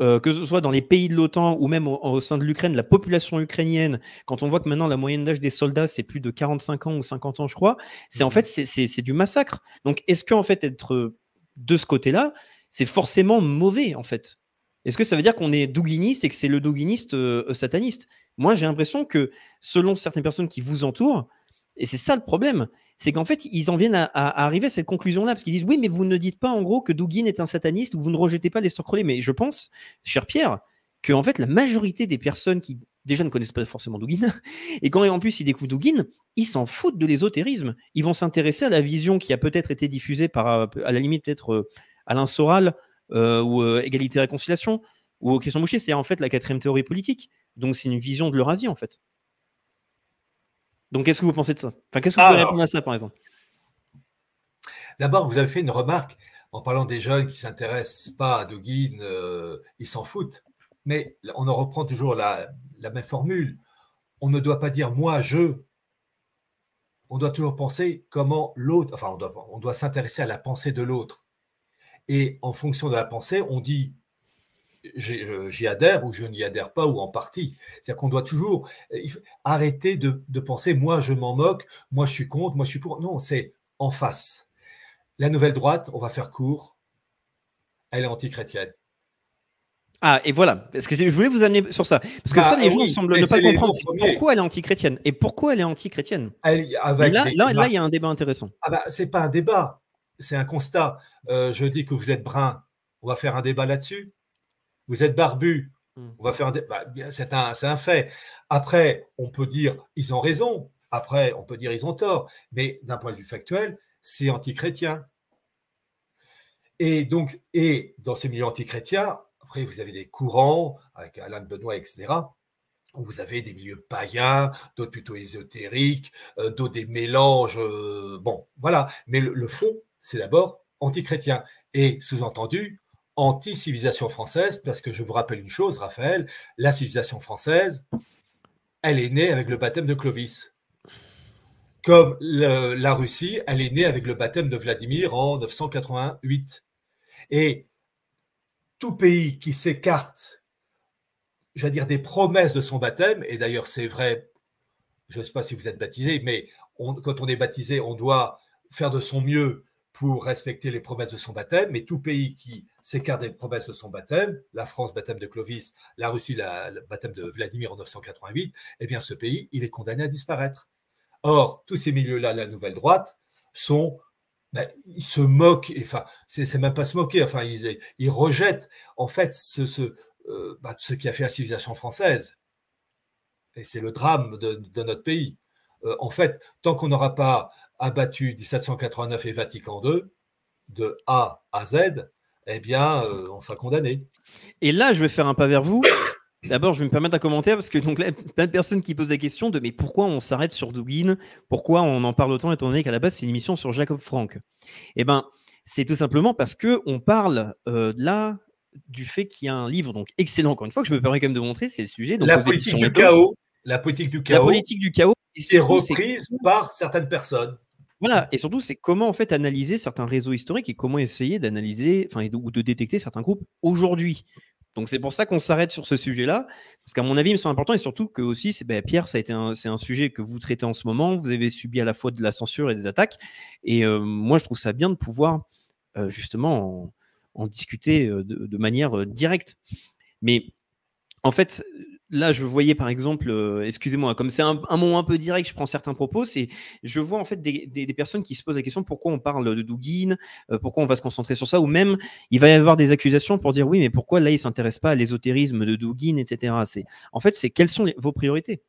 euh, que ce soit dans les pays de l'OTAN ou même au, sein de l'Ukraine, la population ukrainienne, quand on voit que maintenant la moyenne d'âge des soldats, c'est plus de 45 ans ou 50 ans, je crois, c'est en mmh fait, c'est du massacre. Donc, est-ce qu'en fait, être de ce côté-là, c'est forcément mauvais, en fait? Est-ce que ça veut dire qu'on est douguiniste et que c'est le douguiniste euh, sataniste? Moi, j'ai l'impression que, selon certaines personnes qui vous entourent, Et c'est ça le problème. C'est qu'en fait, ils en viennent à, arriver à cette conclusion-là, parce qu'ils disent oui, mais vous ne dites pas en gros que Dugin est un sataniste ou vous ne rejetez pas les Crowley. Mais je pense, cher Pierre, que en fait, la majorité des personnes qui déjà ne connaissent pas forcément Dugin, et quand en plus ils découvrent Dugin, ils s'en foutent de l'ésotérisme. Ils vont s'intéresser à la vision qui a peut-être été diffusée par, à la limite, peut-être euh, Alain Soral euh, ou euh, Égalité et Réconciliation ou aux questions bouchées, c'est-à-dire en fait la quatrième théorie politique. Donc c'est une vision de l'Eurasie en fait. Donc qu'est-ce que vous pensez de ça? Enfin, Qu'est-ce que vous pouvez répondre à ça par exemple?
D'abord, vous avez fait une remarque en parlant des jeunes qui ne s'intéressent pas à Dugin, ils s'en foutent. Mais on en reprend toujours la, la même formule. On ne doit pas dire moi, je. On doit toujours penser comment l'autre, enfin, on doit, on doit s'intéresser à la pensée de l'autre. Et en fonction de la pensée, on dit j'y adhère ou je n'y adhère pas ou en partie. C'est-à-dire qu'on doit toujours arrêter de, de, penser moi je m'en moque, moi je suis contre, moi je suis pour. Non, c'est en face. La nouvelle droite, on va faire court, elle est antichrétienne.
Ah, et voilà, parce que je voulais vous amener sur ça. Parce que ça, bah, les gens semblent ne pas comprendre. Pourquoi elle est anti-chrétienne Et pourquoi elle est anti-chrétienne là, là, il y a un débat intéressant.
Ah bah, c'est pas un débat, c'est un constat. Euh, je dis que vous êtes brun, on va faire un débat là-dessus. Vous êtes barbu, hmm. on va faire un débat. Bah, c'est un, un fait. Après, on peut dire ils ont raison. Après, on peut dire ils ont tort. Mais d'un point de vue factuel, c'est anti-chrétien. Et donc, et dans ces milieux anti-chrétiens, après, vous avez des courants, avec Alain de Benoît, etc., où vous avez des milieux païens, d'autres plutôt ésotériques, euh, d'autres des mélanges. Euh, bon, voilà. Mais le, fond, c'est d'abord anti-chrétien. Et sous-entendu, anti-civilisation française, parce que je vous rappelle une chose, Raphaël, la civilisation française, elle est née avec le baptême de Clovis. Comme la Russie, elle est née avec le baptême de Vladimir en 988. Et tout pays qui s'écarte, j'allais dire, des promesses de son baptême, et d'ailleurs c'est vrai, je ne sais pas si vous êtes baptisé, mais quand on est baptisé, on doit faire de son mieux pour respecter les promesses de son baptême, mais tout pays qui s'écarte des promesses de son baptême, la France, baptême de Clovis, la Russie, le baptême de Vladimir en 988, eh bien ce pays, il est condamné à disparaître. Or, tous ces milieux-là, la nouvelle droite, sont ben, il se moque, enfin, c'est même pas se moquer, enfin, il, rejette en fait ce, ce, euh, bah, ce, qui a fait la civilisation française. Et c'est le drame de, notre pays. Euh, en fait, tant qu'on n'aura pas abattu 1789 et Vatican II, de A à Z, eh bien, euh, on sera condamné.
Et là, je vais faire un pas vers vous. D'abord, je vais me permettre un commentaire parce que donc plein de personnes qui posent la question de mais pourquoi on s'arrête sur Dugin Pourquoi on en parle autant étant donné qu'à la base c'est une émission sur Jacob Frank Eh ben, c'est tout simplement parce que on parle euh, là du fait qu'il y a un livre donc excellent encore une fois que je me permets quand même de montrer, c'est le sujet.
la politique du chaos. La politique du chaos.
La politique du chaos.
C'est reprise par certaines personnes.
Voilà, et surtout, c'est comment en fait analyser certains réseaux historiques et comment essayer d'analyser, enfin, ou de détecter certains groupes aujourd'hui. Donc c'est pour ça qu'on s'arrête sur ce sujet-là, parce qu'à mon avis, il me semble important et surtout que aussi, ben, Pierre, c'est un sujet que vous traitez en ce moment. Vous avez subi à la fois de la censure et des attaques, et euh, moi je trouve ça bien de pouvoir euh, justement en, discuter euh, de, manière directe. Mais en fait, là, je voyais par exemple, euh, excusez-moi, comme c'est un, un, moment un peu direct, je prends certains propos, c'est je vois en fait des, personnes qui se posent la question pourquoi on parle de Dugin, euh, pourquoi on va se concentrer sur ça, ou même il va y avoir des accusations pour dire oui, mais pourquoi là il s'intéresse pas à l'ésotérisme de Dugin, etc. C'est en fait c'est quelles sont vos priorités?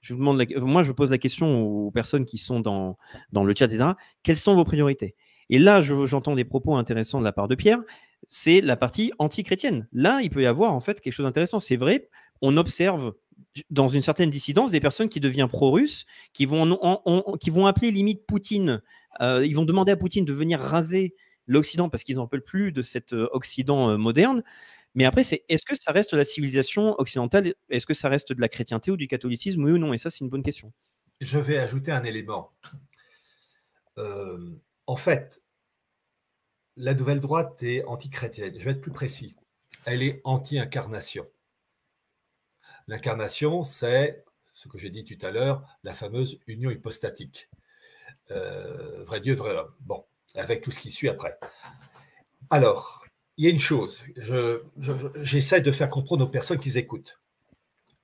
Je vous demande, moi je pose la question aux personnes qui sont dans, dans le chat, etc. Quelles sont vos priorités? Et là, j'entends des propos intéressants de la part de Pierre c'est la partie anti-chrétienne. Là, il peut y avoir en fait quelque chose d'intéressant. C'est vrai, on observe dans une certaine dissidence des personnes qui deviennent pro-russes, qui vont, appeler limite Poutine, euh, ils vont demander à Poutine de venir raser l'Occident parce qu'ils n'en peuvent plus de cet euh, Occident euh, moderne. Mais après, est-ce que ça reste la civilisation occidentale? Est-ce que ça reste de la chrétienté ou du catholicisme, oui ou non? Et ça, c'est une bonne question.
Je vais ajouter un élément. en fait, la nouvelle droite est anti-chrétienne. Je vais être plus précis. Elle est anti-incarnation. L'incarnation, c'est ce que j'ai dit tout à l'heure, la fameuse union hypostatique. Euh, vrai Dieu, vrai homme. Bon, avec tout ce qui suit après. Alors, il y a une chose, j'essaie de faire comprendre aux personnes qui écoutent.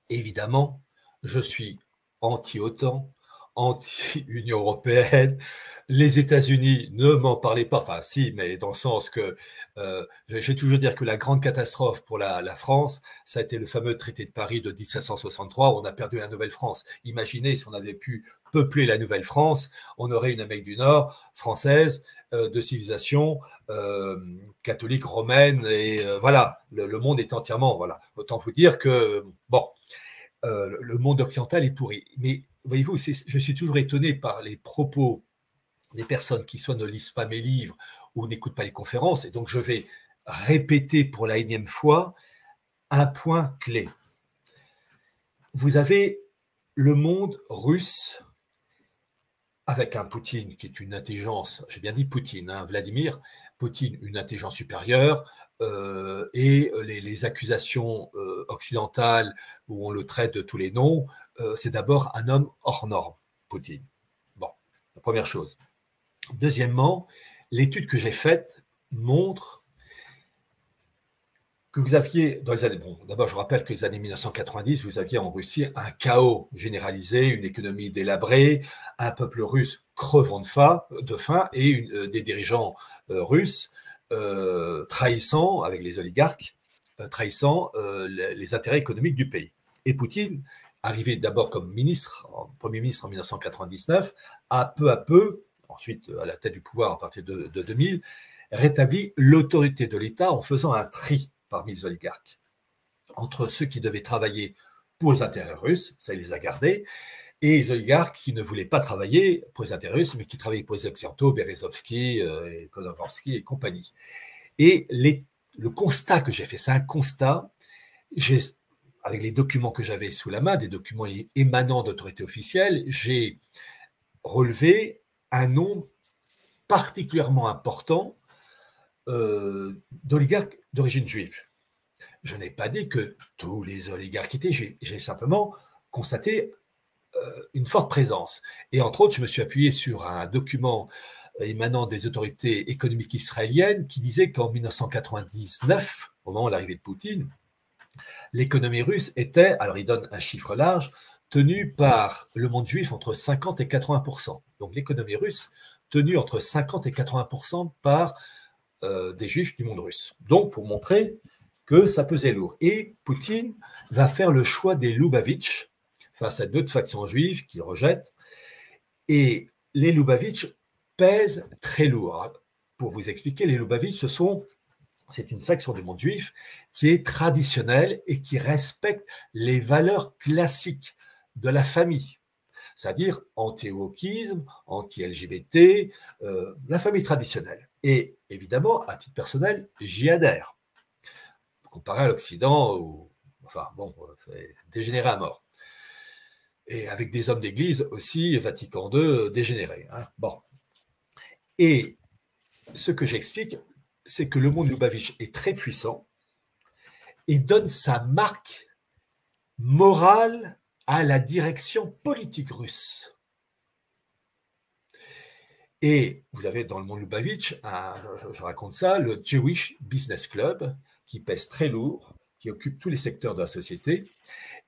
Évidemment, je suis anti-OTAN, anti-Union européenne. Les États-Unis, ne m'en parlez pas. Enfin, si, mais dans le sens que euh, je vais toujours dire que la grande catastrophe pour la, France, ça a été le fameux traité de Paris de 1763. Où on a perdu la Nouvelle-France. Imaginez si on avait pu peupler la Nouvelle-France, on aurait une Amérique du Nord française euh, de civilisation euh, catholique romaine et voilà, le, le, monde est entièrement voilà. Autant vous dire que bon, le monde occidental est pourri. Mais voyez-vous, je suis toujours étonné par les propos des personnes qui soit ne lisent pas mes livres ou n'écoutent pas les conférences. Et donc, je vais répéter pour la énième fois un point clé. Vous avez le monde russe avec un Poutine qui est une intelligence, j'ai bien dit Poutine, hein, Vladimir, Poutine, une intelligence supérieure, euh, et les, accusations euh, occidentales où on le traite de tous les noms, euh, c'est d'abord un homme hors norme, Poutine. Bon, première chose. Deuxièmement, l'étude que j'ai faite montre que vous aviez, dans les années, bon, d'abord je rappelle que les années 1990, vous aviez en Russie un chaos généralisé, une économie délabrée, un peuple russe crevant de faim, de faim et euh, des dirigeants euh, russes euh, trahissant, avec les oligarques, trahissant les, intérêts économiques du pays. Et Poutine, arrivé d'abord comme ministre, Premier ministre en 1999, a peu à peu ensuite à la tête du pouvoir à partir de, 2000, rétablit l'autorité de l'État en faisant un tri parmi les oligarques entre ceux qui devaient travailler pour les intérêts russes, ça il les a gardés, et les oligarques qui ne voulaient pas travailler pour les intérêts russes, mais qui travaillaient pour les Occidentaux, Berezovsky, euh, Kodovorsky et compagnie. Et le constat que j'ai fait, c'est un constat, avec les documents que j'avais sous la main, des documents émanant d'autorités officielles, j'ai relevé un nombre particulièrement important euh, d'oligarques d'origine juive. Je n'ai pas dit que tous les oligarques étaient juifs, j'ai simplement constaté euh, une forte présence. Et entre autres, je me suis appuyé sur un document émanant des autorités économiques israéliennes qui disait qu'en 1999, au moment de l'arrivée de Poutine, l'économie russe était, alors il donne un chiffre large, tenue par le monde juif entre 50 et 80% Donc l'économie russe tenue entre 50 et 80% par euh, des juifs du monde russe. Donc pour montrer que ça pesait lourd. Et Poutine va faire le choix des Lubavitch face à d'autres factions juives qu'il rejette. Et les Lubavitch pèsent très lourd. Pour vous expliquer, les Lubavitch, ce sont c'est une faction du monde juif qui est traditionnelle et qui respecte les valeurs classiques de la famille, c'est-à-dire anti-wokisme, anti-LGBT, euh, la famille traditionnelle. Et évidemment, à titre personnel, j'y adhère. Comparé à l'Occident, où, enfin bon, c'est dégénéré à mort. Et avec des hommes d'église aussi, Vatican II dégénéré. Hein. Bon. Et ce que j'explique, c'est que le monde Lubavitch est très puissant et donne sa marque morale à la direction politique russe. Et vous avez dans le monde Lubavitch, je raconte ça, le Jewish Business Club, qui pèse très lourd, qui occupe tous les secteurs de la société,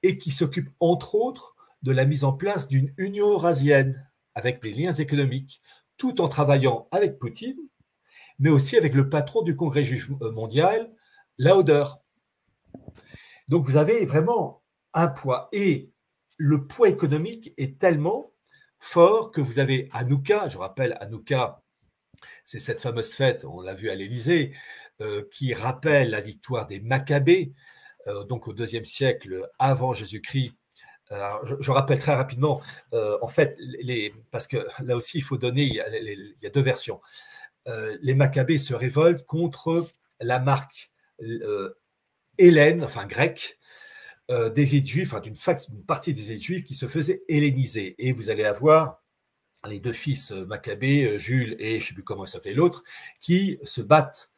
et qui s'occupe entre autres de la mise en place d'une union eurasienne avec des liens économiques, tout en travaillant avec Poutine, mais aussi avec le patron du Congrès juif mondial, Lauder. Donc vous avez vraiment un poids. Et le poids économique est tellement fort que vous avez Hanouka, je rappelle Hanouka, c'est cette fameuse fête, on l'a vu à l'Élysée, euh, qui rappelle la victoire des Maccabées, euh, donc au deuxième siècle avant Jésus-Christ. Je, rappelle très rapidement, euh, en fait, parce que là aussi il faut donner, il y a, deux versions. les Maccabées se révoltent contre la marque hélène, enfin grecque, euh, des élites juifs, d'une partie des élites juifs qui se faisaient helléniser. Et vous allez avoir les deux fils euh, Maccabée, euh, Jules et je ne sais plus comment s'appelait l'autre, qui se battent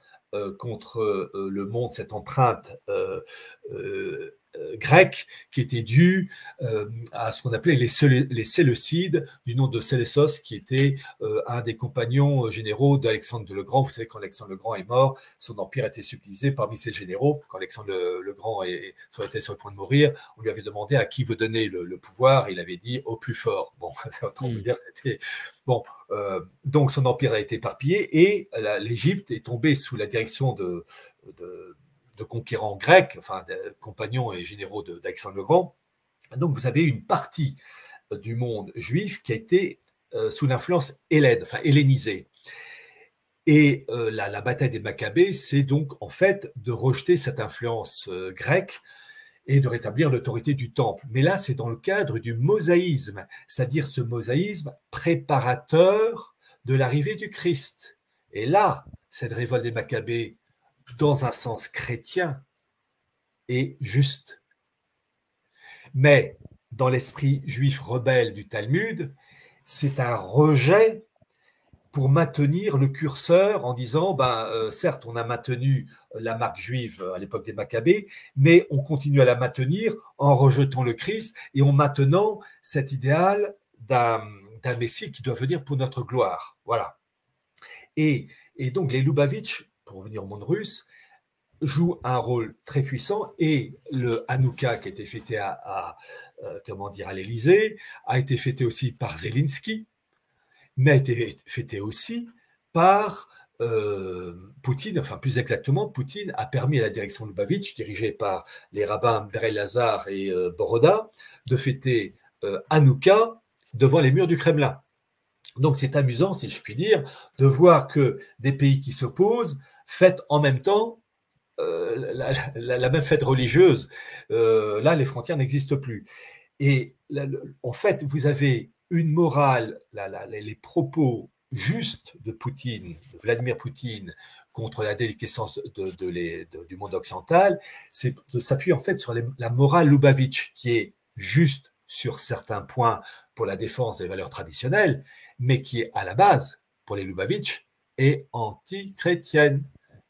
contre le monde, cette empreinte euh, grec qui était dû euh, à ce qu'on appelait les, les Séleucides, du nom de Sélésos, qui était euh, un des compagnons généraux d'Alexandre le Grand. Vous savez, quand Alexandre le Grand est mort, son empire a été subdivisé parmi ses généraux. Quand Alexandre le, Grand est, était sur le point de mourir, on lui avait demandé à qui veut donner le, pouvoir. Il avait dit au plus fort. Bon, autant vous hmm. dire, c'était. Bon, donc son empire a été éparpillé et l'Égypte est tombée sous la direction de, de de conquérants grecs, enfin compagnons et généraux d'Alexandre le Grand. Donc vous avez une partie euh, du monde juif qui a été euh, sous l'influence hellène, enfin hellénisée. Et euh, la, bataille des Maccabées, c'est donc en fait de rejeter cette influence grecque et de rétablir l'autorité du temple. Mais là, c'est dans le cadre du mosaïsme, c'est-à-dire ce mosaïsme préparateur de l'arrivée du Christ. Et là, cette révolte des Maccabées dans un sens chrétien et juste. Mais dans l'esprit juif rebelle du Talmud, c'est un rejet pour maintenir le curseur en disant, ben, euh, certes, on a maintenu la marque juive à l'époque des Maccabées, mais on continue à la maintenir en rejetant le Christ et en maintenant cet idéal d'un Messie qui doit venir pour notre gloire. Voilà. Et, et donc les Lubavitch pour revenir au monde russe, joue un rôle très puissant et le Hanouka qui a été fêté à, euh, comment dire à l'Élysée a été fêté aussi par Zelensky, mais a été fêté aussi par euh, Poutine, enfin plus exactement, Poutine a permis à la direction Lubavitch, dirigée par les rabbins Berel Lazar et euh, Boroda, de fêter Hanouka devant les murs du Kremlin. Donc c'est amusant, si je puis dire, de voir que des pays qui s'opposent fêtent en même temps euh, la, même fête religieuse. Euh, là, les frontières n'existent plus. Et en fait, vous avez une morale, les propos justes de Poutine, de Vladimir Poutine, contre la déliquescence de, du monde occidental, c'est de s'appuyer en fait sur la morale Lubavitch, qui est juste sur certains points pour la défense des valeurs traditionnelles, mais qui est à la base, pour les Lubavitch, est anti-chrétienne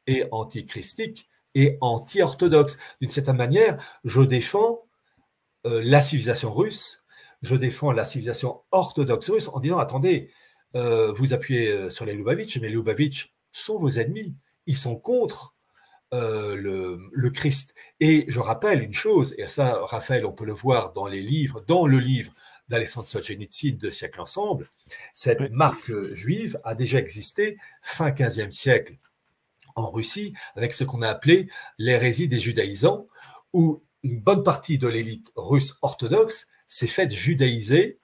et anti-christique et anti-orthodoxe. D'une certaine manière, je défends euh, la civilisation russe, je défends la civilisation orthodoxe russe en disant, attendez, euh, vous appuyez euh, sur les Lubavitch, mais les Lubavitch sont vos ennemis, ils sont contre le, Christ. Et je rappelle une chose, et ça, Raphaël, on peut le voir dans les livres, dans le livre d'Alexandre Solzhenitsyn, Deux siècles ensemble, cette marque juive a déjà existé fin 15e siècle en Russie avec ce qu'on a appelé l'hérésie des judaïsants, où une bonne partie de l'élite russe orthodoxe s'est faite judaïser,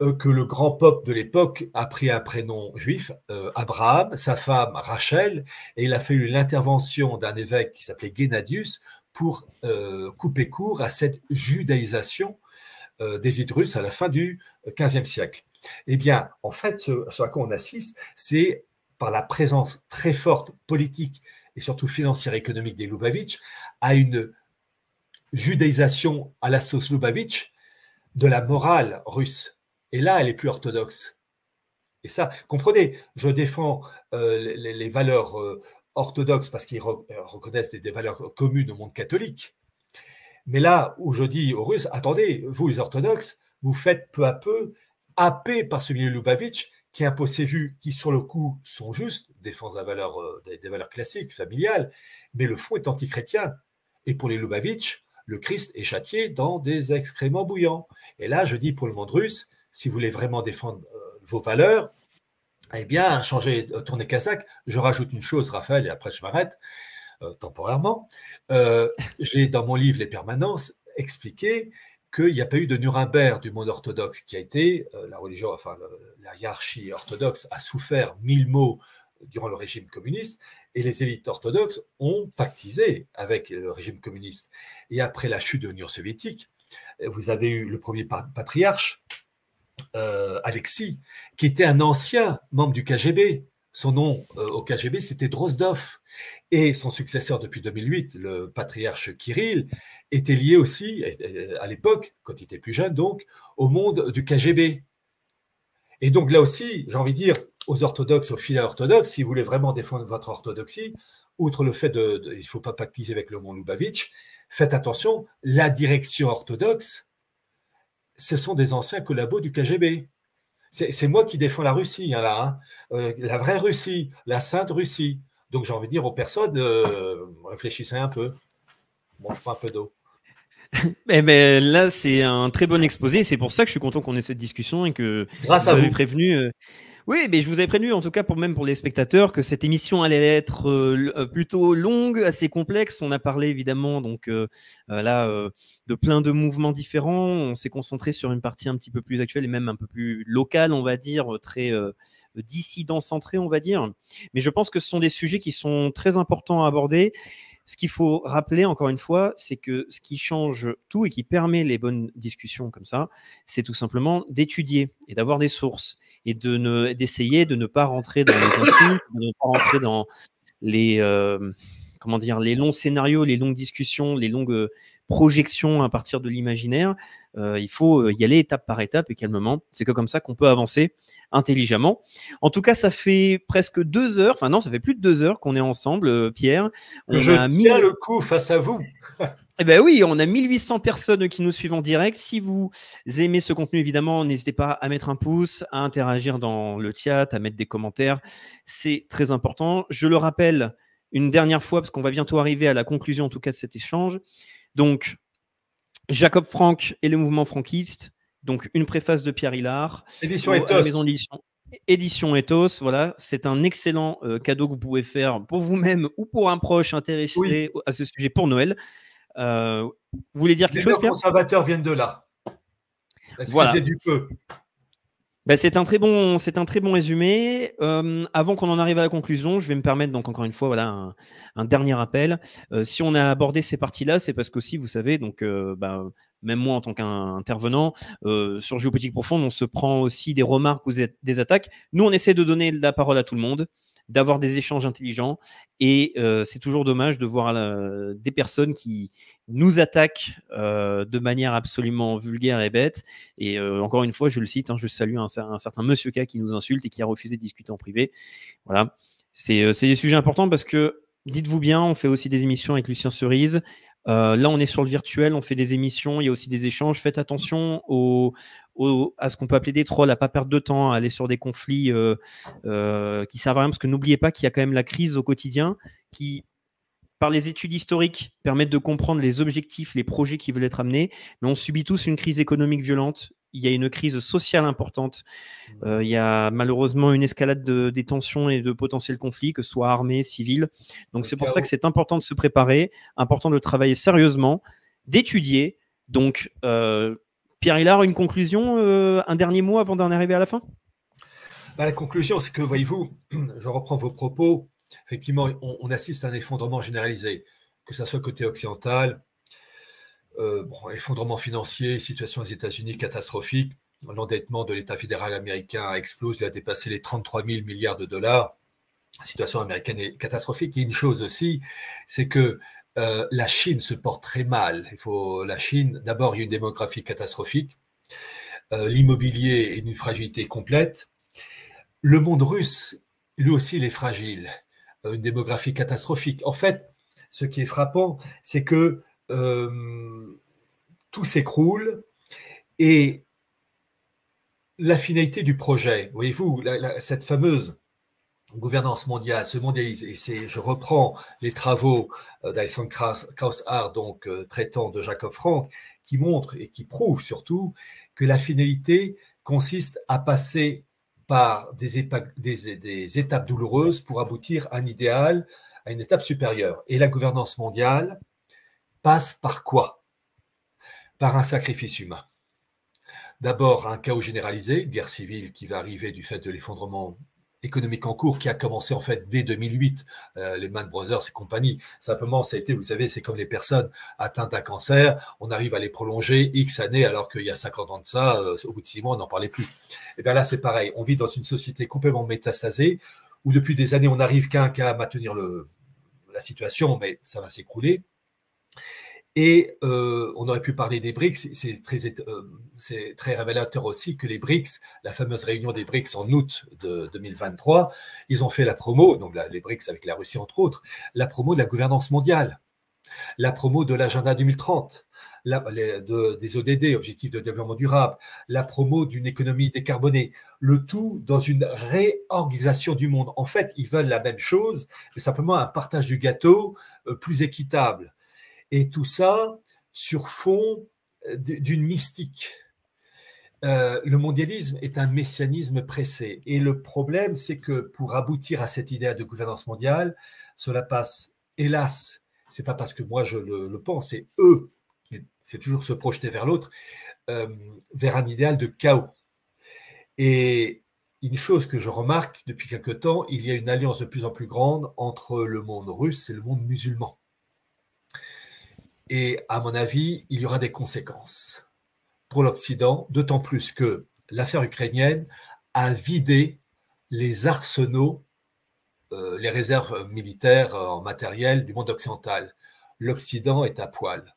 euh, que le grand peuple de l'époque a pris un prénom juif, euh, Abraham, sa femme Rachel, et il a fallu l'intervention d'un évêque qui s'appelait Gennadius pour euh, couper court à cette judaïsation des élites russes à la fin du XVe siècle. Eh bien, en fait, ce, ce à quoi on assiste, c'est par la présence très forte politique et surtout financière et économique des Lubavitch, à une judaïsation à la sauce Lubavitch de la morale russe. Et là, elle est plus orthodoxe. Et ça, comprenez, je défends euh, les, valeurs euh, orthodoxes parce qu'ils reconnaissent des, valeurs communes au monde catholique. Mais là où je dis aux Russes, attendez, vous les orthodoxes, vous faites peu à peu happer par ce milieu Lubavitch qui vues qui, sur le coup, sont justes, défendent euh, des, valeurs classiques, familiales, mais le fond est antichrétien. Et pour les Lubavitch, le Christ est châtié dans des excréments bouillants. Et là, je dis pour le monde russe, si vous voulez vraiment défendre euh, vos valeurs, eh bien, changez, euh, tournez Kazakh. Je rajoute une chose, Raphaël, et après je m'arrête temporairement. J'ai dans mon livre Les Permanences expliqué qu'il n'y a pas eu de Nuremberg du monde orthodoxe, qui a été euh, la religion, enfin la hiérarchie orthodoxe a souffert mille mots durant le régime communiste, et les élites orthodoxes ont pactisé avec le régime communiste. Et après la chute de l'Union soviétique, vous avez eu le premier patriarche, euh, Alexis, qui était un ancien membre du KGB, son nom euh, au KGB, c'était Drozdov. Et son successeur depuis 2008, le patriarche Kirill, était lié aussi, à l'époque, quand il était plus jeune, donc, au monde du KGB. Et donc là aussi, j'ai envie de dire aux orthodoxes, aux fidèles orthodoxes, si vous voulez vraiment défendre votre orthodoxie, outre le fait de, il ne faut pas pactiser avec le mont Lubavitch, faites attention, la direction orthodoxe, ce sont des anciens collabos du KGB. C'est moi qui défends la Russie, hein, là, hein. Euh, la vraie Russie, la sainte Russie. Donc j'ai envie de dire aux personnes, euh, réfléchissez un peu. Bon, je prends un peu d'eau.
eh ben, là, c'est un très bon exposé. C'est pour ça que je suis content qu'on ait cette discussion et que
Grâce
vous
à
avez
vous.
prévenu. Oui, mais je vous avais prévenu, en tout cas pour même pour les spectateurs, que cette émission allait être euh, euh, plutôt longue, assez complexe. On a parlé évidemment donc euh, là de plein de mouvements différents. On s'est concentré sur une partie un petit peu plus actuelle et même un peu plus locale, on va dire, très dissident centré, on va dire. Mais je pense que ce sont des sujets qui sont très importants à aborder. Ce qu'il faut rappeler, encore une fois, c'est que ce qui change tout et qui permet les bonnes discussions comme ça, c'est tout simplement d'étudier et d'avoir des sources et de ne d'essayer de ne pas rentrer dans les insultes, de ne pas rentrer dans les euh, comment dire les longs scénarios, les longues discussions, les longues euh, projections à partir de l'imaginaire. Euh, il faut euh, y aller étape par étape et calmement. C'est que comme ça qu'on peut avancer intelligemment. En tout cas, ça fait presque deux heures, enfin non, ça fait plus de deux heures qu'on est ensemble, Pierre. On
je
a mis
tiens le coup face à vous.
eh ben oui, on a 1800 personnes qui nous suivent en direct. Si vous aimez ce contenu, évidemment, n'hésitez pas à mettre un pouce, à interagir dans le chat, à mettre des commentaires. C'est très important. Je le rappelle une dernière fois, parce qu'on va bientôt arriver à la conclusion, en tout cas, de cet échange. Donc, Jacob Franck et le mouvement franquiste. Donc, une préface de Pierre Hillard
Édition Ethos.
maison d'édition. Édition Ethos, voilà, c'est un excellent euh, cadeau que vous pouvez faire pour vous-même ou pour un proche intéressé
Oui.
à ce sujet pour Noël. Euh, vous voulez dire
Les
quelque chose, Pierre?
conservateurs viennent de là.
Voilà.
du peu.
Ben, c'est un très bon, c'est un très bon résumé. Euh, avant qu'on en arrive à la conclusion, je vais me permettre donc encore une fois, voilà, un, dernier rappel. Euh, si on a abordé ces parties-là, c'est parce qu'aussi, vous savez, donc, euh, ben, même moi en tant qu'intervenant euh, sur Géopolitique Profonde, on se prend aussi des remarques ou des attaques. Nous, on essaie de donner la parole à tout le monde, d'avoir des échanges intelligents, et euh, c'est toujours dommage de voir euh, des personnes qui nous attaquent euh, de manière absolument vulgaire et bête. Et encore une fois, je le cite, hein, je salue un, cer- un certain Monsieur K qui nous insulte et qui a refusé de discuter en privé. Voilà, c'est des sujets importants parce que dites-vous bien, on fait aussi des émissions avec Lucien Cerise. Là, on est sur le virtuel, on fait des émissions, il y a aussi des échanges. Faites attention au, au- à ce qu'on peut appeler des trolls, à pas perdre de temps, à aller sur des conflits euh, euh, qui servent à rien, parce que n'oubliez pas qu'il y a quand même la crise au quotidien qui, par les études historiques, permettent de comprendre les objectifs, les projets qui veulent être amenés. Mais on subit tous une crise économique violente. Il y a une crise sociale importante. Euh, il y a malheureusement une escalade de, des tensions et de potentiels conflits, que ce soit armés, civils. Donc c'est pour ça que c'est important de se préparer, important de travailler sérieusement, d'étudier. Donc, euh, Pierre Hillard, une conclusion, euh, un dernier mot avant d'en arriver à la fin?
Bah, la conclusion, c'est que, voyez-vous, je reprends vos propos, effectivement, on, assiste à un effondrement généralisé, que ce soit côté occidental, euh, effondrement financier, situation aux États-Unis catastrophique, l'endettement de l'État fédéral américain explose, il a dépassé les 33 000 milliards de dollars. La situation américaine est catastrophique. Et une chose aussi, c'est que euh, la Chine se porte très mal. Il faut, la Chine, d'abord, il y a une démographie catastrophique. Euh, L'immobilier est d'une fragilité complète. Le monde russe, lui aussi, il est fragile. Euh, une démographie catastrophique. En fait, ce qui est frappant, c'est que tout s'écroule et la finalité du projet, voyez-vous, cette fameuse gouvernance mondiale se mondialise, et je reprends les travaux euh, d'Alexandre Krauss-Hart, donc euh, traitant de Jacob Frank, qui montrent et qui prouvent surtout que la finalité consiste à passer par des, des étapes douloureuses pour aboutir à un idéal, à une étape supérieure. Et la gouvernance mondiale passe par quoi? Par un sacrifice humain. D'abord, un chaos généralisé, guerre civile qui va arriver du fait de l'effondrement économique en cours qui a commencé en fait dès 2008, euh, les Man Brothers et compagnie. Simplement, ça a été, vous savez, c'est comme les personnes atteintes d'un cancer, on arrive à les prolonger X années alors qu'il y a 50 ans de ça, euh, au bout de 6 mois, on n'en parlait plus. Et bien là, c'est pareil, on vit dans une société complètement métastasée où depuis des années, on n'arrive qu'à qu'à maintenir le, la situation, mais ça va s'écrouler. Et euh, on aurait pu parler des BRICS, c'est très, euh, révélateur aussi que les BRICS, la fameuse réunion des BRICS en août de 2023, ils ont fait la promo, donc les BRICS avec la Russie entre autres, la promo de la gouvernance mondiale, la promo de l'agenda 2030, la, de, des ODD, Objectifs de développement durable, la promo d'une économie décarbonée, le tout dans une réorganisation du monde. En fait, ils veulent la même chose, mais simplement un partage du gâteau euh, plus équitable. Et tout ça sur fond euh, d'une mystique. Euh, le mondialisme est un messianisme pressé. Et le problème, c'est que pour aboutir à cette idée de gouvernance mondiale, cela passe, hélas, c'est pas parce que moi je le, pense, c'est eux, c'est toujours se projeter vers l'autre, euh, vers un idéal de chaos. Et une chose que je remarque depuis quelque temps, il y a une alliance de plus en plus grande entre le monde russe et le monde musulman. Et à mon avis, il y aura des conséquences pour l'Occident, d'autant plus que l'affaire ukrainienne a vidé les arsenaux, euh, les réserves militaires en matériel du monde occidental. L'Occident est à poil.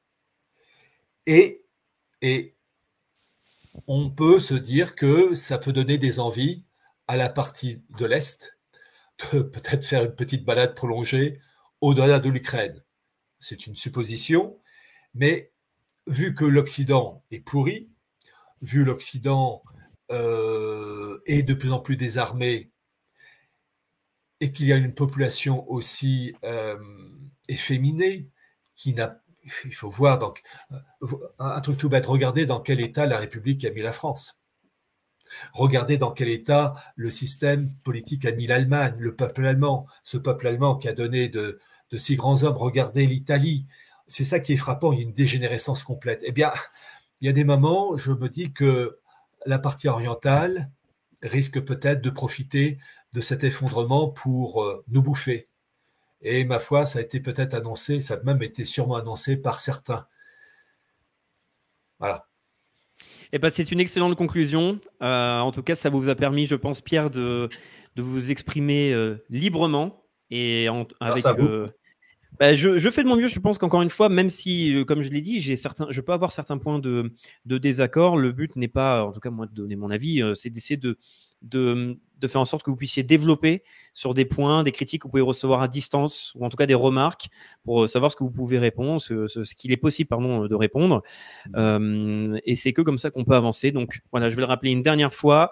Et, et on peut se dire que ça peut donner des envies à la partie de l'Est de peut-être faire une petite balade prolongée au-delà de l'Ukraine. C'est une supposition, mais vu que l'Occident est pourri, vu l'Occident euh, est de plus en plus désarmé et qu'il y a une population aussi euh, efféminée qui n'a il faut voir donc euh, un truc tout bête regardez dans quel état la République a mis la France. Regardez dans quel état le système politique a mis l'Allemagne le peuple allemand. Ce peuple allemand qui a donné de, de si grands hommes regardez l'Italie c'est ça qui est frappant, il y a une dégénérescence complète. Eh bien, il y a des moments, je me dis que la partie orientale risque peut-être de profiter de cet effondrement pour euh, nous bouffer. Et ma foi, ça a été peut-être annoncé, ça a même été sûrement annoncé par certains. Voilà.
Eh ben, c'est une excellente conclusion. Euh, en tout cas, ça vous a permis, je pense, Pierre, de, de vous exprimer euh, librement et avec, bah, je, fais de mon mieux. Je pense qu'encore une fois, même si, euh, comme je l'ai dit, j'ai certains, je peux avoir certains points de, désaccord. Le but n'est pas, en tout cas moi, de donner mon avis, euh, c'est d'essayer de, de, faire en sorte que vous puissiez développer sur des points, des critiques que vous pouvez recevoir à distance, ou en tout cas des remarques pour euh, savoir ce que vous pouvez répondre, ce, qu'il est possible pardon, de répondre. Mmh. et c'est que comme ça qu'on peut avancer. Donc voilà, je vais le rappeler une dernière fois.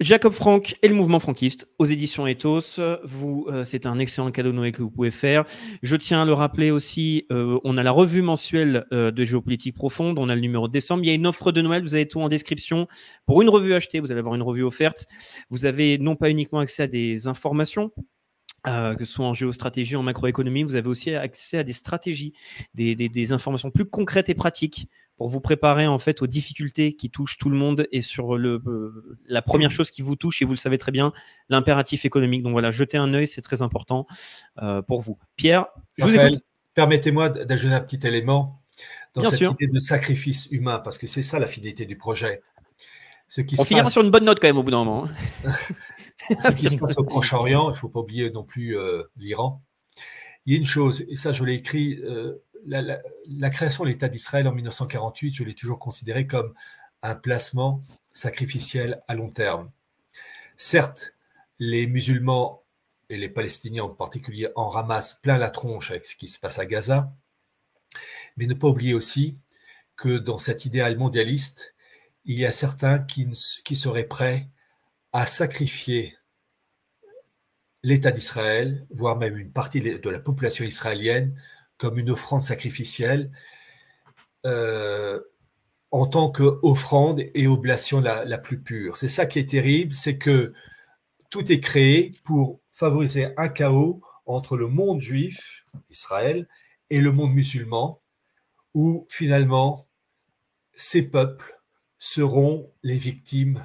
Jacob Franck et le mouvement franquiste aux éditions Ethos. Vous, euh, c'est un excellent cadeau de Noël que vous pouvez faire. Je tiens à le rappeler aussi, euh, on a la revue mensuelle euh, de géopolitique profonde, on a le numéro de décembre. Il y a une offre de Noël, vous avez tout en description. Pour une revue achetée, vous allez avoir une revue offerte. Vous avez non pas uniquement accès à des informations, que ce soit en géostratégie, en macroéconomie, vous avez aussi accès à des stratégies, des, des informations plus concrètes et pratiques pour vous préparer en fait aux difficultés qui touchent tout le monde et sur le, euh, la première chose qui vous touche, et vous le savez très bien, l'impératif économique. Donc voilà, jetez un œil, c'est très important euh, pour vous. Pierre, je vous écoute.
Permettez-moi d'ajouter un petit élément dans cette idée de sacrifice humain, parce que c'est ça la finalité du projet.
Ce qui On finira sur une bonne note quand même au bout d'un moment.
Ce qui se passe au Proche-Orient, il ne faut pas oublier non plus euh, l'Iran. Il y a une chose, et ça je l'ai écrit la, création de l'État d'Israël en 1948, je l'ai toujours considéré comme un placement sacrificiel à long terme. Certes, les musulmans et les Palestiniens en particulier en ramassent plein la tronche avec ce qui se passe à Gaza, mais ne pas oublier aussi que dans cet idéal mondialiste, il y a certains qui seraient prêts à sacrifier l'État d'Israël, voire même une partie de la population israélienne, comme une offrande sacrificielle euh, en tant qu'offrande et oblation la, plus pure. C'est ça qui est terrible, c'est que tout est créé pour favoriser un chaos entre le monde juif, Israël, et le monde musulman, où finalement ces peuples seront les victimes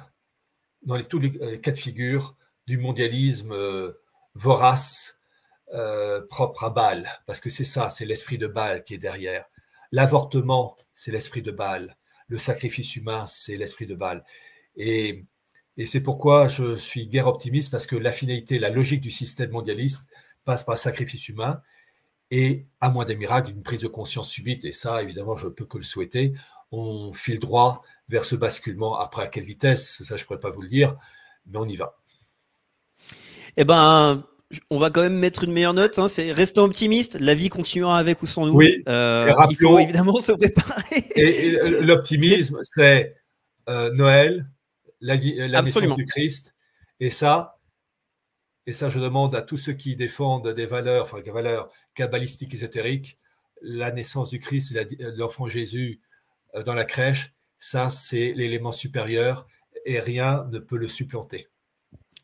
dans les, tous les cas de figure du mondialisme euh, vorace euh, propre à Bâle, parce que c'est ça, c'est l'esprit de Bâle qui est derrière. L'avortement, c'est l'esprit de Bâle. Le sacrifice humain, c'est l'esprit de Bâle. Et, et c'est pourquoi je suis guère optimiste, parce que la finalité, la logique du système mondialiste passe par le sacrifice humain. Et à moins des miracles, une prise de conscience subite, et ça, évidemment, je ne peux que le souhaiter, on file droit vers ce basculement. Après, à quelle vitesse, ça, je ne pourrais pas vous le dire, mais on y va.
Eh ben, on va quand même mettre une meilleure note. Hein, c'est restons optimistes. La vie continuera avec ou sans nous.
Oui.
Euh, il faut évidemment se préparer.
Et, l'optimisme, c'est euh, Noël, la, la naissance du Christ, et ça, et ça, je demande à tous ceux qui défendent des valeurs, enfin des valeurs kabbalistiques ésotériques, la naissance du Christ, l'enfant Jésus euh, dans la crèche, ça, c'est l'élément supérieur et rien ne peut le supplanter.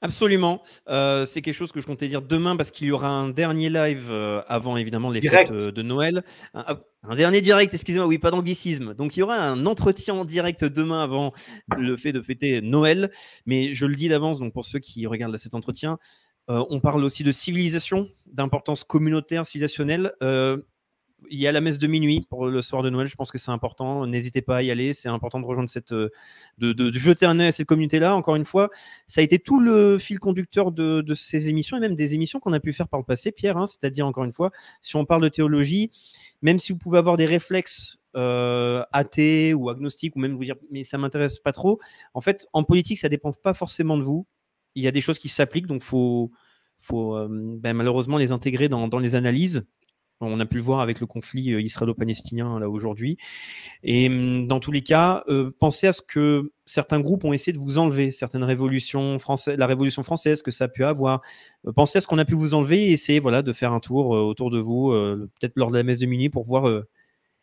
Absolument. Euh, c'est quelque chose que je comptais dire demain parce qu'il y aura un dernier live euh, avant évidemment les fêtes de Noël. Un, dernier direct, excusez-moi, oui, pas d'anglicisme. Donc il y aura un entretien en direct demain avant le fait de fêter Noël. Mais je le dis d'avance, donc pour ceux qui regardent cet entretien, on parle aussi de civilisation, d'importance communautaire, civilisationnelle il y a la messe de minuit pour le soir de Noël. Je pense que c'est important. N'hésitez pas à y aller. C'est important de rejoindre cette, euh, de, jeter un œil à cette communauté-là. Encore une fois, ça a été tout le fil conducteur de, ces émissions et même des émissions qu'on a pu faire par le passé, Pierre. Hein. C'est-à-dire, encore une fois, si on parle de théologie, même si vous pouvez avoir des réflexes euh, athées ou agnostiques ou même vous dire, mais ça m'intéresse pas trop. En fait, en politique, ça dépend pas forcément de vous. Il y a des choses qui s'appliquent, donc faut faut euh, ben, malheureusement les intégrer dans, dans, les analyses. On a pu le voir avec le conflit euh, israélo-palestinien là aujourd'hui. Et hum, dans tous les cas, euh, pensez à ce que certains groupes ont essayé de vous enlever, certaines révolutions françaises, la révolution française que ça a pu avoir. Euh, pensez à ce qu'on a pu vous enlever et essayez voilà de faire un tour autour de vous, peut-être lors de la messe de minuit pour voir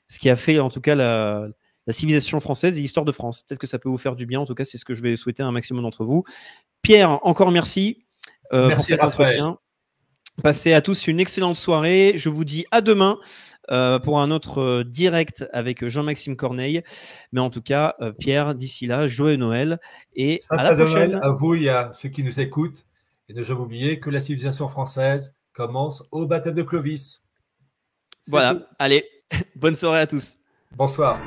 ce qui a fait en tout cas la, civilisation française et l'histoire de France. Peut-être que ça peut vous faire du bien. En tout cas, c'est ce que je vais souhaiter à un maximum d'entre vous. Pierre, encore merci,
merci pour cet
entretien. Passez à tous une excellente soirée. Je vous dis à demain euh, pour un autre euh, direct avec Jean-Maxime Corneille. Mais en tout cas, euh, Pierre, d'ici là, joyeux Noël et à la prochaine.
à vous et à ceux qui nous écoutent. Et ne jamais oublier que la civilisation française commence au baptême de Clovis.
Voilà, allez, bonne soirée à tous.
Bonsoir.